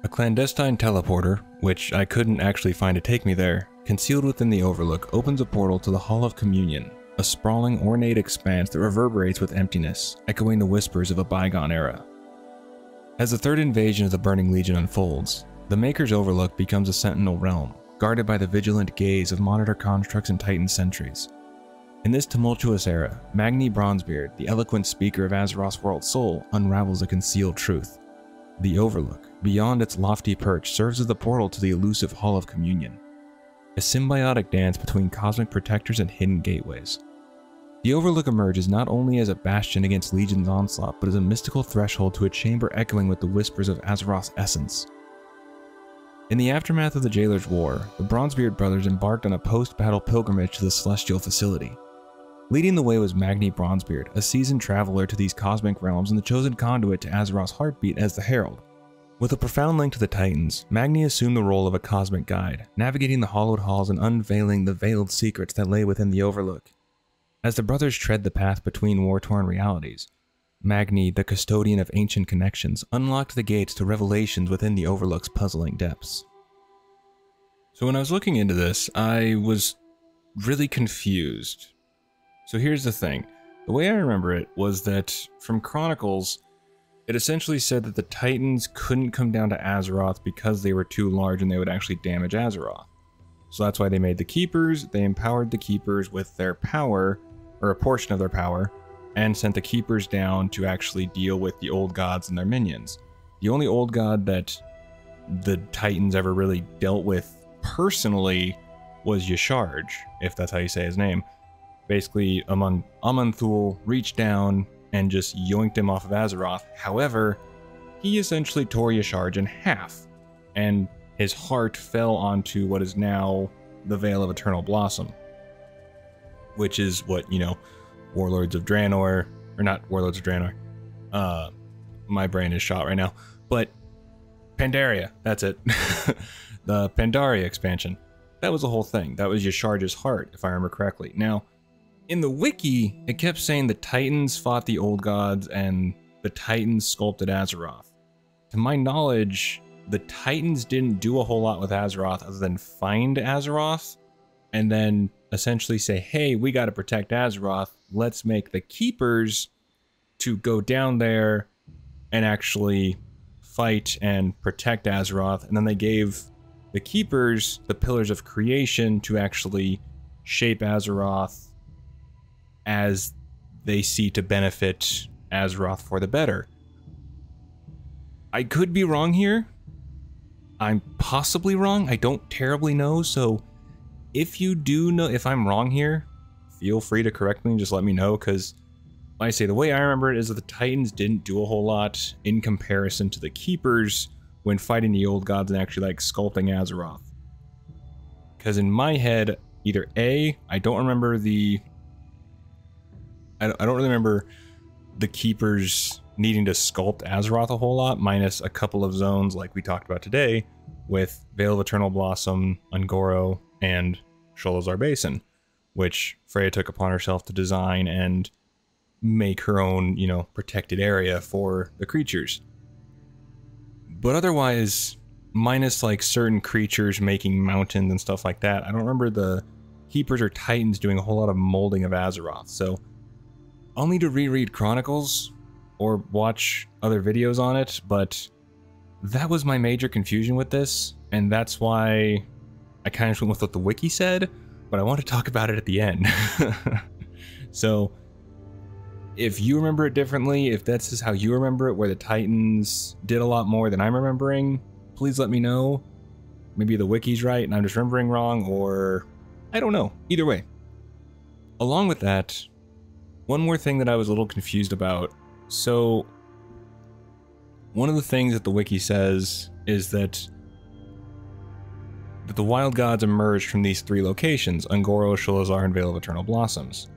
A clandestine teleporter, which I couldn't actually find to take me there, concealed within the Overlook, opens a portal to the Hall of Communion, a sprawling, ornate expanse that reverberates with emptiness, echoing the whispers of a bygone era. As the third invasion of the Burning Legion unfolds, the Maker's Overlook becomes a sentinel realm, guarded by the vigilant gaze of monitor constructs and Titan sentries. In this tumultuous era, Magni Bronzebeard, the eloquent speaker of Azeroth's world soul, unravels a concealed truth. The Overlook, beyond its lofty perch, serves as the portal to the elusive Hall of Communion, a symbiotic dance between cosmic protectors and hidden gateways. The Overlook emerges not only as a bastion against Legion's onslaught, but as a mystical threshold to a chamber echoing with the whispers of Azeroth's essence. In the aftermath of the Jailer's War, the Bronzebeard brothers embarked on a post-battle pilgrimage to the Celestial Facility, Leading the way was Magni Bronzebeard, a seasoned traveler to these cosmic realms and the chosen conduit to Azeroth's heartbeat as the Herald. With a profound link to the Titans, Magni assumed the role of a cosmic guide, navigating the hollowed halls and unveiling the veiled secrets that lay within the Overlook. As the brothers tread the path between war-torn realities, Magni, the custodian of ancient connections, unlocked the gates to revelations within the Overlook's puzzling depths. So when I was looking into this, I was really confused so here's the thing. The way I remember it was that from Chronicles, it essentially said that the Titans couldn't come down to Azeroth because they were too large and they would actually damage Azeroth. So that's why they made the Keepers, they empowered the Keepers with their power, or a portion of their power, and sent the Keepers down to actually deal with the Old Gods and their minions. The only Old God that the Titans ever really dealt with personally was Y'Shaarj, if that's how you say his name basically Amun Aman'Thul reached down and just yoinked him off of Azeroth. However, he essentially tore Y'Shaarj in half, and his heart fell onto what is now the Vale of Eternal Blossom, which is what, you know, Warlords of Draenor, or not Warlords of Draenor, Uh, my brain is shot right now. But Pandaria, that's it. the Pandaria expansion. That was the whole thing. That was Y'Shaarj's heart, if I remember correctly. Now, in the wiki, it kept saying the Titans fought the old gods and the Titans sculpted Azeroth. To my knowledge, the Titans didn't do a whole lot with Azeroth other than find Azeroth and then essentially say, hey, we got to protect Azeroth. Let's make the Keepers to go down there and actually fight and protect Azeroth. And then they gave the Keepers the Pillars of Creation to actually shape Azeroth as they see to benefit Azeroth for the better. I could be wrong here. I'm possibly wrong. I don't terribly know. So if you do know, if I'm wrong here, feel free to correct me and just let me know. Because, I say, the way I remember it is that the Titans didn't do a whole lot in comparison to the Keepers when fighting the old gods and actually like sculpting Azeroth. Because in my head, either A, I don't remember the. I don't really remember the Keepers needing to sculpt Azeroth a whole lot, minus a couple of zones like we talked about today with Vale of Eternal Blossom, Un'Goro, and Sholazar Basin, which Freya took upon herself to design and make her own, you know, protected area for the creatures. But otherwise, minus like certain creatures making mountains and stuff like that, I don't remember the Keepers or Titans doing a whole lot of molding of Azeroth. So I'll to reread Chronicles or watch other videos on it, but that was my major confusion with this, and that's why I kind of went with what the wiki said, but I want to talk about it at the end. so, if you remember it differently, if that's just how you remember it, where the Titans did a lot more than I'm remembering, please let me know. Maybe the wiki's right and I'm just remembering wrong, or I don't know. Either way. Along with that, one more thing that I was a little confused about. So, one of the things that the wiki says is that that the wild gods emerged from these three locations, Un'Goro, Sholazar, and Vale of Eternal Blossoms.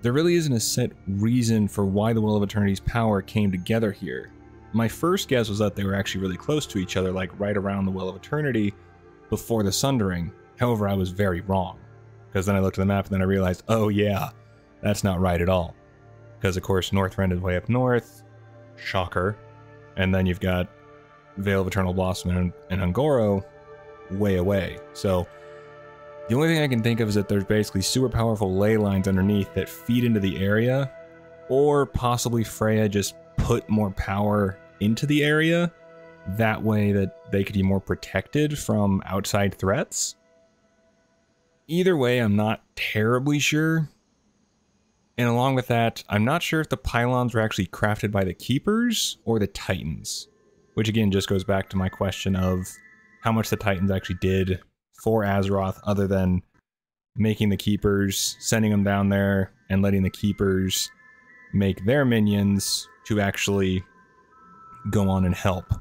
There really isn't a set reason for why the Well of Eternity's power came together here. My first guess was that they were actually really close to each other, like right around the Well of Eternity before the Sundering. However, I was very wrong. Because then I looked at the map and then I realized, oh yeah, that's not right at all. Because of course Northrend is way up north, shocker, and then you've got Vale of Eternal Blossom and, and Un'Goro way away. So the only thing I can think of is that there's basically super powerful ley lines underneath that feed into the area, or possibly Freya just put more power into the area. That way that they could be more protected from outside threats. Either way, I'm not terribly sure. And along with that, I'm not sure if the pylons were actually crafted by the Keepers or the Titans. Which again just goes back to my question of how much the Titans actually did for Azeroth other than making the Keepers, sending them down there, and letting the Keepers make their minions to actually go on and help.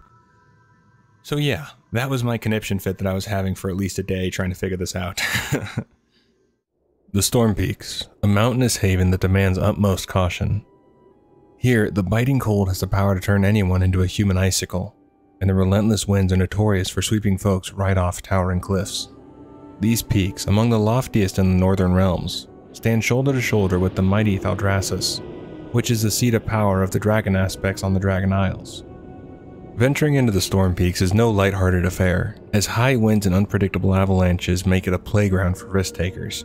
So yeah, that was my conniption fit that I was having for at least a day trying to figure this out. The Storm Peaks, a mountainous haven that demands utmost caution. Here, the biting cold has the power to turn anyone into a human icicle, and the relentless winds are notorious for sweeping folks right off towering cliffs. These peaks, among the loftiest in the northern realms, stand shoulder to shoulder with the mighty Thaldraszus, which is the seat of power of the dragon aspects on the Dragon Isles. Venturing into the Storm Peaks is no light-hearted affair, as high winds and unpredictable avalanches make it a playground for risk takers.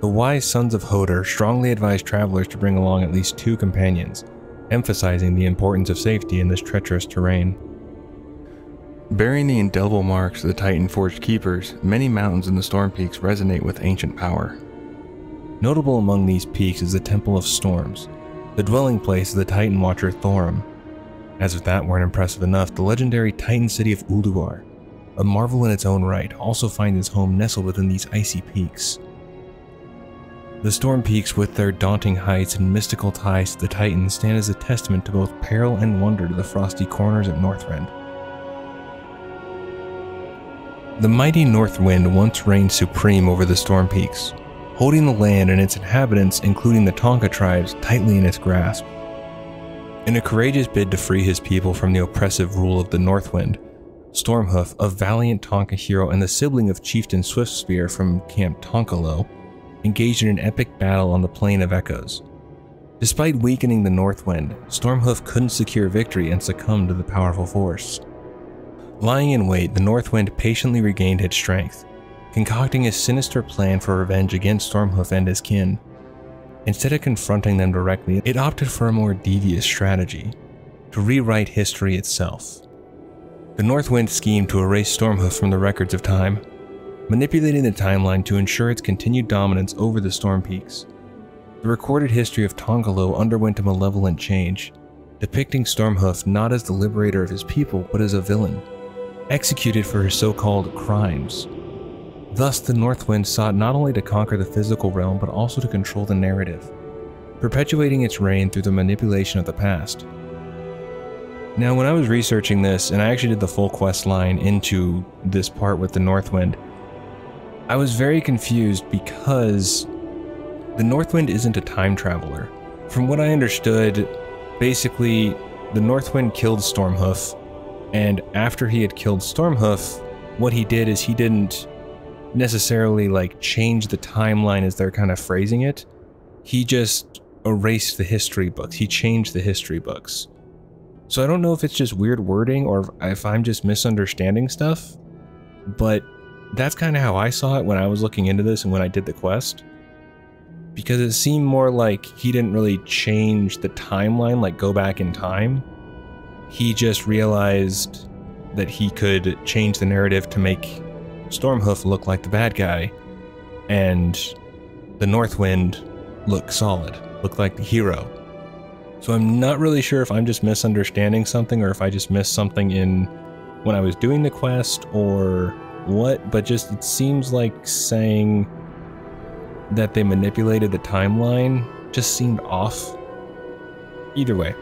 The wise sons of Hodir strongly advise travelers to bring along at least two companions, emphasizing the importance of safety in this treacherous terrain. Bearing the indelible marks of the Titan Forged Keepers, many mountains in the Storm Peaks resonate with ancient power. Notable among these peaks is the Temple of Storms, the dwelling place of the Titan Watcher Thorim. As if that weren't impressive enough, the legendary Titan city of Ulduar, a marvel in its own right, also finds its home nestled within these icy peaks. The storm peaks, with their daunting heights and mystical ties to the Titans, stand as a testament to both peril and wonder to the frosty corners of Northrend. The mighty North Wind once reigned supreme over the storm peaks, holding the land and its inhabitants, including the Taunka tribes, tightly in its grasp. In a courageous bid to free his people from the oppressive rule of the Northwind, Stormhoof, a valiant Taunka hero and the sibling of Chieftain Swiftspear from Camp Tunka'lo, engaged in an epic battle on the Plain of Echoes. Despite weakening the Northwind, Stormhoof couldn't secure victory and succumbed to the powerful force. Lying in wait, the Northwind patiently regained its strength, concocting a sinister plan for revenge against Stormhoof and his kin. Instead of confronting them directly, it opted for a more devious strategy to rewrite history itself. The Northwind schemed to erase Stormhoof from the records of time, manipulating the timeline to ensure its continued dominance over the Storm Peaks. The recorded history of Tunka'lo underwent a malevolent change, depicting Stormhoof not as the liberator of his people, but as a villain, executed for his so-called crimes. Thus, the Northwind sought not only to conquer the physical realm, but also to control the narrative, perpetuating its reign through the manipulation of the past. Now, when I was researching this, and I actually did the full quest line into this part with the Northwind, I was very confused because the Northwind isn't a time traveler. From what I understood, basically, the Northwind killed Stormhoof, and after he had killed Stormhoof, what he did is he didn't necessarily like change the timeline as they're kind of phrasing it. He just erased the history books. He changed the history books. So I don't know if it's just weird wording or if I'm just misunderstanding stuff, but that's kind of how I saw it when I was looking into this and when I did the quest. Because it seemed more like he didn't really change the timeline, like go back in time. He just realized that he could change the narrative to make Stormhoof look like the bad guy, and the Northwind look solid, look like the hero. So I'm not really sure if I'm just misunderstanding something or if I just missed something in when I was doing the quest or what, but just it seems like saying that they manipulated the timeline just seemed off. Either way,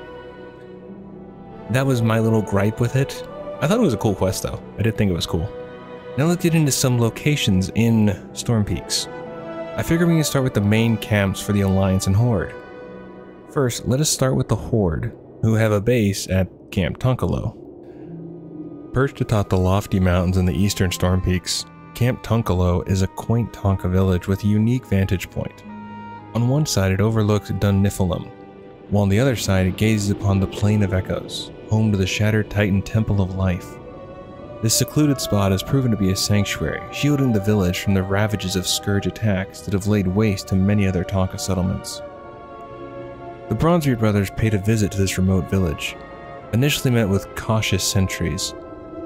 that was my little gripe with it. I thought it was a cool quest though. I did think it was cool. Now let's get into some locations in Storm Peaks. I figure we can start with the main camps for the Alliance and Horde. First, let us start with the Horde, who have a base at Camp Tunka'lo. Perched atop the lofty mountains in the eastern Storm Peaks, Camp Tunka'lo is a quaint Taunka village with a unique vantage point. On one side it overlooks Dun while on the other side it gazes upon the Plain of Echoes, home to the Shattered Titan Temple of Life. This secluded spot has proven to be a sanctuary, shielding the village from the ravages of scourge attacks that have laid waste to many other Taunka settlements. The Bronzebeard brothers paid a visit to this remote village, initially met with cautious sentries,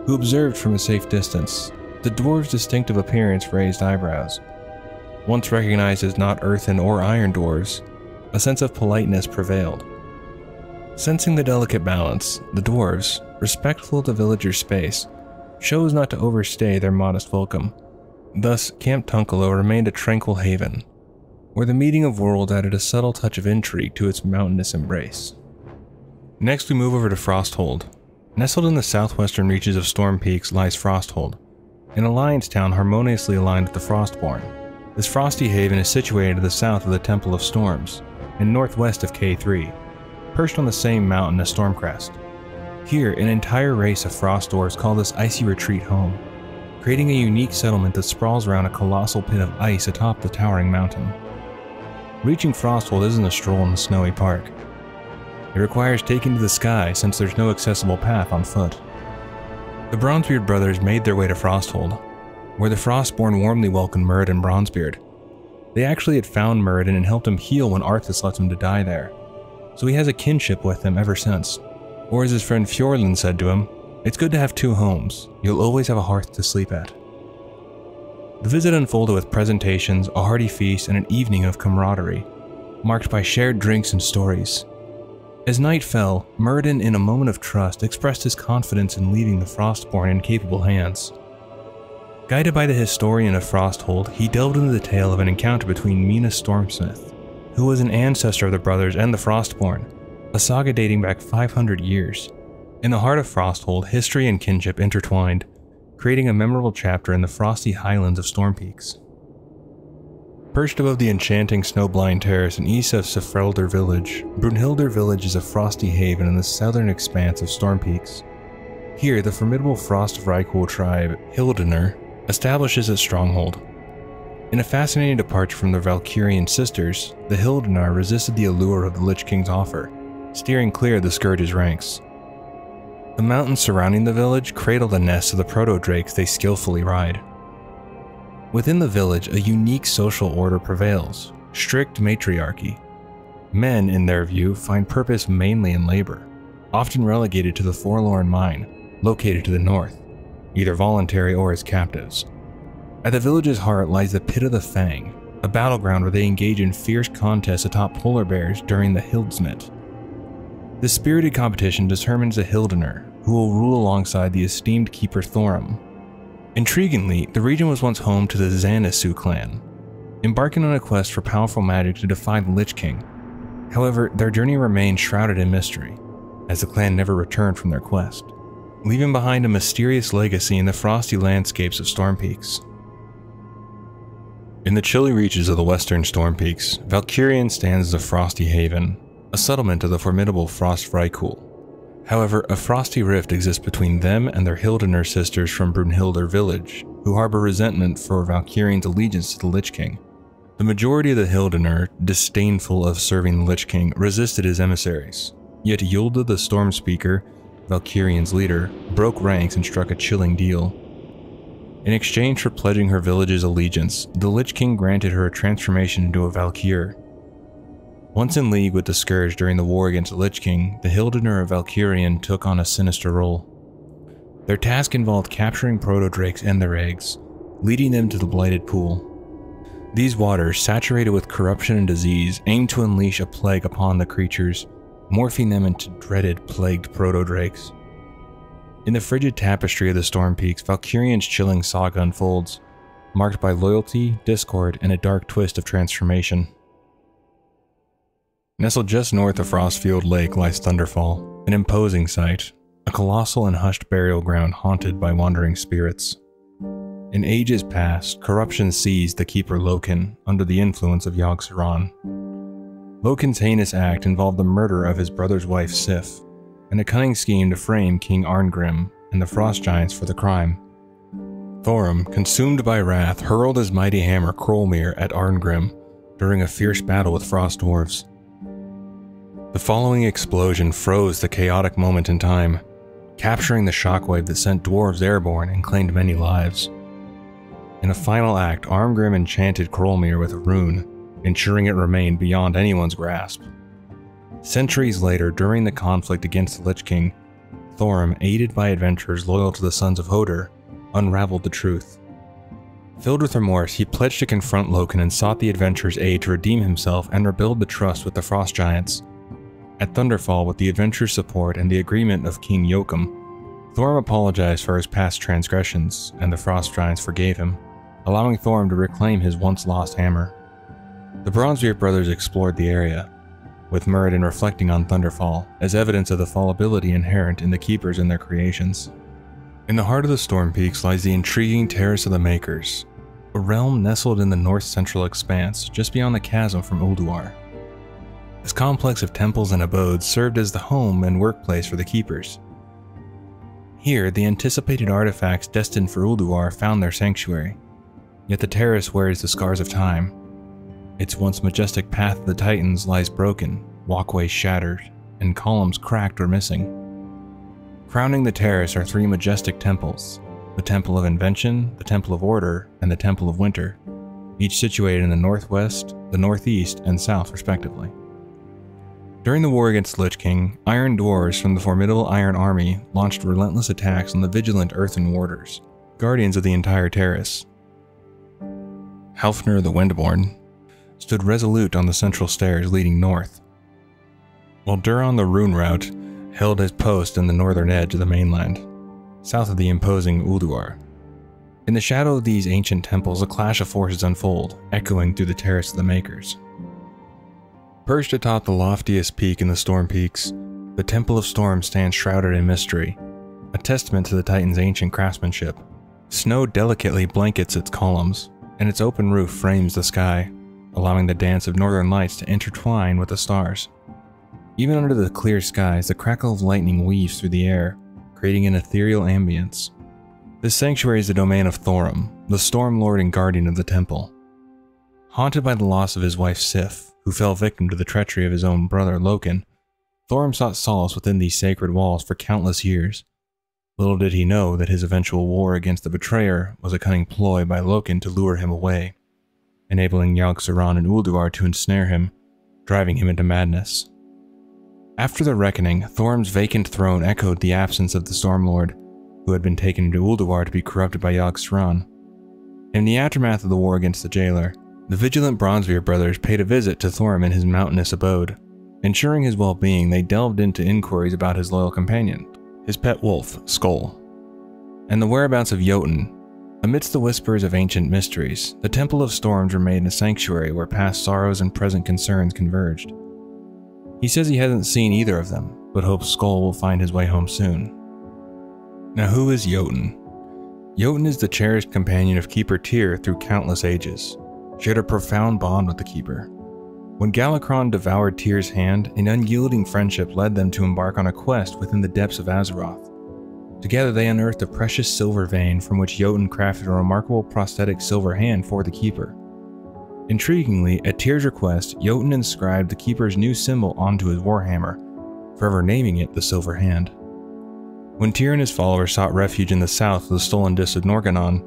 who observed from a safe distance. The dwarves' distinctive appearance raised eyebrows. Once recognized as not earthen or iron dwarves, a sense of politeness prevailed. Sensing the delicate balance, the dwarves, respectful of the villagers' space, chose not to overstay their modest welcome. Thus, Camp Tunka'lo remained a tranquil haven, where the meeting of worlds added a subtle touch of intrigue to its mountainous embrace. Next, we move over to Frosthold. Nestled in the southwestern reaches of Storm Peaks lies Frosthold, an alliance town harmoniously aligned with the Frostborn. This frosty haven is situated to the south of the Temple of Storms, and northwest of K3, perched on the same mountain as Stormcrest. Here, an entire race of frost dwarves call this icy retreat home, creating a unique settlement that sprawls around a colossal pit of ice atop the towering mountain. Reaching Frosthold isn't a stroll in the snowy park. It requires taking to the sky since there's no accessible path on foot. The Bronzebeard brothers made their way to Frosthold, where the Frostborn warmly welcomed Muradin Bronzebeard. They actually had found Muradin and helped him heal when Arthas left him to die there, so he has a kinship with them ever since. Or as his friend Fjordland said to him, it's good to have two homes. You'll always have a hearth to sleep at. The visit unfolded with presentations, a hearty feast, and an evening of camaraderie, marked by shared drinks and stories. As night fell, Muradin, in a moment of trust, expressed his confidence in leaving the Frostborn in capable hands. Guided by the historian of Frosthold, he delved into the tale of an encounter between Mina Stormsmith, who was an ancestor of the brothers and the Frostborn, a saga dating back 500 years. In the heart of Frosthold, history and kinship intertwined, creating a memorable chapter in the frosty highlands of Storm Peaks. Perched above the enchanting snowblind terrace in east of Sifreldar village, Brunnhildar village is a frosty haven in the southern expanse of Storm Peaks. Here, the formidable Frost Vrykul tribe, Hyldnir, establishes its stronghold. In a fascinating departure from the Valkyrion sisters, the Hyldnir resisted the allure of the Lich King's offer, steering clear of the Scourge's ranks. The mountains surrounding the village cradle the nests of the proto-drakes they skillfully ride. Within the village, a unique social order prevails strict matriarchy. Men, in their view, find purpose mainly in labor, often relegated to the forlorn mine, located to the north, either voluntary or as captives. At the village's heart lies the Pit of the Fang, a battleground where they engage in fierce contests atop polar bears during the Hyldsmeet. This spirited competition determines the Hyldnir, who will rule alongside the esteemed keeper Thorim, Intriguingly, the region was once home to the Xanasu clan, embarking on a quest for powerful magic to defy the Lich King. However, their journey remained shrouded in mystery, as the clan never returned from their quest, leaving behind a mysterious legacy in the frosty landscapes of Storm Peaks. In the chilly reaches of the western Storm Peaks, Valkyrion stands as a frosty haven, a settlement of the formidable Frost Vrykul. However, a frosty rift exists between them and their Hyldnir sisters from Brunnhildar village, who harbor resentment for Valkyrion's allegiance to the Lich King. The majority of the Hyldnir, disdainful of serving the Lich King, resisted his emissaries. Yet Yulda the Storm Speaker, Valkyrion's leader, broke ranks and struck a chilling deal. In exchange for pledging her village's allegiance, the Lich King granted her a transformation into a Valkyr, once in league with the Scourge during the war against the Lich King, the Hyldnir of Valkyrion took on a sinister role. Their task involved capturing proto-drakes and their eggs, leading them to the Blighted Pool. These waters, saturated with corruption and disease, aimed to unleash a plague upon the creatures, morphing them into dreaded, plagued proto-drakes. In the frigid tapestry of the Storm Peaks, Valkyrion's chilling saga unfolds, marked by loyalty, discord, and a dark twist of transformation. Nestled just north of Frostfield Lake lies Thunderfall, an imposing sight, a colossal and hushed burial ground haunted by wandering spirits. In ages past, corruption seized the keeper Loken under the influence of Yogg-Saron. Loken's heinous act involved the murder of his brother's wife Sif, and a cunning scheme to frame King Arngrim and the Frost Giants for the crime. Thorim, consumed by wrath, hurled his mighty hammer Krolmir at Arngrim during a fierce battle with Frost Dwarves. The following explosion froze the chaotic moment in time, capturing the shockwave that sent dwarves airborne and claimed many lives. In a final act, Arngrim enchanted Krolmir with a rune, ensuring it remained beyond anyone's grasp. Centuries later, during the conflict against the Lich King, Thorim, aided by adventurers loyal to the Sons of Hodir, unraveled the truth. Filled with remorse, he pledged to confront Loken and sought the adventurer's aid to redeem himself and rebuild the trust with the Frost Giants. At Thunderfall, with the adventure's support and the agreement of King Jokkum, Thorim apologized for his past transgressions, and the Frost Giants forgave him, allowing Thorim to reclaim his once lost hammer. The Bronzebeard brothers explored the area, with Muradin reflecting on Thunderfall as evidence of the fallibility inherent in the Keepers and their creations. In the heart of the Storm Peaks lies the intriguing Terrace of the Makers, a realm nestled in the north-central expanse just beyond the chasm from Ulduar. This complex of temples and abodes served as the home and workplace for the keepers. Here, the anticipated artifacts destined for Ulduar found their sanctuary, yet the terrace wears the scars of time. Its once majestic path of the Titans lies broken, walkways shattered, and columns cracked or missing. Crowning the terrace are three majestic temples the Temple of Invention, the Temple of Order, and the Temple of Winter, each situated in the northwest, the northeast, and south, respectively. During the war against Lich King, Iron Dwarves from the formidable Iron Army launched relentless attacks on the vigilant Earthen Warders, guardians of the entire terrace. Halfner the Windborn stood resolute on the central stairs leading north, while Duron the Rune Route held his post in the northern edge of the mainland, south of the imposing Ulduar. In the shadow of these ancient temples, a clash of forces unfold, echoing through the Terrace of the Makers. Perched atop the loftiest peak in the Storm Peaks, the Temple of Storm stands shrouded in mystery, a testament to the Titan's ancient craftsmanship. Snow delicately blankets its columns, and its open roof frames the sky, allowing the dance of northern lights to intertwine with the stars. Even under the clear skies, the crackle of lightning weaves through the air, creating an ethereal ambience. This sanctuary is the domain of Thorim, the Storm Lord and guardian of the temple. Haunted by the loss of his wife Sif, who fell victim to the treachery of his own brother Loken, Thorim sought solace within these sacred walls for countless years. Little did he know that his eventual war against the betrayer was a cunning ploy by Loken to lure him away, enabling Yogg-Saron and Ulduar to ensnare him, driving him into madness. After the reckoning, Thorim's vacant throne echoed the absence of the Stormlord, who had been taken into Ulduar to be corrupted by Yogg-Saron. In the aftermath of the war against the jailer, the vigilant Bronzebeard brothers paid a visit to Thorim in his mountainous abode. Ensuring his well-being, they delved into inquiries about his loyal companion, his pet wolf, Skoll, and the whereabouts of Jotun. Amidst the whispers of ancient mysteries, the Temple of Storms remained a sanctuary where past sorrows and present concerns converged. He says he hasn't seen either of them, but hopes Skoll will find his way home soon. Now, who is Jotun? Jotun is the cherished companion of Keeper Tyr through countless ages. She had a profound bond with the Keeper. When Galakrond devoured Tyr's hand, an unyielding friendship led them to embark on a quest within the depths of Azeroth. Together, they unearthed a precious silver vein from which Jotun crafted a remarkable prosthetic silver hand for the Keeper. Intriguingly, at Tyr's request, Jotun inscribed the Keeper's new symbol onto his warhammer, forever naming it the Silver Hand. When Tyr and his followers sought refuge in the south of the stolen disc of Norgannon,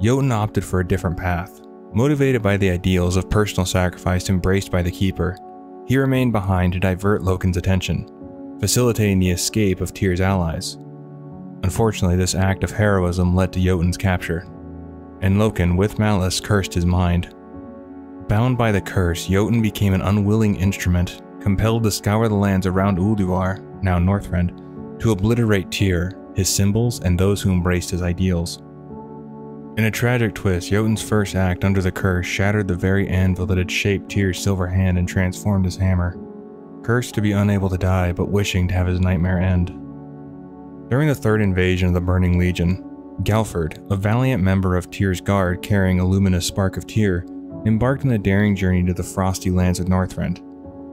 Jotun opted for a different path. Motivated by the ideals of personal sacrifice embraced by the Keeper, he remained behind to divert Loken's attention, facilitating the escape of Tyr's allies. Unfortunately, this act of heroism led to Jotun's capture, and Loken, with malice, cursed his mind, Bound by the curse, Jotun became an unwilling instrument, compelled to scour the lands around Ulduar, now Northrend, to obliterate Tyr, his symbols, and those who embraced his ideals. In a tragic twist, Jotun's first act under the curse shattered the very anvil that had shaped Tyr's silver hand and transformed his hammer. Cursed to be unable to die, but wishing to have his nightmare end. During the third invasion of the Burning Legion, Galford, a valiant member of Tyr's guard carrying a luminous spark of Tyr, embarked on a daring journey to the frosty lands of Northrend.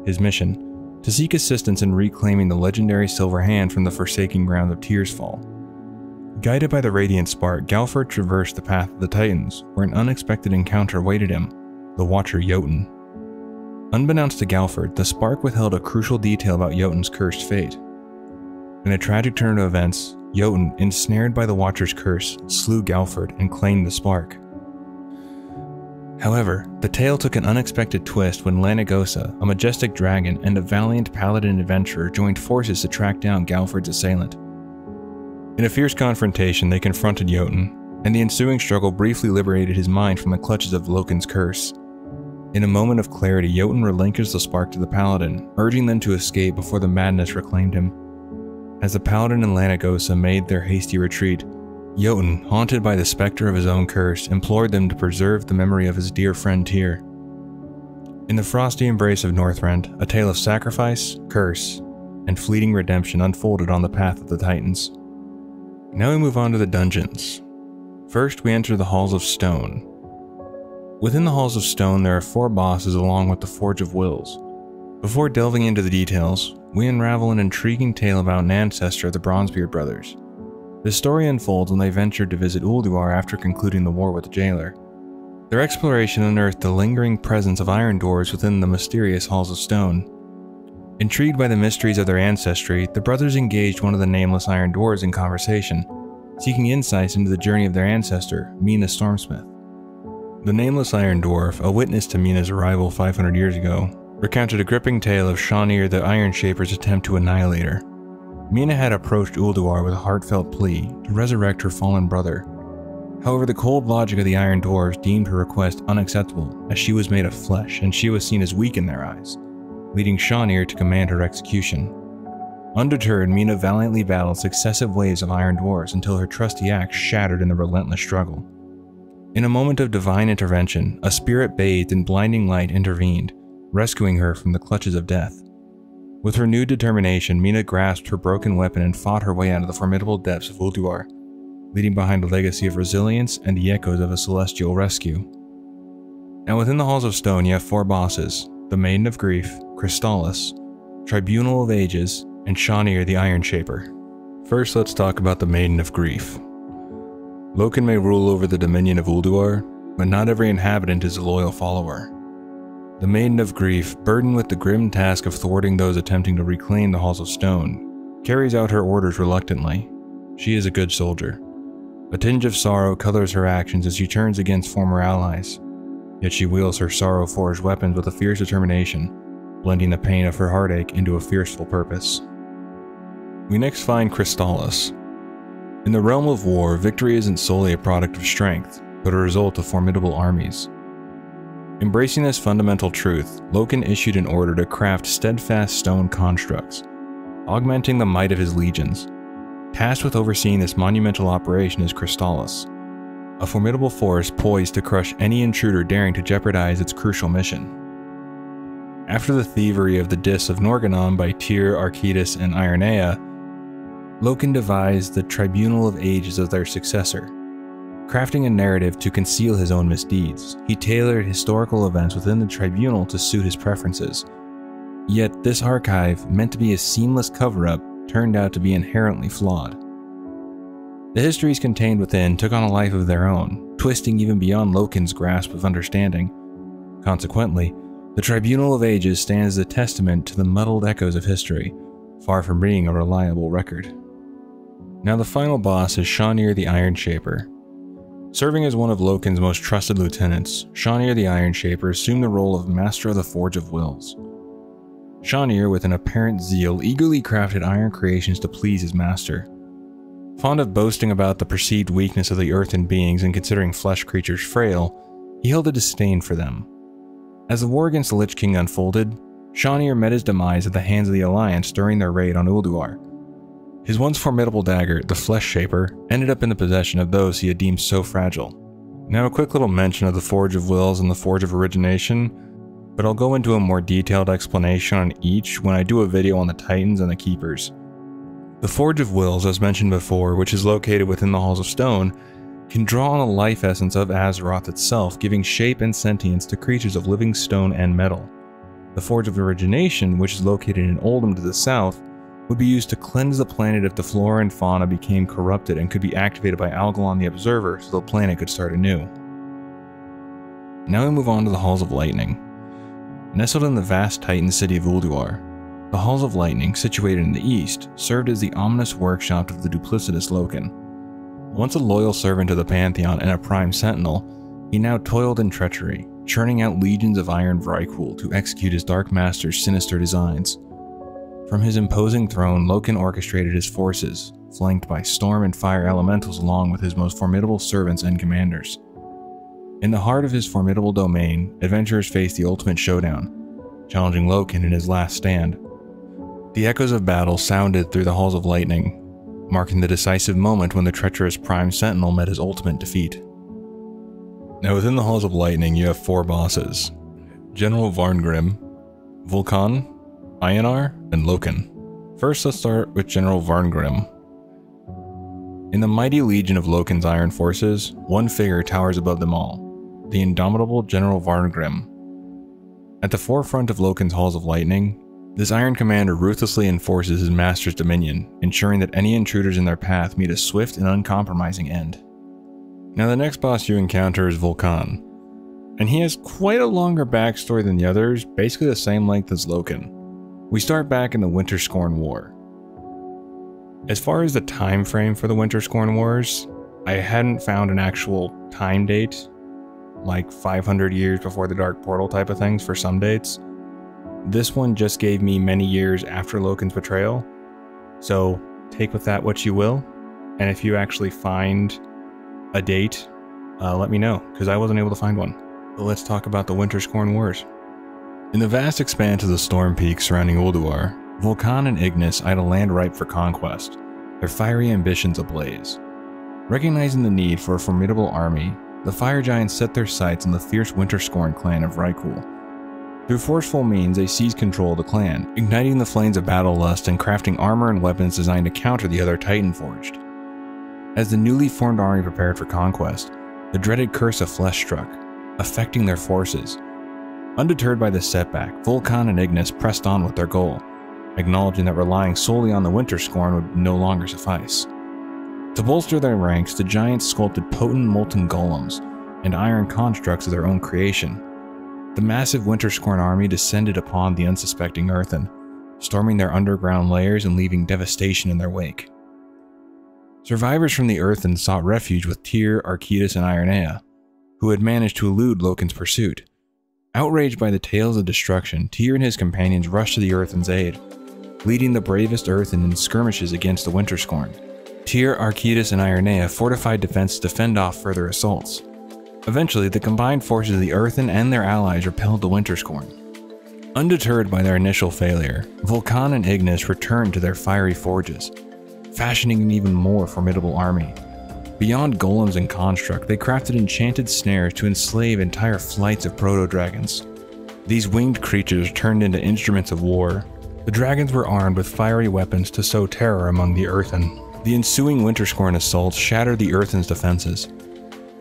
His mission, to seek assistance in reclaiming the legendary Silver Hand from the forsaken grounds of Tyr's Fall. Guided by the radiant spark, Galford traversed the path of the Titans, where an unexpected encounter awaited him, the Watcher Jotun. Unbeknownst to Galford, the spark withheld a crucial detail about Jotun's cursed fate. In a tragic turn of events, Jotun, ensnared by the Watcher's curse, slew Galford and claimed the spark. However, the tale took an unexpected twist when Lanagosa, a majestic dragon and a valiant paladin adventurer joined forces to track down Galford's assailant. In a fierce confrontation, they confronted Jotun, and the ensuing struggle briefly liberated his mind from the clutches of Loken's curse. In a moment of clarity, Jotun relinquished the spark to the paladin, urging them to escape before the madness reclaimed him. As the paladin and Lanagosa made their hasty retreat, Jotun, haunted by the specter of his own curse, implored them to preserve the memory of his dear friend Tyr. In the frosty embrace of Northrend, a tale of sacrifice, curse, and fleeting redemption unfolded on the path of the Titans. Now we move on to the dungeons. First, we enter the Halls of Stone. Within the Halls of Stone, there are four bosses along with the Forge of Wills. Before delving into the details, we unravel an intriguing tale about an ancestor of the Bronzebeard brothers. The story unfolds when they ventured to visit Ulduar after concluding the war with the jailer. Their exploration unearthed the lingering presence of iron doors within the mysterious halls of stone. Intrigued by the mysteries of their ancestry, the brothers engaged one of the nameless iron doors in conversation, seeking insights into the journey of their ancestor, Mina Stormsmith. The nameless iron dwarf, a witness to Mina's arrival 500 years ago, recounted a gripping tale of Sjonnir the Iron Shaper's attempt to annihilate her. Mina had approached Ulduar with a heartfelt plea to resurrect her fallen brother. However, the cold logic of the Iron Dwarves deemed her request unacceptable, as she was made of flesh and she was seen as weak in their eyes, leading Sjonnir to command her execution. Undeterred, Mina valiantly battled successive waves of Iron Dwarves until her trusty axe shattered in the relentless struggle. In a moment of divine intervention, a spirit bathed in blinding light intervened, rescuing her from the clutches of death. With renewed determination, Mina grasped her broken weapon and fought her way out of the formidable depths of Ulduar, leaving behind a legacy of resilience and the echoes of a celestial rescue. Now within the Halls of Stone you have four bosses, the Maiden of Grief, Krystallus, Tribunal of Ages, and Sjonnir the Iron Shaper. First let's talk about the Maiden of Grief. Loken may rule over the dominion of Ulduar, but not every inhabitant is a loyal follower. The Maiden of Grief, burdened with the grim task of thwarting those attempting to reclaim the Halls of Stone, carries out her orders reluctantly. She is a good soldier. A tinge of sorrow colors her actions as she turns against former allies, yet she wields her sorrow-forged weapons with a fierce determination, blending the pain of her heartache into a fearful purpose. We next find Krystallus. In the realm of war, victory isn't solely a product of strength, but a result of formidable armies. Embracing this fundamental truth, Loken issued an order to craft steadfast stone constructs, augmenting the might of his legions. Tasked with overseeing this monumental operation is Krystallus, a formidable force poised to crush any intruder daring to jeopardize its crucial mission. After the thievery of the Dis of Norgannon by Tyr, Archaedas, and Ironaya, Loken devised the Tribunal of Ages as their successor. Crafting a narrative to conceal his own misdeeds, he tailored historical events within the tribunal to suit his preferences. Yet this archive, meant to be a seamless cover-up, turned out to be inherently flawed. The histories contained within took on a life of their own, twisting even beyond Loken's grasp of understanding. Consequently, the Tribunal of Ages stands as a testament to the muddled echoes of history, far from being a reliable record. Now the final boss is Sjonnir the Iron Shaper. Serving as one of Loken's most trusted lieutenants, Sjonnir the Iron Shaper assumed the role of Master of the Forge of Wills. Sjonnir, with an apparent zeal, eagerly crafted iron creations to please his master, Fond of boasting about the perceived weakness of the earthen beings and considering flesh creatures frail, he held a disdain for them. As the war against the Lich King unfolded, Sjonnir met his demise at the hands of the Alliance during their raid on Ulduar. His once formidable dagger, the Flesh Shaper, ended up in the possession of those he had deemed so fragile. Now a quick little mention of the Forge of Wills and the Forge of Origination, but I'll go into a more detailed explanation on each when I do a video on the Titans and the Keepers. The Forge of Wills, as mentioned before, which is located within the Halls of Stone, can draw on the life essence of Azeroth itself, giving shape and sentience to creatures of living stone and metal. The Forge of Origination, which is located in Uldum to the south, would be used to cleanse the planet if the flora and fauna became corrupted and could be activated by Algalon the Observer so the planet could start anew. Now we move on to the Halls of Lightning. Nestled in the vast Titan city of Ulduar, the Halls of Lightning, situated in the east, served as the ominous workshop of the duplicitous Loken. Once a loyal servant of the Pantheon and a prime sentinel, he now toiled in treachery, churning out legions of iron Vrykul to execute his Dark Master's sinister designs. From his imposing throne, Loken orchestrated his forces, flanked by storm and fire elementals along with his most formidable servants and commanders. In the heart of his formidable domain, adventurers faced the ultimate showdown, challenging Loken in his last stand. The echoes of battle sounded through the halls of lightning, marking the decisive moment when the treacherous Prime Sentinel met his ultimate defeat. Now within the halls of lightning you have four bosses, General Bjarngrim, Volkhan, Ionar, and Loken. First let's start with General Bjarngrim. In the mighty legion of Loken's iron forces, one figure towers above them all, the indomitable General Bjarngrim. At the forefront of Loken's halls of lightning, this Iron Commander ruthlessly enforces his master's dominion, ensuring that any intruders in their path meet a swift and uncompromising end. Now the next boss you encounter is Volkhan, and he has quite a longer backstory than the others, basically the same length as Loken. We start back in the Winterskorn War. As far as the time frame for the Winterskorn Wars, I hadn't found an actual time date, like 500 years before the Dark Portal type of things for some dates. This one just gave me many years after Loken's betrayal, so take with that what you will. And if you actually find a date, uh, let me know, because I wasn't able to find one. But let's talk about the Winterskorn Wars. In the vast expanse of the storm peaks surrounding Ulduar, Volkhan and Ignis eyed a land ripe for conquest, their fiery ambitions ablaze. Recognizing the need for a formidable army, the Fire Giants set their sights on the fierce Winterskorn clan of Vrykul, through forceful means, they seized control of the clan, igniting the flames of battle lust and crafting armor and weapons designed to counter the other Titan forged. As the newly formed army prepared for conquest, the dreaded Curse of Flesh struck, affecting their forces. Undeterred by this setback, Volkhan and Ignis pressed on with their goal, acknowledging that relying solely on the Winterskorn would no longer suffice. To bolster their ranks, the giants sculpted potent molten golems and iron constructs of their own creation. The massive Winterskorn army descended upon the unsuspecting Earthen, storming their underground layers and leaving devastation in their wake. Survivors from the Earthen sought refuge with Tyr, Archaedas, and Ironaya, who had managed to elude Loken's pursuit. Outraged by the tales of destruction, Tyr and his companions rushed to the Earthen's aid, leading the bravest Earthen in skirmishes against the Winterskorn. Tyr, Archaedas, and Ironaya fortified defense to fend off further assaults. Eventually, the combined forces of the Earthen and their allies repelled the Winterskorn. Undeterred by their initial failure, Volkhan and Ignis returned to their fiery forges, fashioning an even more formidable army. Beyond golems and construct, they crafted enchanted snares to enslave entire flights of proto-dragons. These winged creatures turned into instruments of war. The dragons were armed with fiery weapons to sow terror among the Earthen. The ensuing Winterskorn assaults shattered the Earthen's defenses,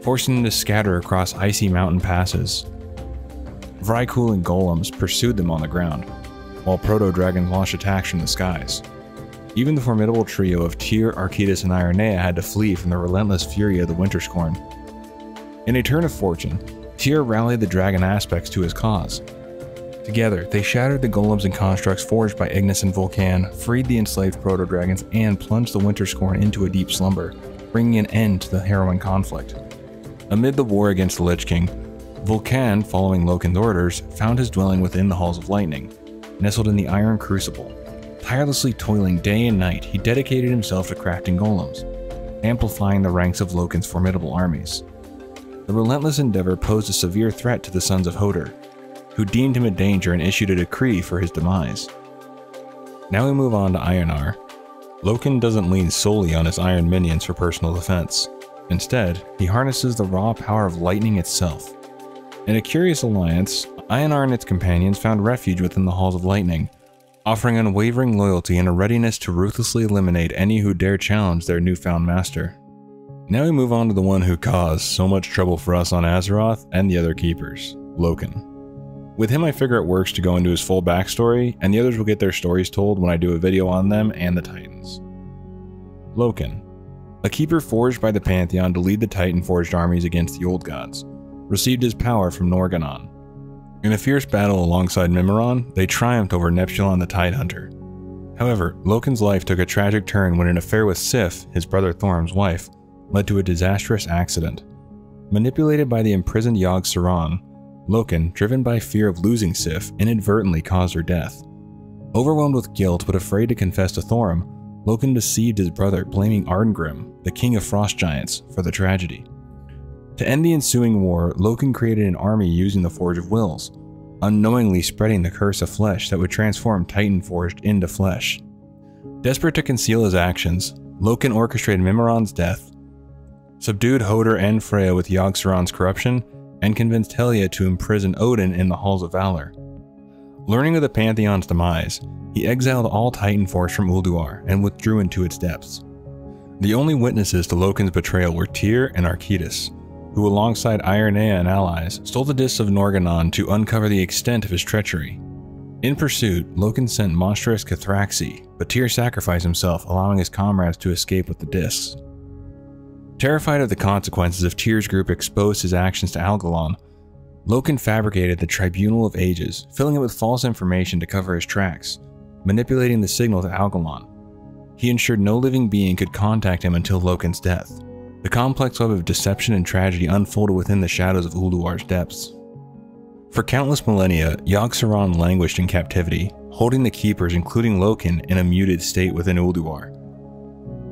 forcing them to scatter across icy mountain passes. Vrykul and golems pursued them on the ground, while proto-dragons launched attacks from the skies. Even the formidable trio of Tyr, Archaedas, and Ironaya had to flee from the relentless fury of the Winterskorn. In a turn of fortune, Tyr rallied the dragon aspects to his cause. Together, they shattered the golems and constructs forged by Ignis and Volkhan, freed the enslaved proto-dragons, and plunged the Winterskorn into a deep slumber, bringing an end to the harrowing conflict. Amid the war against the Lich King, Volkhan, following Loken's orders, found his dwelling within the Halls of Lightning, nestled in the Iron Crucible, Tirelessly toiling day and night, he dedicated himself to crafting golems, amplifying the ranks of Loken's formidable armies. The relentless endeavor posed a severe threat to the sons of Hodir, who deemed him a danger and issued a decree for his demise. Now we move on to Ionar. Loken doesn't lean solely on his iron minions for personal defense. Instead, he harnesses the raw power of lightning itself. In a curious alliance, Ionar and its companions found refuge within the Halls of Lightning, offering unwavering loyalty and a readiness to ruthlessly eliminate any who dare challenge their newfound master. Now we move on to the one who caused so much trouble for us on Azeroth and the other keepers, Loken. With him I figure it works to go into his full backstory, and the others will get their stories told when I do a video on them and the Titans. Loken, a keeper forged by the Pantheon to lead the Titan forged armies against the Old Gods, received his power from Norgannon, in a fierce battle alongside Mimiron, they triumphed over Neptulon the Tidehunter. However, Loken's life took a tragic turn when an affair with Sif, his brother Thorim's wife, led to a disastrous accident. Manipulated by the imprisoned Yogg-Saron, Loken, driven by fear of losing Sif, inadvertently caused her death. Overwhelmed with guilt but afraid to confess to Thorim, Loken deceived his brother, blaming Arngrim, the king of frost giants, for the tragedy. To end the ensuing war, Loken created an army using the Forge of Wills, unknowingly spreading the curse of flesh that would transform Titan Forged into flesh. Desperate to conceal his actions, Loken orchestrated Mimiron's death, subdued Hodir and Freya with Yogg-Saron's corruption, and convinced Helya to imprison Odin in the Halls of Valor. Learning of the Pantheon's demise, he exiled all Titan Force from Ulduar and withdrew into its depths. The only witnesses to Loken's betrayal were Tyr and Archaedas, who alongside Ironaya and allies stole the discs of Norgannon to uncover the extent of his treachery. In pursuit, Loken sent monstrous C'Thraxxi, but Tyr sacrificed himself, allowing his comrades to escape with the discs. Terrified of the consequences if Tyr's group exposed his actions to Algalon, Loken fabricated the Tribunal of Ages, filling it with false information to cover his tracks, manipulating the signal to Algalon. He ensured no living being could contact him until Loken's death. The complex web of deception and tragedy unfolded within the shadows of Ulduar's depths. For countless millennia, Yogg-Saron languished in captivity, holding the Keepers, including Loken, in a muted state within Ulduar.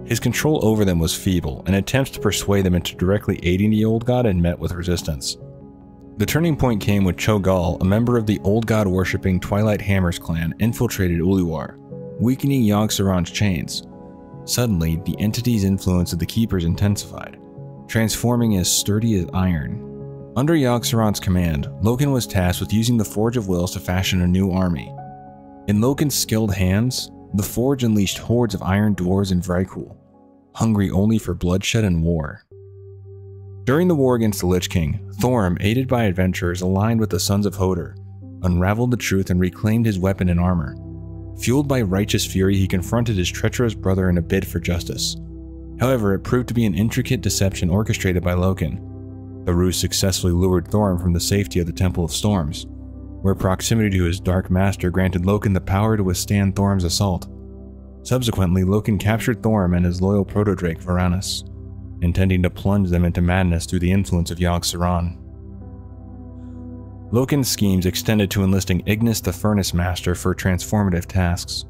His control over them was feeble, and attempts to persuade them into directly aiding the Old God had met with resistance. The turning point came when Cho'Gall, a member of the Old God worshipping Twilight Hammers clan, infiltrated Ulduar, weakening Yogg-Saron's chains, Suddenly, the entity's influence of the Keepers intensified, transforming as sturdy as iron. Under Yogg-Saron's command, Loken was tasked with using the Forge of Wills to fashion a new army. In Loken's skilled hands, the Forge unleashed hordes of iron dwarves and Vrykul, hungry only for bloodshed and war. During the war against the Lich King, Thorim, aided by adventurers aligned with the Sons of Hodir, unraveled the truth and reclaimed his weapon and armor. Fueled by righteous fury, he confronted his treacherous brother in a bid for justice. However, it proved to be an intricate deception orchestrated by Loken. The ruse successfully lured Thorim from the safety of the Temple of Storms, where proximity to his Dark Master granted Loken the power to withstand Thorim's assault. Subsequently, Loken captured Thorim and his loyal proto-drake Veranus, intending to plunge them into madness through the influence of Yogg-Saron. Loken's schemes extended to enlisting Ignis the Furnace Master for transformative tasks.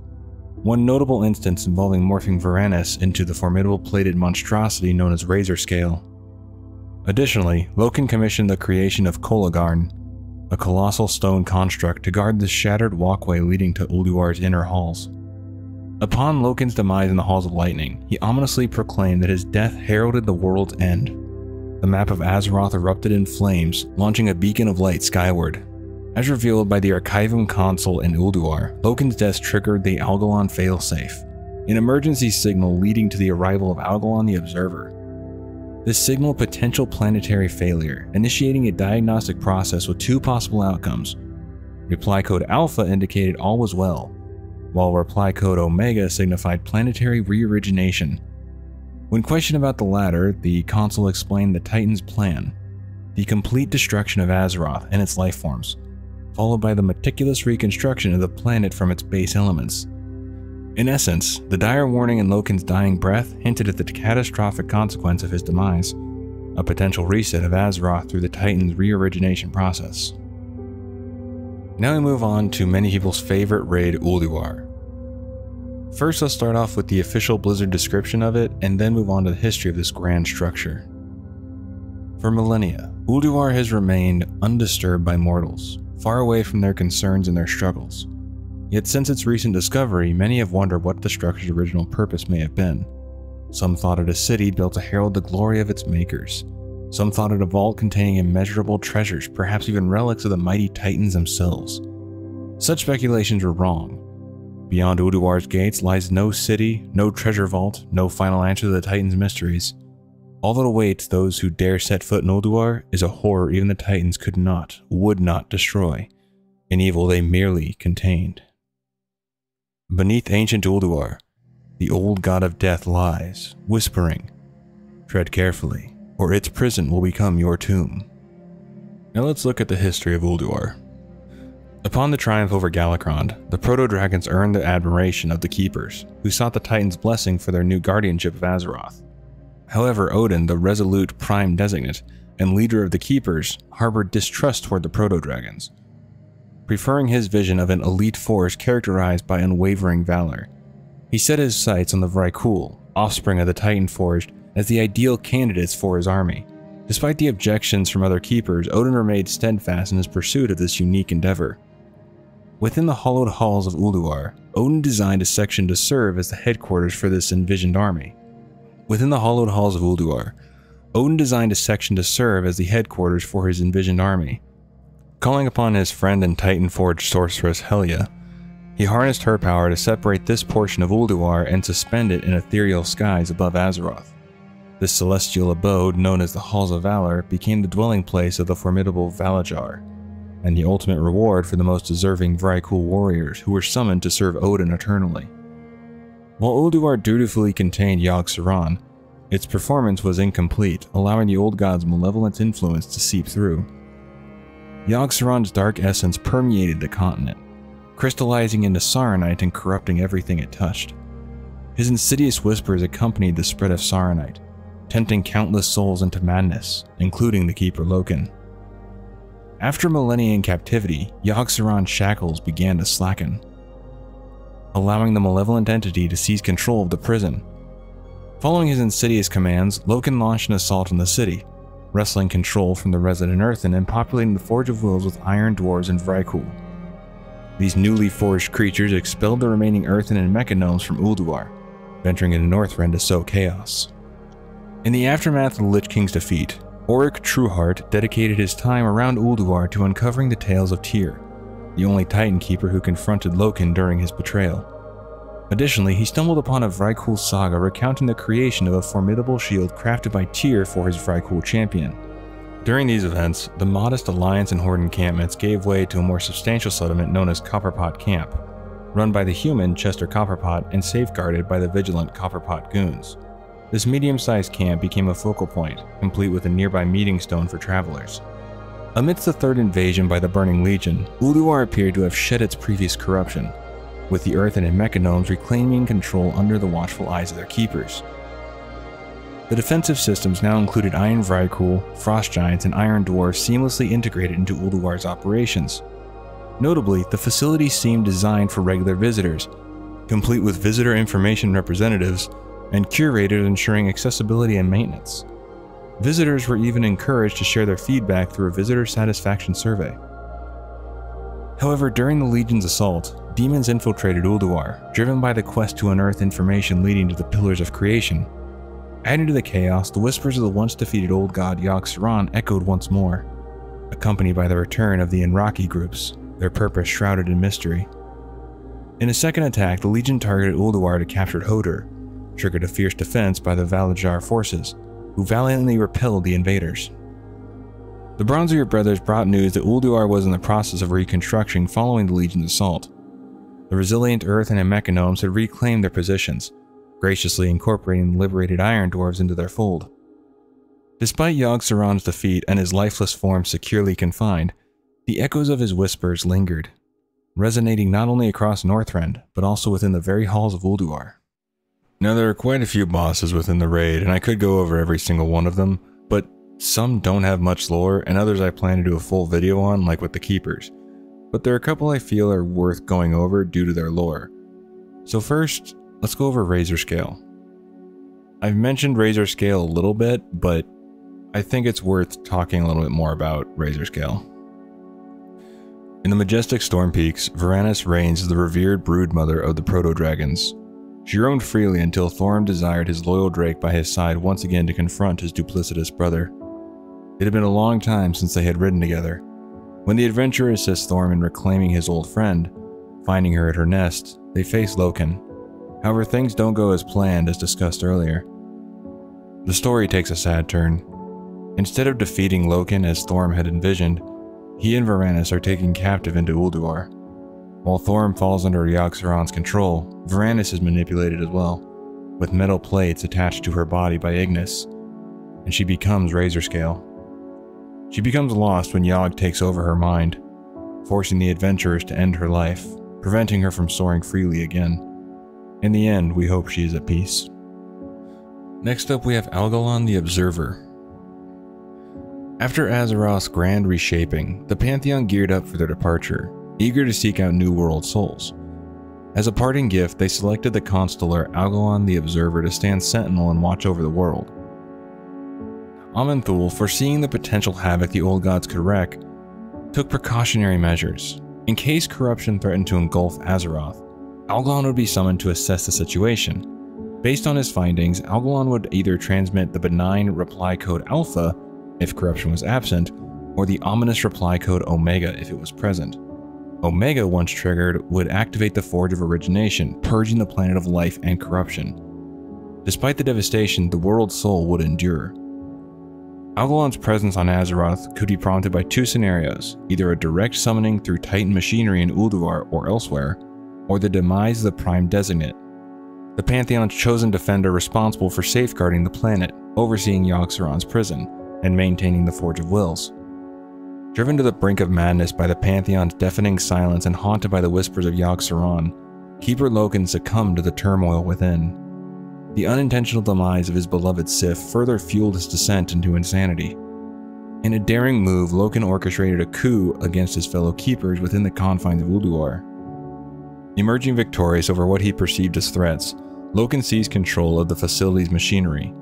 One notable instance involving morphing Veranus into the formidable plated monstrosity known as Razorscale. Additionally, Loken commissioned the creation of Kologarn, a colossal stone construct to guard the shattered walkway leading to Ulduar's inner halls. Upon Loken's demise in the Halls of Lightning, he ominously proclaimed that his death heralded the world's end, the map of Azeroth erupted in flames, launching a beacon of light skyward. As revealed by the Archivum console in Ulduar, Loken's death triggered the Algalon failsafe, an emergency signal leading to the arrival of Algalon the Observer. This signaled potential planetary failure, initiating a diagnostic process with two possible outcomes. Reply code Alpha indicated all was well, while reply code Omega signified planetary reorigination, when questioned about the latter, the consul explained the Titan's plan the complete destruction of Azeroth and its life forms, followed by the meticulous reconstruction of the planet from its base elements. In essence, the dire warning in Loken's dying breath hinted at the catastrophic consequence of his demise a potential reset of Azeroth through the Titan's reorigination process. Now we move on to many people's favorite raid, Ulduar, First, let's start off with the official Blizzard description of it, and then move on to the history of this grand structure. For millennia, Ulduar has remained undisturbed by mortals, far away from their concerns and their struggles. Yet since its recent discovery, many have wondered what the structure's original purpose may have been. Some thought it a city built to herald the glory of its makers. Some thought it a vault containing immeasurable treasures, perhaps even relics of the mighty titans themselves. Such speculations were wrong, Beyond Ulduar's gates lies no city, no treasure vault, no final answer to the Titan's mysteries. All that awaits those who dare set foot in Ulduar is a horror even the Titans could not, would not destroy, an evil they merely contained. Beneath ancient Ulduar, the old god of death lies, whispering, Tread carefully, or its prison will become your tomb. Now let's look at the history of Ulduar. Upon the triumph over Galakrond, the Proto-Dragons earned the admiration of the Keepers, who sought the Titans' blessing for their new guardianship of Azeroth. However, Odin, the resolute Prime Designate and leader of the Keepers, harbored distrust toward the Proto-Dragons, preferring his vision of an elite force characterized by unwavering valor. He set his sights on the Vrykul, offspring of the Titan Forged, as the ideal candidates for his army. Despite the objections from other keepers, Odin remained steadfast in his pursuit of this unique endeavor. Within the hollowed halls of Ulduar, Odin designed a section to serve as the headquarters for this envisioned army. Within the hollowed halls of Ulduar, Odin designed a section to serve as the headquarters for his envisioned army. Calling upon his friend and Titan forged sorceress Helya, he harnessed her power to separate this portion of Ulduar and suspend it in ethereal skies above Azeroth. This celestial abode, known as the Halls of Valor, became the dwelling place of the formidable Valarjar, and the ultimate reward for the most deserving Vrykul warriors who were summoned to serve Odin eternally. While Ulduar dutifully contained Yogg-Saron, its performance was incomplete, allowing the old god's malevolent influence to seep through. Yogg-Saron's dark essence permeated the continent, crystallizing into Saronite and corrupting everything it touched. His insidious whispers accompanied the spread of Saronite, tempting countless souls into madness, including the Keeper Loken. After millennia in captivity, Yogg-Saron's shackles began to slacken, allowing the malevolent entity to seize control of the prison. Following his insidious commands, Loken launched an assault on the city, wresting control from the resident Earthen and populating the Forge of Wills with iron dwarves and Vrykul. These newly forged creatures expelled the remaining Earthen and Mechagnomes from Ulduar, venturing into Northrend to sow chaos. In the aftermath of the Lich King's defeat, Oric Trueheart dedicated his time around Ulduar to uncovering the tales of Tyr, the only Titan Keeper who confronted Loken during his betrayal. Additionally, he stumbled upon a Vrykul saga recounting the creation of a formidable shield crafted by Tyr for his Vrykul champion. During these events, the modest Alliance and Horde encampments gave way to a more substantial settlement known as Copperpot Camp, run by the human Chester Copperpot and safeguarded by the vigilant Copperpot goons. This medium-sized camp became a focal point, complete with a nearby meeting stone for travelers. Amidst the third invasion by the Burning Legion, Ulduar appeared to have shed its previous corruption, with the Earth and Mechagnomes reclaiming control under the watchful eyes of their keepers. The defensive systems now included Iron Vrykul, Frost Giants, and Iron Dwarfs seamlessly integrated into Ulduar's operations. Notably, the facility seemed designed for regular visitors, complete with visitor information representatives and curated ensuring accessibility and maintenance. Visitors were even encouraged to share their feedback through a visitor satisfaction survey. However, during the Legion's assault, demons infiltrated Ulduar, driven by the quest to unearth information leading to the Pillars of Creation. Adding to the chaos, the whispers of the once defeated old god Yogg-Saron echoed once more, accompanied by the return of the Enraki groups, their purpose shrouded in mystery. In a second attack, the Legion targeted Ulduar to capture Hodir, triggered a fierce defense by the Valarjar forces, who valiantly repelled the invaders. The Bronzebeard brothers brought news that Ulduar was in the process of reconstruction following the Legion's assault. The resilient Earth and Mechagnomes had reclaimed their positions, graciously incorporating the liberated Iron Dwarves into their fold. Despite Yogg-Saron's defeat and his lifeless form securely confined, the echoes of his whispers lingered, resonating not only across Northrend, but also within the very halls of Ulduar. Now there are quite a few bosses within the raid, and I could go over every single one of them, but some don't have much lore, and others I plan to do a full video on, like with the Keepers. But there are a couple I feel are worth going over due to their lore. So first, let's go over Razorscale. I've mentioned Razorscale a little bit, but I think it's worth talking a little bit more about Razorscale. In the majestic Storm Peaks, Veranus reigns as the revered broodmother of the Proto-Dragons. She roamed freely until Thorim desired his loyal Drake by his side once again to confront his duplicitous brother. It had been a long time since they had ridden together. When the adventurer assists Thorim in reclaiming his old friend, finding her at her nest, they face Loken. However, things don't go as planned as discussed earlier. The story takes a sad turn. Instead of defeating Loken as Thorim had envisioned, he and Veranus are taken captive into Ulduar. While Thorim falls under Yogg-Saron's control, Veranus is manipulated as well, with metal plates attached to her body by Ignis, and she becomes Razorscale. She becomes lost when Yogg takes over her mind, forcing the adventurers to end her life, preventing her from soaring freely again. In the end, we hope she is at peace. Next up, we have Algalon the Observer. After Azeroth's grand reshaping, the Pantheon geared up for their departure, eager to seek out New World souls. As a parting gift, they selected the constellar Algalon the Observer to stand sentinel and watch over the world. Aman'Thul, foreseeing the potential havoc the old gods could wreak, took precautionary measures. In case corruption threatened to engulf Azeroth, Algalon would be summoned to assess the situation. Based on his findings, Algalon would either transmit the benign reply code Alpha if corruption was absent, or the ominous reply code Omega if it was present. Omega, once triggered, would activate the Forge of Origination, purging the planet of life and corruption. Despite the devastation, the world's soul would endure. Algalon's presence on Azeroth could be prompted by two scenarios, either a direct summoning through Titan machinery in Ulduar or elsewhere, or the demise of the Prime Designate, the Pantheon's chosen defender responsible for safeguarding the planet, overseeing Yogg-Saron's prison, and maintaining the Forge of Wills. Driven to the brink of madness by the Pantheon's deafening silence and haunted by the whispers of Yogg-Saron, Keeper Loken succumbed to the turmoil within. The unintentional demise of his beloved Sif further fueled his descent into insanity. In a daring move, Loken orchestrated a coup against his fellow keepers within the confines of Ulduar. Emerging victorious over what he perceived as threats, Loken seized control of the facility's machinery.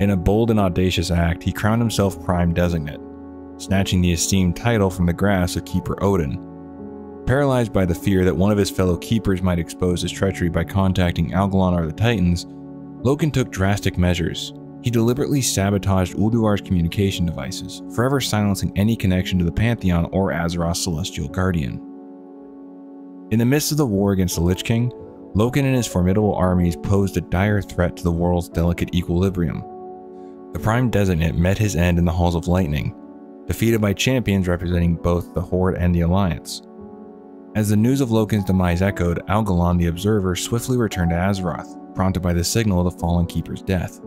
In a bold and audacious act, he crowned himself Prime Designate, snatching the esteemed title from the grasp of Keeper Odin. Paralyzed by the fear that one of his fellow keepers might expose his treachery by contacting Algalon or the Titans, Loken took drastic measures. He deliberately sabotaged Ulduar's communication devices, forever silencing any connection to the Pantheon or Azeroth's celestial guardian. In the midst of the war against the Lich King, Loken and his formidable armies posed a dire threat to the world's delicate equilibrium. The Prime Designate met his end in the Halls of Lightning, defeated by champions representing both the Horde and the Alliance. As the news of Loken's demise echoed, Algalon the Observer swiftly returned to Azeroth, prompted by the signal of the Fallen Keeper's death.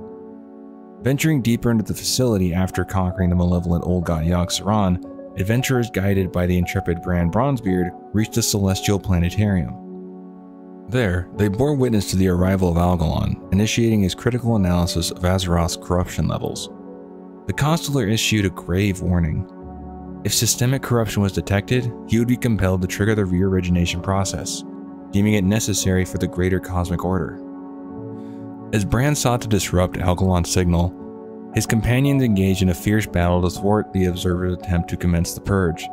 Venturing deeper into the facility after conquering the malevolent old god Yogg-Saron, adventurers guided by the intrepid Brann Bronzebeard reached the Celestial Planetarium. There, they bore witness to the arrival of Algalon, initiating his critical analysis of Azeroth's corruption levels. The Constellar issued a grave warning. If systemic corruption was detected, he would be compelled to trigger the re-origination process, deeming it necessary for the greater cosmic order. As Brann sought to disrupt Algalon's signal, his companions engaged in a fierce battle to thwart the Observer's attempt to commence the Purge.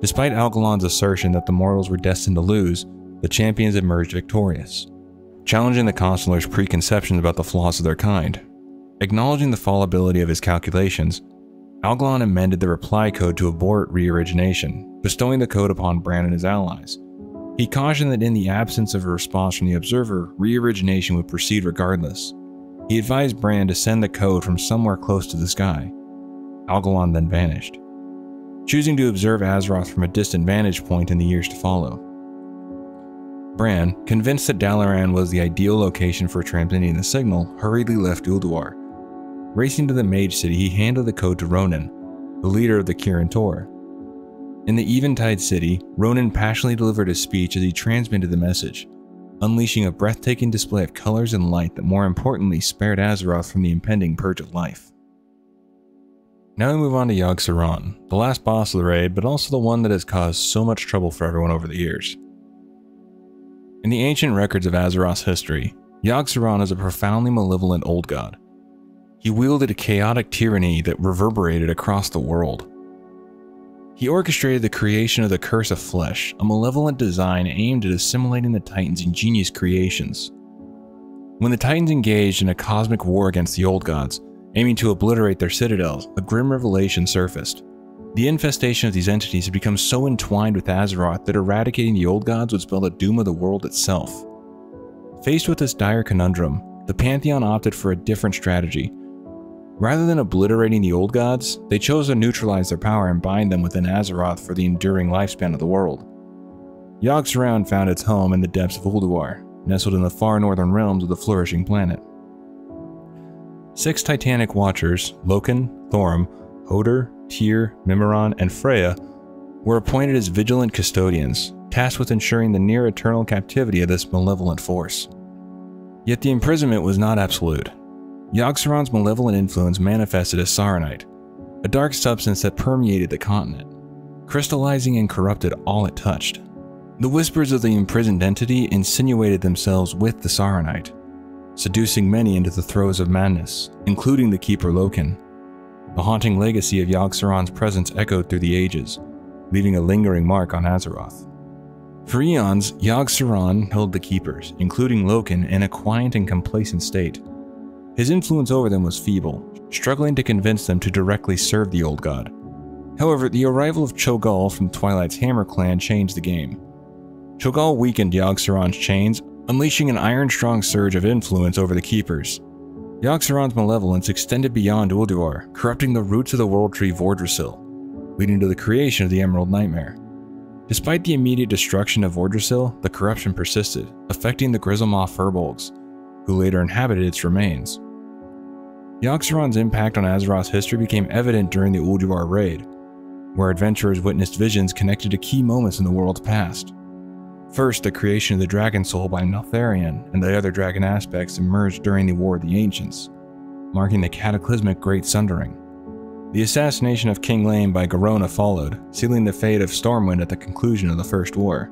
Despite Algalon's assertion that the mortals were destined to lose, the champions emerged victorious, challenging the Constellar's preconceptions about the flaws of their kind. Acknowledging the fallibility of his calculations, Algalon amended the reply code to abort re-origination, bestowing the code upon Brann and his allies. He cautioned that in the absence of a response from the Observer, re-origination would proceed regardless. He advised Brann to send the code from somewhere close to the sky. Algalon then vanished, choosing to observe Azeroth from a distant vantage point in the years to follow. Brann, convinced that Dalaran was the ideal location for transmitting the signal, hurriedly left Ulduar. Racing to the Mage City, he handed the code to Rhonin, the leader of the Kirin Tor. In the Eventide City, Rhonin passionately delivered a speech as he transmitted the message, unleashing a breathtaking display of colors and light that more importantly spared Azeroth from the impending purge of life. Now we move on to Yogg-Saron, the last boss of the raid, but also the one that has caused so much trouble for everyone over the years. In the ancient records of Azeroth's history, Yogg-Saron is a profoundly malevolent old god. He wielded a chaotic tyranny that reverberated across the world, he orchestrated the creation of the Curse of Flesh, a malevolent design aimed at assimilating the Titans' ingenious creations. When the Titans engaged in a cosmic war against the Old Gods, aiming to obliterate their citadels, a grim revelation surfaced. The infestation of these entities had become so entwined with Azeroth that eradicating the Old Gods would spell the doom of the world itself. Faced with this dire conundrum, the Pantheon opted for a different strategy Rather than obliterating the old gods, they chose to neutralize their power and bind them within Azeroth for the enduring lifespan of the world. Yogg-Saron found its home in the depths of Ulduar, nestled in the far northern realms of the flourishing planet. Six Titanic Watchers, Loken, Thorim, Hodir, Tyr, Mimiron, and Freya, were appointed as vigilant custodians, tasked with ensuring the near eternal captivity of this malevolent force. Yet the imprisonment was not absolute. Yogg-Saron's malevolent influence manifested as Saronite, a dark substance that permeated the continent, crystallizing and corrupted all it touched. The whispers of the imprisoned entity insinuated themselves with the Saronite, seducing many into the throes of madness, including the Keeper Loken. The haunting legacy of Yogg-Saron's presence echoed through the ages, leaving a lingering mark on Azeroth. For eons, Yogg-Saron held the Keepers, including Loken, in a quiet and complacent state, his influence over them was feeble, struggling to convince them to directly serve the old god. However, the arrival of Cho'Gall from Twilight's Hammer clan changed the game. Cho'Gall weakened Yogg-Saron's chains, unleashing an iron-strong surge of influence over the Keepers. Yogg-Saron's malevolence extended beyond Ulduar, corrupting the roots of the world tree Vordrassil, leading to the creation of the Emerald Nightmare. Despite the immediate destruction of Vordrassil, the corruption persisted, affecting the Grizzlemaw Firbolgs, who later inhabited its remains. Yogg-Saron's impact on Azeroth's history became evident during the Ulduar raid, where adventurers witnessed visions connected to key moments in the world's past. First, the creation of the Dragon Soul by Neltharion and the other dragon aspects emerged during the War of the Ancients, marking the cataclysmic Great Sundering. The assassination of King Llane by Garona followed, sealing the fate of Stormwind at the conclusion of the First War.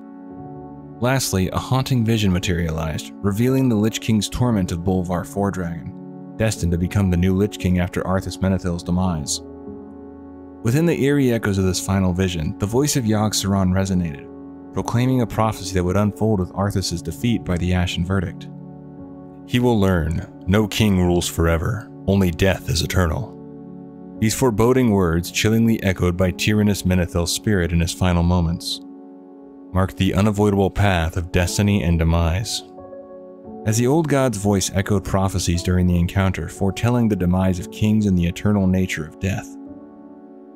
Lastly, a haunting vision materialized, revealing the Lich King's torment of Bolvar Fordragon, destined to become the new Lich King after Arthas Menethil's demise. Within the eerie echoes of this final vision, the voice of Yogg-Saron resonated, proclaiming a prophecy that would unfold with Arthas' defeat by the Ashen Verdict. He will learn, no king rules forever, only death is eternal. These foreboding words, chillingly echoed by Terenas Menethil's spirit in his final moments, marked the unavoidable path of destiny and demise. As the old god's voice echoed prophecies during the encounter, foretelling the demise of kings and the eternal nature of death.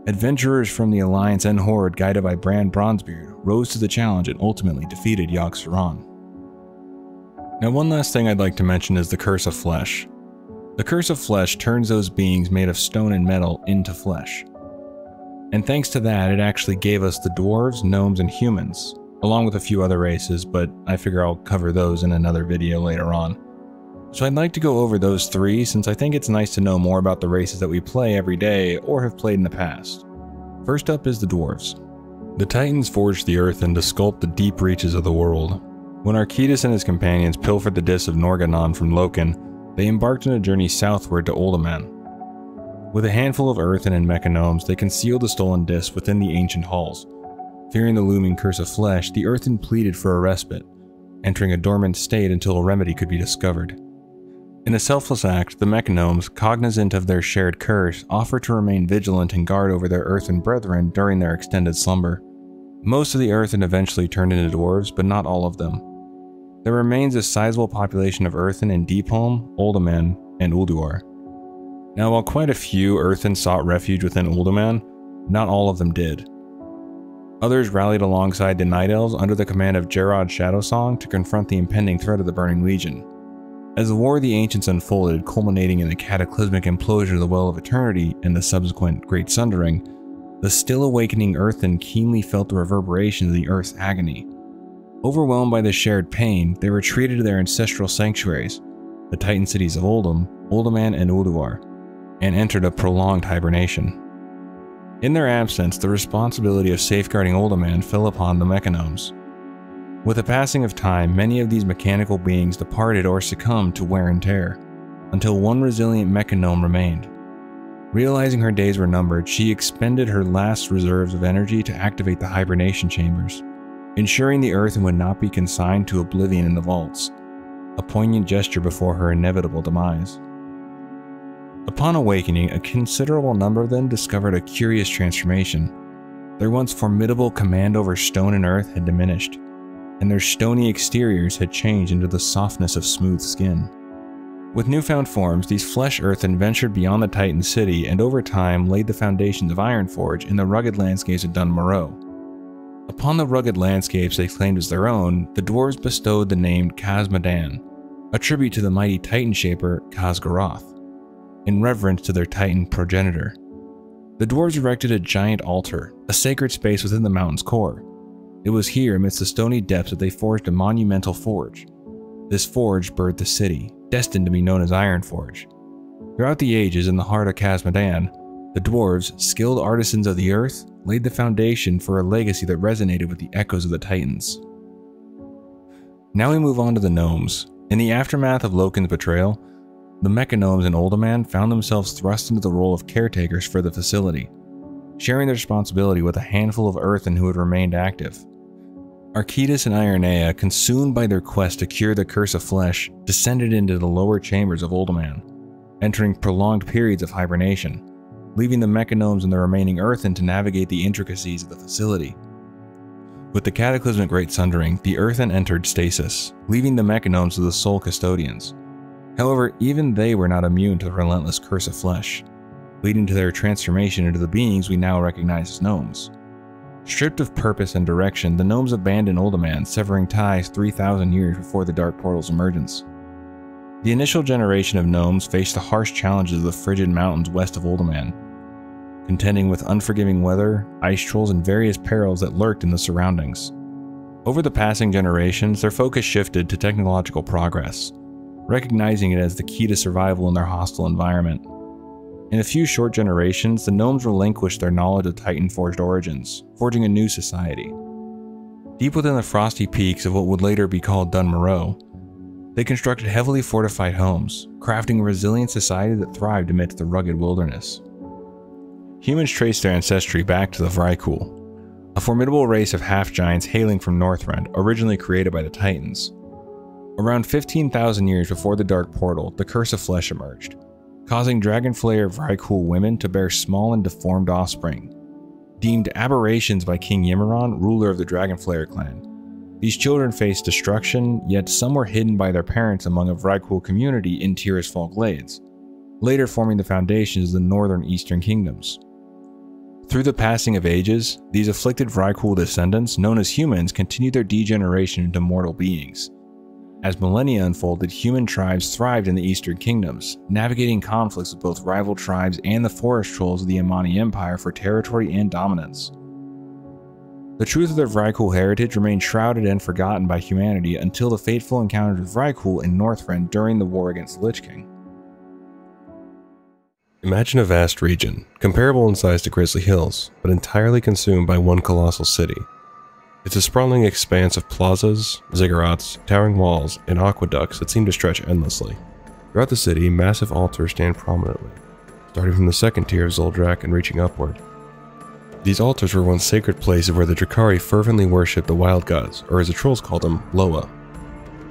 Adventurers from the Alliance and Horde, guided by Brann Bronzebeard, rose to the challenge and ultimately defeated Yogg-Saron. Now, one last thing I'd like to mention is the Curse of Flesh. The Curse of Flesh turns those beings made of stone and metal into flesh. And thanks to that, it actually gave us the dwarves, gnomes, and humans, along with a few other races, but I figure I'll cover those in another video later on. So I'd like to go over those three since I think it's nice to know more about the races that we play every day or have played in the past. First up is the dwarves. The Titans forged the earth and to sculpt the deep reaches of the world. When Archaedas and his companions pilfered the disc of Norgannon from Loken, they embarked on a journey southward to Uldaman. With a handful of earthen and mechagnomes, they concealed the stolen disc within the ancient halls, Fearing the looming curse of flesh, the Earthen pleaded for a respite, entering a dormant state until a remedy could be discovered. In a selfless act, the Mechanomes, cognizant of their shared curse, offer to remain vigilant and guard over their Earthen brethren during their extended slumber. Most of the Earthen eventually turned into dwarves, but not all of them. There remains a sizable population of Earthen in Deepholm, Uldaman, and Ulduar. Now, while quite a few Earthen sought refuge within Uldaman, not all of them did. Others rallied alongside the Night Elves under the command of Jarod Shadowsong to confront the impending threat of the Burning Legion. As the War of the Ancients unfolded, culminating in the cataclysmic implosion of the Well of Eternity and the subsequent Great Sundering, the still awakening Earthen keenly felt the reverberations of the Earth's agony. Overwhelmed by this shared pain, they retreated to their ancestral sanctuaries, the Titan cities of Uldum, Uldaman, and Ulduar, and entered a prolonged hibernation. In their absence, the responsibility of safeguarding Uldaman fell upon the Mechanomes. With the passing of time, many of these mechanical beings departed or succumbed to wear and tear, until one resilient Mechanome remained. Realizing her days were numbered, she expended her last reserves of energy to activate the hibernation chambers, ensuring the Earth would not be consigned to oblivion in the vaults, a poignant gesture before her inevitable demise. Upon awakening, a considerable number of them discovered a curious transformation. Their once formidable command over stone and earth had diminished, and their stony exteriors had changed into the softness of smooth skin. With newfound forms, these flesh earthen ventured beyond the Titan city and over time laid the foundations of Ironforge in the rugged landscapes of Dun Morogh. Upon the rugged landscapes they claimed as their own, the dwarves bestowed the name Khaz-Modan, a tribute to the mighty Titan shaper Khaz'goroth in reverence to their Titan progenitor. The dwarves erected a giant altar, a sacred space within the mountain's core. It was here, amidst the stony depths, that they forged a monumental forge. This forge birthed the city, destined to be known as Ironforge. Throughout the ages, in the heart of Khaz-Modan, the dwarves, skilled artisans of the earth, laid the foundation for a legacy that resonated with the echoes of the Titans. Now we move on to the gnomes. In the aftermath of Loken's betrayal, the Mechanomes in Uldaman found themselves thrust into the role of caretakers for the facility, sharing the responsibility with a handful of Earthen who had remained active. Archaedas and Ironaya, consumed by their quest to cure the curse of flesh, descended into the lower chambers of Uldaman, entering prolonged periods of hibernation, leaving the Mechanomes and the remaining Earthen to navigate the intricacies of the facility. With the cataclysmic Great Sundering, the Earthen entered stasis, leaving the Mechanomes as the sole custodians, However, even they were not immune to the relentless curse of flesh, leading to their transformation into the beings we now recognize as gnomes. Stripped of purpose and direction, the gnomes abandoned Uldaman, severing ties 3,000 years before the Dark Portal's emergence. The initial generation of gnomes faced the harsh challenges of the frigid mountains west of Uldaman, contending with unforgiving weather, ice trolls, and various perils that lurked in the surroundings. Over the passing generations, their focus shifted to technological progress, recognizing it as the key to survival in their hostile environment. In a few short generations, the gnomes relinquished their knowledge of Titan forged origins, forging a new society. Deep within the frosty peaks of what would later be called Dun Morogh, they constructed heavily fortified homes, crafting a resilient society that thrived amidst the rugged wilderness. Humans traced their ancestry back to the Vrykul, a formidable race of half-giants hailing from Northrend, originally created by the Titans. Around 15,000 years before the Dark Portal, the Curse of Flesh emerged, causing Dragonflayer Vrykul women to bear small and deformed offspring. Deemed aberrations by King Ymiron, ruler of the Dragonflayer clan, These children faced destruction, yet some were hidden by their parents among a Vrykul community in Tirisfal Glades, later forming the foundations of the northern eastern kingdoms. Through the passing of ages, these afflicted Vrykul descendants, known as humans, continued their degeneration into mortal beings. As millennia unfolded, human tribes thrived in the eastern kingdoms, navigating conflicts with both rival tribes and the forest trolls of the Amani Empire for territory and dominance. The truth of their Vrykul heritage remained shrouded and forgotten by humanity until the fateful encounters with Vrykul in Northrend during the war against the Lich King. Imagine a vast region, comparable in size to Grizzly Hills, but entirely consumed by one colossal city. It's a sprawling expanse of plazas, ziggurats, towering walls, and aqueducts that seem to stretch endlessly. Throughout the city, massive altars stand prominently, starting from the second tier of Zul'Drak and reaching upward. These altars were once sacred places where the Drakkari fervently worshipped the wild gods, or as the trolls called them, Loa.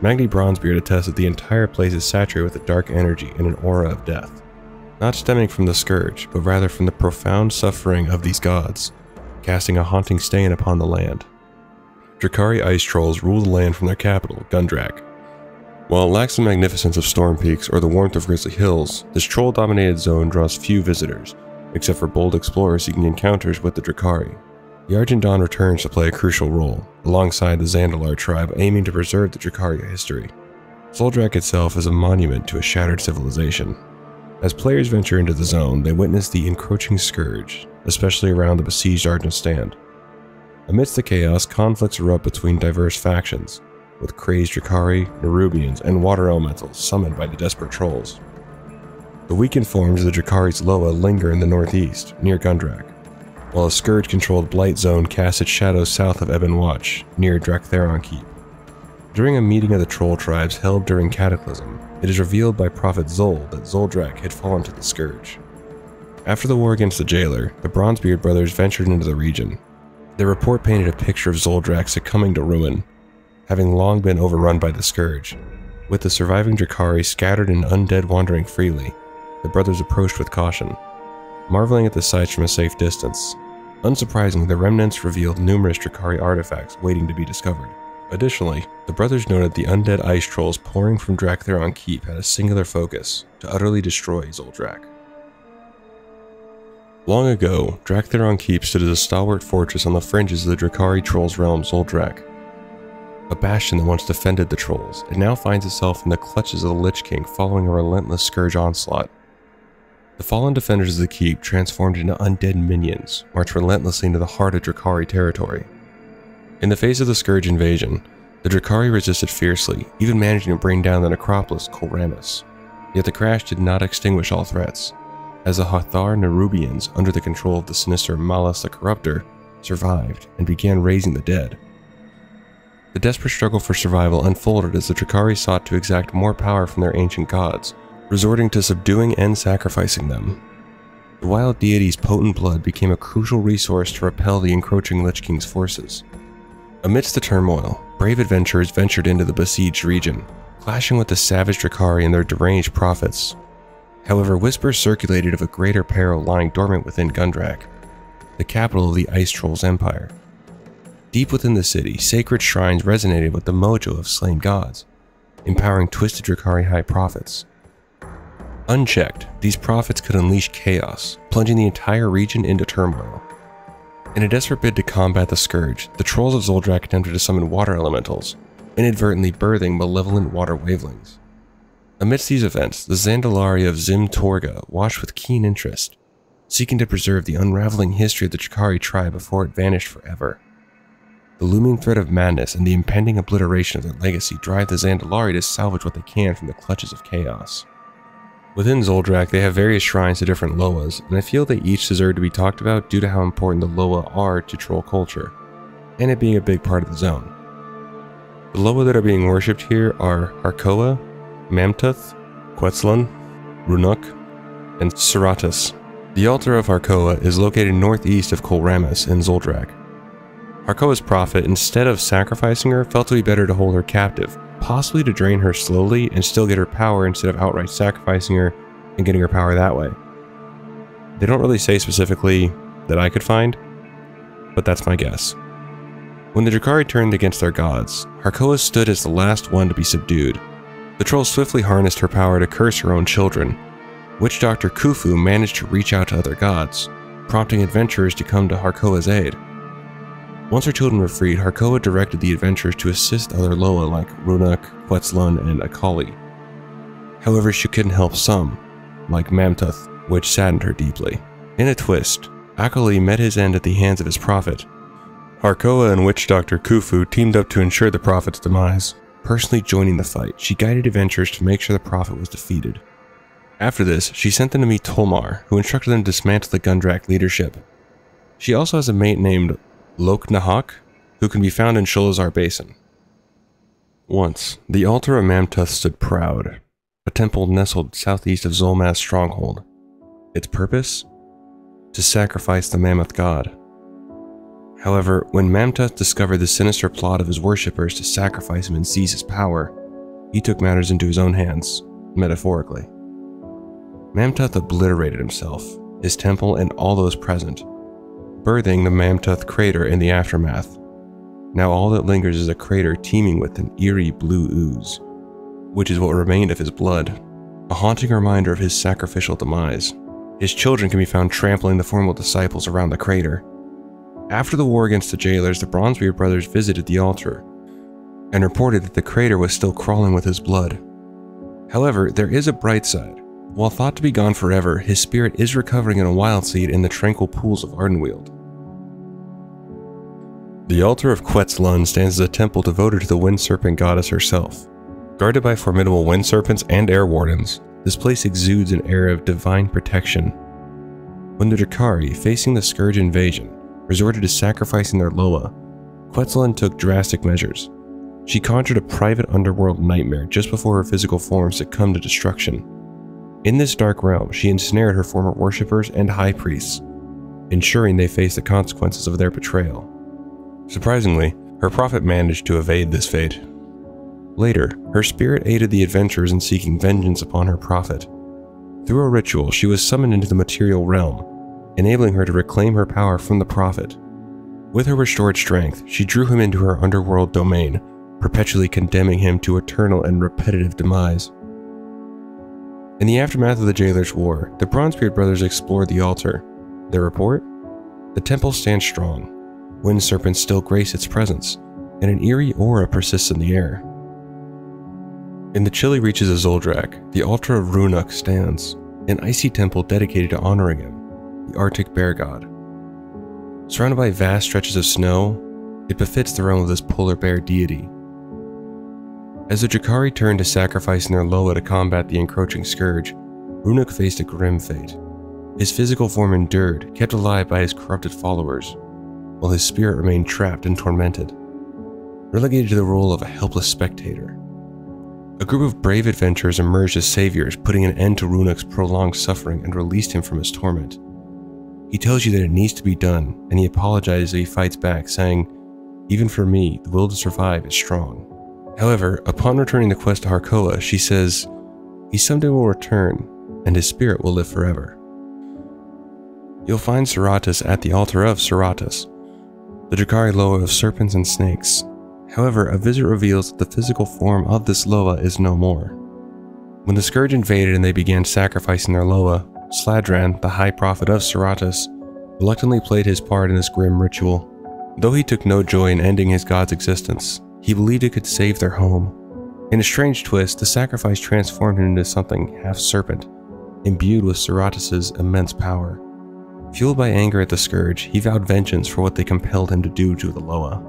Magni Bronzebeard attests that the entire place is saturated with a dark energy and an aura of death not stemming from the scourge, but rather from the profound suffering of these gods, casting a haunting stain upon the land. Drakkari ice trolls rule the land from their capital, Gundrak. While it lacks the magnificence of storm peaks or the warmth of grizzly hills, this troll-dominated zone draws few visitors, except for bold explorers seeking encounters with the Drakkari. The Argent Dawn returns to play a crucial role, alongside the Zandalar tribe aiming to preserve the Drakkari history. Zul'Drak itself is a monument to a shattered civilization, as players venture into the zone, they witness the encroaching scourge, especially around the besieged Argent Stand. Amidst the chaos, conflicts erupt between diverse factions, with crazed Drakkari, Nerubians, and water elementals summoned by the desperate trolls. The weakened forms of the Drakkari's Loa linger in the northeast, near Gundrak, while a scourge-controlled blight zone casts its shadows south of Ebon Watch, near Drak'Tharon Keep. During a meeting of the troll tribes held during Cataclysm, it is revealed by Prophet Zul that Zul'Drak had fallen to the Scourge. After the war against the jailer, the Bronzebeard brothers ventured into the region. Their report painted a picture of Zul'Drak succumbing to ruin, having long been overrun by the Scourge. With the surviving Drakkari scattered and undead wandering freely, the brothers approached with caution, marveling at the sights from a safe distance. Unsurprisingly, the remnants revealed numerous Drakkari artifacts waiting to be discovered. Additionally, the brothers noted the undead ice trolls pouring from Drak'Tharon Keep had a singular focus to utterly destroy Zul'Drak. Long ago, Drak'Tharon Keep stood as a stalwart fortress on the fringes of the Drakkari trolls' realm Zul'Drak. A bastion that once defended the trolls, it now finds itself in the clutches of the Lich King following a relentless scourge onslaught. The fallen defenders of the keep, transformed into undead minions, march relentlessly into the heart of Drakkari territory. In the face of the Scourge invasion, the Drakkari resisted fiercely, even managing to bring down the necropolis Kolramas. Yet the crash did not extinguish all threats, as the Hath'ar Nerubians, under the control of the sinister Malas the Corruptor, survived and began raising the dead. The desperate struggle for survival unfolded as the Drakkari sought to exact more power from their ancient gods, resorting to subduing and sacrificing them. The wild deity's potent blood became a crucial resource to repel the encroaching Lich King's forces. Amidst the turmoil, brave adventurers ventured into the besieged region, clashing with the savage Drakkari and their deranged prophets. However, whispers circulated of a greater peril lying dormant within Gundrak, the capital of the Ice Trolls Empire. Deep within the city, sacred shrines resonated with the mojo of slain gods, empowering twisted Drakkari high prophets. Unchecked, these prophets could unleash chaos, plunging the entire region into turmoil. In a desperate bid to combat the Scourge, the trolls of Zul'Drak attempted to summon water elementals, inadvertently birthing malevolent water wavelings. Amidst these events, the Zandalari of Zim'Torga watched with keen interest, seeking to preserve the unraveling history of the Drakkari tribe before it vanished forever. The looming threat of madness and the impending obliteration of their legacy drive the Zandalari to salvage what they can from the clutches of chaos. Within Zul'Drak, they have various shrines to different Loas, and I feel they each deserve to be talked about due to how important the Loa are to troll culture, and it being a big part of the zone. The Loa that are being worshipped here are Har'koa, Mam'toth, Quetz'lun, Rhunok, and Sseratus. The altar of Har'koa is located northeast of Kolramas in Zul'Drak. Har'koa's prophet, instead of sacrificing her, felt it be better to hold her captive, possibly to drain her slowly and still get her power instead of outright sacrificing her and getting her power that way. They don't really say specifically that I could find, but that's my guess. When the Drakkari turned against their gods, Har'koa stood as the last one to be subdued. The troll swiftly harnessed her power to curse her own children. Witch Doctor Khufu managed to reach out to other gods, prompting adventurers to come to Har'koa's aid. Once her children were freed, Har'koa directed the adventurers to assist other Loa like Rhunok, Quetz'lun, and Akali. However, she couldn't help some, like Mam'toth, which saddened her deeply. In a twist, Akali met his end at the hands of his prophet. Har'koa and Witch Doctor Khufu teamed up to ensure the prophet's demise. Personally joining the fight, she guided adventurers to make sure the prophet was defeated. After this, she sent them to meet Tolmar, who instructed them to dismantle the Gundrak leadership. She also has a mate named Loque'nahak, who can be found in Sholazar Basin. Once, the altar of Mam'toth stood proud, a temple nestled southeast of Zul'Maz's stronghold. Its purpose? To sacrifice the Mammoth god. However, when Mam'toth discovered the sinister plot of his worshippers to sacrifice him and seize his power, he took matters into his own hands, metaphorically. Mam'toth obliterated himself, his temple, and all those present, birthing the Mam'toth crater in the aftermath. Now all that lingers is a crater teeming with an eerie blue ooze, which is what remained of his blood, a haunting reminder of his sacrificial demise. His children can be found trampling the formal disciples around the crater. After the war against the jailers, the Bronzebeard brothers visited the altar and reported that the crater was still crawling with his blood. However, there is a bright side. While thought to be gone forever, his spirit is recovering in a wild seed in the tranquil pools of Ardenweald. The altar of Quetz'lun stands as a temple devoted to the wind serpent goddess herself. Guarded by formidable wind serpents and air wardens, this place exudes an air of divine protection. When the Drakkari, facing the Scourge invasion, resorted to sacrificing their Loa, Quetz'lun took drastic measures. She conjured a private underworld nightmare just before her physical form succumbed to destruction. In this dark realm, she ensnared her former worshippers and high priests, ensuring they faced the consequences of their betrayal. Surprisingly, her prophet managed to evade this fate. Later, her spirit aided the adventurers in seeking vengeance upon her prophet. Through a ritual, she was summoned into the material realm, enabling her to reclaim her power from the prophet. With her restored strength, she drew him into her underworld domain, perpetually condemning him to eternal and repetitive demise. In the aftermath of the Jailer's War, the Bronzebeard brothers explored the altar. Their report? The temple stands strong. Wind serpents still grace its presence, and an eerie aura persists in the air. In the chilly reaches of Zul'Drak, the altar of Rhunok stands, an icy temple dedicated to honoring him, the Arctic bear god. Surrounded by vast stretches of snow, it befits the realm of this polar bear deity. As the Drakkari turned to sacrificing their Loa to combat the encroaching scourge, Rhunok faced a grim fate. His physical form endured, kept alive by his corrupted followers, while his spirit remained trapped and tormented, relegated to the role of a helpless spectator. A group of brave adventurers emerged as saviors, putting an end to Rhunok's prolonged suffering and released him from his torment. He tells you that it needs to be done, and he apologizes as he fights back, saying, Even for me, the will to survive is strong. However, upon returning the quest to Har'koa, she says, He someday will return, and his spirit will live forever. You'll find Sseratus at the altar of Sseratus, the Drakkari Loa of serpents and snakes, However, a visit reveals that the physical form of this Loa is no more. When the Scourge invaded and they began sacrificing their Loa, Slad'ran, the High Prophet of Sseratus, reluctantly played his part in this grim ritual. Though he took no joy in ending his god's existence, he believed it could save their home. In a strange twist, the sacrifice transformed him into something half serpent, imbued with Sseratus's immense power. Fueled by anger at the Scourge, he vowed vengeance for what they compelled him to do to the Loa.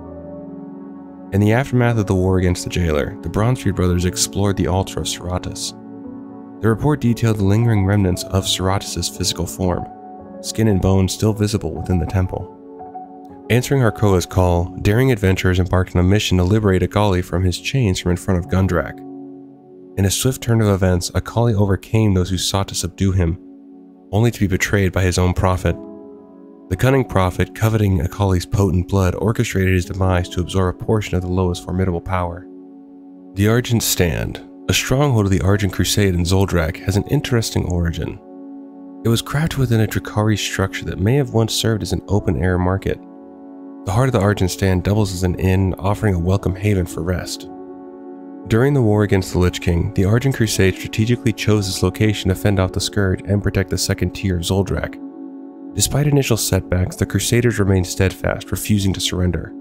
In the aftermath of the war against the jailer, the Bronzebeard brothers explored the altar of Sseratus. The report detailed the lingering remnants of Sseratus's physical form, skin and bone still visible within the temple. Answering Har'koa's call, daring adventurers embarked on a mission to liberate Akali from his chains from in front of Gundrak. In a swift turn of events, Akali overcame those who sought to subdue him, only to be betrayed by his own prophet, the cunning prophet, coveting Akali's potent blood, orchestrated his demise to absorb a portion of the Loa's formidable power. The Argent Stand, a stronghold of the Argent Crusade in Zul'Drak, has an interesting origin. It was crafted within a Drakkari structure that may have once served as an open-air market. The Heart of the Argent Stand doubles as an inn, offering a welcome haven for rest. During the war against the Lich King, the Argent Crusade strategically chose this location to fend off the Scourge and protect the second tier of Zul'Drak. Despite initial setbacks, the Crusaders remained steadfast, refusing to surrender.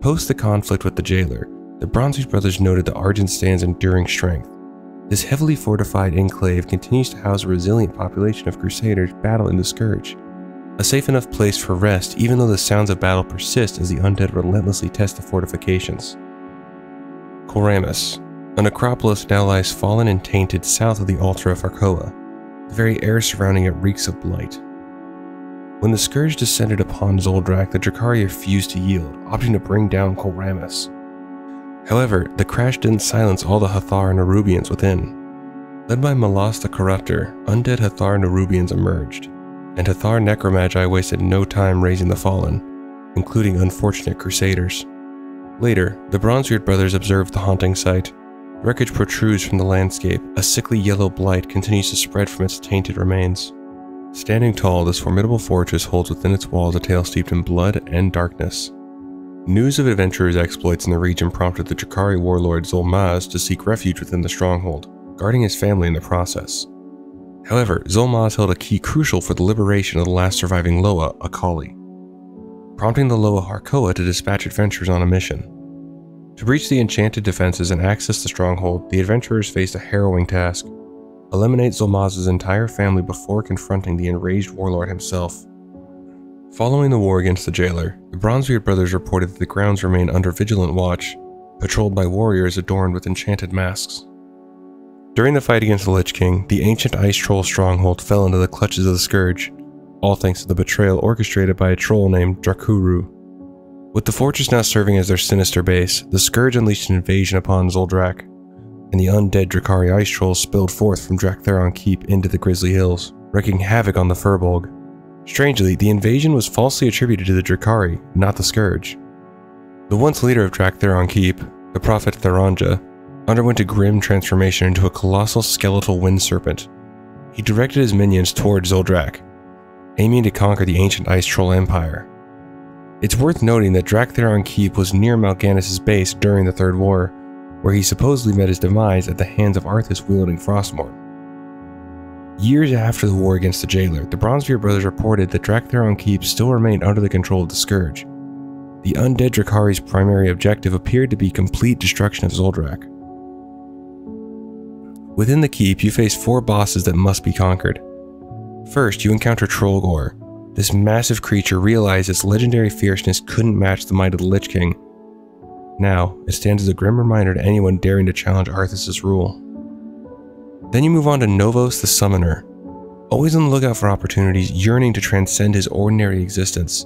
Post the conflict with the jailer, the Bronzebeard brothers noted the Argent Stand's enduring strength. This heavily fortified enclave continues to house a resilient population of Crusaders battling the Scourge, a safe enough place for rest even though the sounds of battle persist as the undead relentlessly test the fortifications. Kolramas, a necropolis now lies fallen and tainted south of the altar of Arkoa. The very air surrounding it reeks of blight. When the Scourge descended upon Zul'Drak, the Drakkari refused to yield, opting to bring down Kolramas. However, the crash didn't silence all the Hath'ar and Nerubians within. Led by Malas the Corruptor, undead Hath'ar Nerubians emerged, and Hath'ar Necromagi wasted no time raising the fallen, including unfortunate crusaders. Later, the Bronzebeard brothers observed the haunting sight. Wreckage protrudes from the landscape, a sickly yellow blight continues to spread from its tainted remains. Standing tall, this formidable fortress holds within its walls a tale steeped in blood and darkness. News of adventurers' exploits in the region prompted the Drakkari warlord Zul'Maz to seek refuge within the stronghold, guarding his family in the process. However, Zul'Maz held a key crucial for the liberation of the last surviving Loa, Akali, prompting the Loa Har'koa to dispatch adventurers on a mission. To breach the enchanted defenses and access the stronghold, the adventurers faced a harrowing task eliminate Zul'Maz's entire family before confronting the enraged warlord himself. Following the war against the jailer, the Bronzebeard brothers reported that the grounds remained under vigilant watch, patrolled by warriors adorned with enchanted masks. During the fight against the Lich King, the ancient ice troll stronghold fell into the clutches of the Scourge, all thanks to the betrayal orchestrated by a troll named Drakuru. With the fortress now serving as their sinister base, the Scourge unleashed an invasion upon Zul'Drak, and the undead Drakkari ice trolls spilled forth from Drak'Tharon Keep into the Grizzly Hills, wreaking havoc on the Firbolg. Strangely, the invasion was falsely attributed to the Drakkari, not the Scourge. The once leader of Drak'Tharon Keep, the Prophet Tharon'ja, underwent a grim transformation into a colossal skeletal wind serpent. He directed his minions toward Zul'Drak, aiming to conquer the ancient Ice Troll Empire. It's worth noting that Drak'Tharon Keep was near Mal'Ganis' base during the Third War, where he supposedly met his demise at the hands of Arthas wielding Frostmourne. Years after the war against the Jailer, the Bronzebeard brothers reported that Drak'Tharon Keep still remained under the control of the Scourge. The undead Drakkari's primary objective appeared to be complete destruction of Zul'Drak. Within the keep, you face four bosses that must be conquered. First, you encounter Trollgore. This massive creature realized its legendary fierceness couldn't match the might of the Lich King. Now, it stands as a grim reminder to anyone daring to challenge Arthas' rule. Then you move on to Novos the Summoner, always on the lookout for opportunities, yearning to transcend his ordinary existence.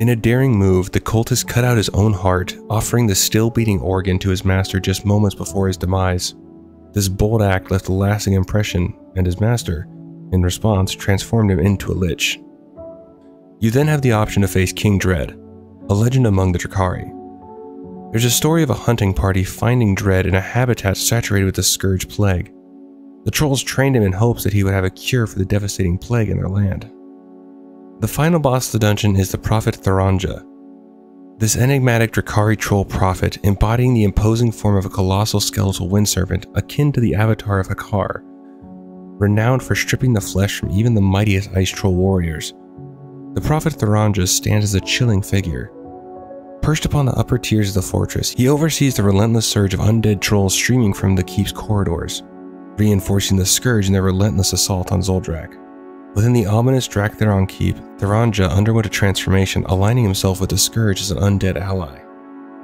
In a daring move, the cultist cut out his own heart, offering the still beating organ to his master just moments before his demise. This bold act left a lasting impression, and his master, in response, transformed him into a lich. You then have the option to face King Dred, a legend among the Drakkari. There's a story of a hunting party finding Dred in a habitat saturated with the Scourge Plague. The trolls trained him in hopes that he would have a cure for the devastating plague in their land. The final boss of the dungeon is the Prophet Tharon'ja, this enigmatic Drakkari troll prophet, embodying the imposing form of a colossal skeletal wind serpent akin to the avatar of Hakkar, renowned for stripping the flesh from even the mightiest ice troll warriors. The prophet Tharon'ja stands as a chilling figure. Perched upon the upper tiers of the fortress, he oversees the relentless surge of undead trolls streaming from the keep's corridors, reinforcing the scourge in their relentless assault on Zul'Drak. Within the ominous Drak'Tharon keep, Tharon'ja underwent a transformation, aligning himself with the Scourge as an undead ally.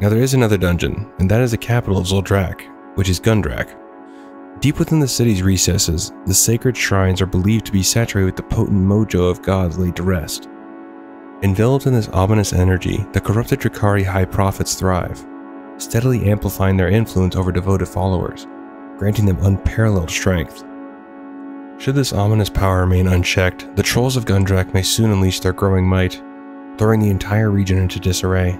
Now there is another dungeon, and that is the capital of Zul'Drak, which is Gundrak. Deep within the city's recesses, the sacred shrines are believed to be saturated with the potent mojo of gods laid to rest. Enveloped in this ominous energy, the corrupted Drakkari High Prophets thrive, steadily amplifying their influence over devoted followers, granting them unparalleled strength. Should this ominous power remain unchecked, the trolls of Gundrak may soon unleash their growing might, throwing the entire region into disarray.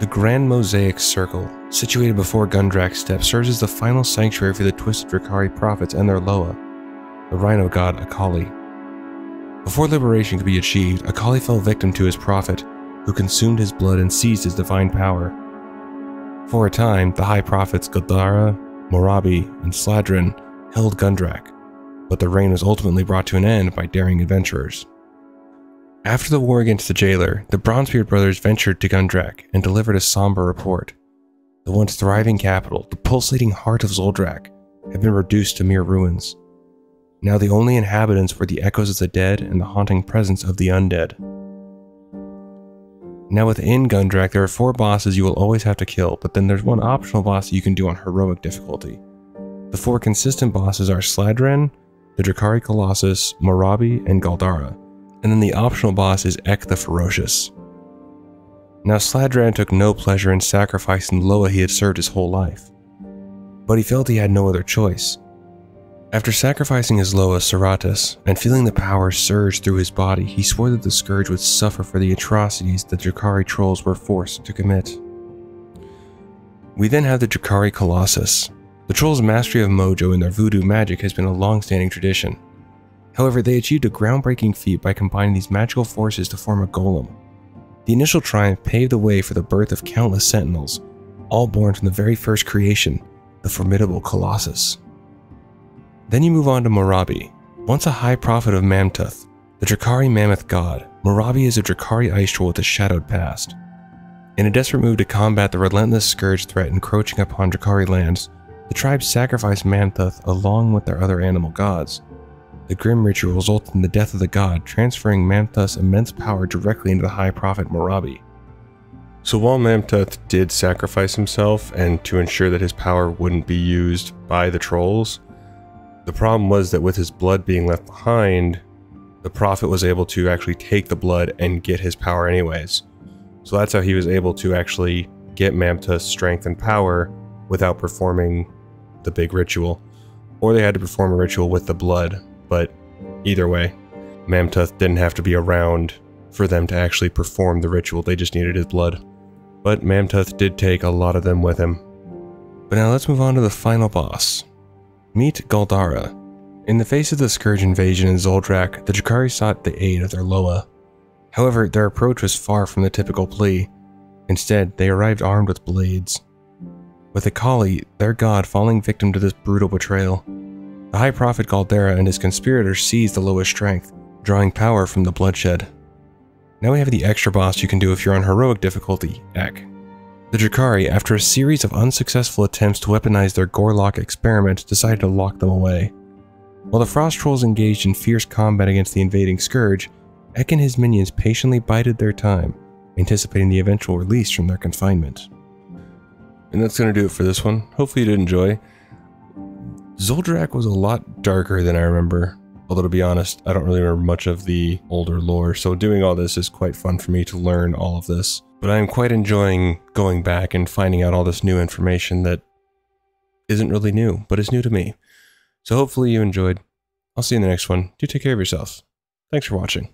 The Grand Mosaic Circle, situated before Gundrak's steps, serves as the final sanctuary for the twisted Drakkari prophets and their Loa, the rhino god Akali. Before liberation could be achieved, Akali fell victim to his prophet, who consumed his blood and seized his divine power. For a time, the High Prophets Gal'darah, Moorabi, and Slad'ran held Gundrak, but the reign was ultimately brought to an end by daring adventurers. After the war against the jailer, the Bronzebeard brothers ventured to Gundrak and delivered a somber report. The once thriving capital, the pulsating heart of Zul'Drak, had been reduced to mere ruins. Now the only inhabitants were the echoes of the dead and the haunting presence of the undead. Now within Gundrak, there are four bosses you will always have to kill, but then there's one optional boss you can do on heroic difficulty. The four consistent bosses are Slad'ran, the Drakkari Colossus, Moorabi, and Gal'darah, and then the optional boss is Eck the Ferocious. Now Slad'ran took no pleasure in sacrificing Loa he had served his whole life, but he felt he had no other choice. After sacrificing his Loa Sseratus and feeling the power surge through his body, he swore that the Scourge would suffer for the atrocities the Drakkari trolls were forced to commit. We then have the Drakkari Colossus. The trolls' mastery of mojo and their voodoo magic has been a long-standing tradition. However, they achieved a groundbreaking feat by combining these magical forces to form a golem. The initial triumph paved the way for the birth of countless sentinels, all born from the very first creation, the formidable Colossus. Then you move on to Moorabi. Once a high prophet of Mam'toth, the Drakkari mammoth god, Moorabi is a Drakkari ice troll with a shadowed past. In a desperate move to combat the relentless scourge threat encroaching upon Drakkari lands, the tribe sacrificed Mam'toth along with their other animal gods. The grim ritual resulted in the death of the god, transferring Mam'toth's immense power directly into the high prophet Moorabi. So while Mam'toth did sacrifice himself and to ensure that his power wouldn't be used by the trolls, the problem was that with his blood being left behind, the prophet was able to actually take the blood and get his power anyways. So that's how he was able to actually get Mam'toth's strength and power without performing the big ritual. Or they had to perform a ritual with the blood, but either way, Mam'toth didn't have to be around for them to actually perform the ritual, they just needed his blood. But Mam'toth did take a lot of them with him. But now let's move on to the final boss, Meet Gal'darah. In the face of the Scourge invasion in Zul'Drak, the Drakkari sought the aid of their Loa. However, their approach was far from the typical plea. Instead, they arrived armed with blades. With Akali, their god, falling victim to this brutal betrayal. The High Prophet Galdara and his conspirators seized the Loa's strength, drawing power from the bloodshed. Now we have the extra boss you can do if you're on heroic difficulty, Eck. The Drakkari, after a series of unsuccessful attempts to weaponize their Gorlock experiment, decided to lock them away. While the Frost Trolls engaged in fierce combat against the invading Scourge, Eck and his minions patiently bided their time, anticipating the eventual release from their confinement. And that's going to do it for this one. Hopefully you did enjoy. Zul'Drak was a lot darker than I remember. Although to be honest, I don't really remember much of the older lore, so doing all this is quite fun for me to learn all of this. But I'm quite enjoying going back and finding out all this new information that isn't really new, but is new to me. So hopefully you enjoyed. I'll see you in the next one. Do take care of yourself. Thanks for watching.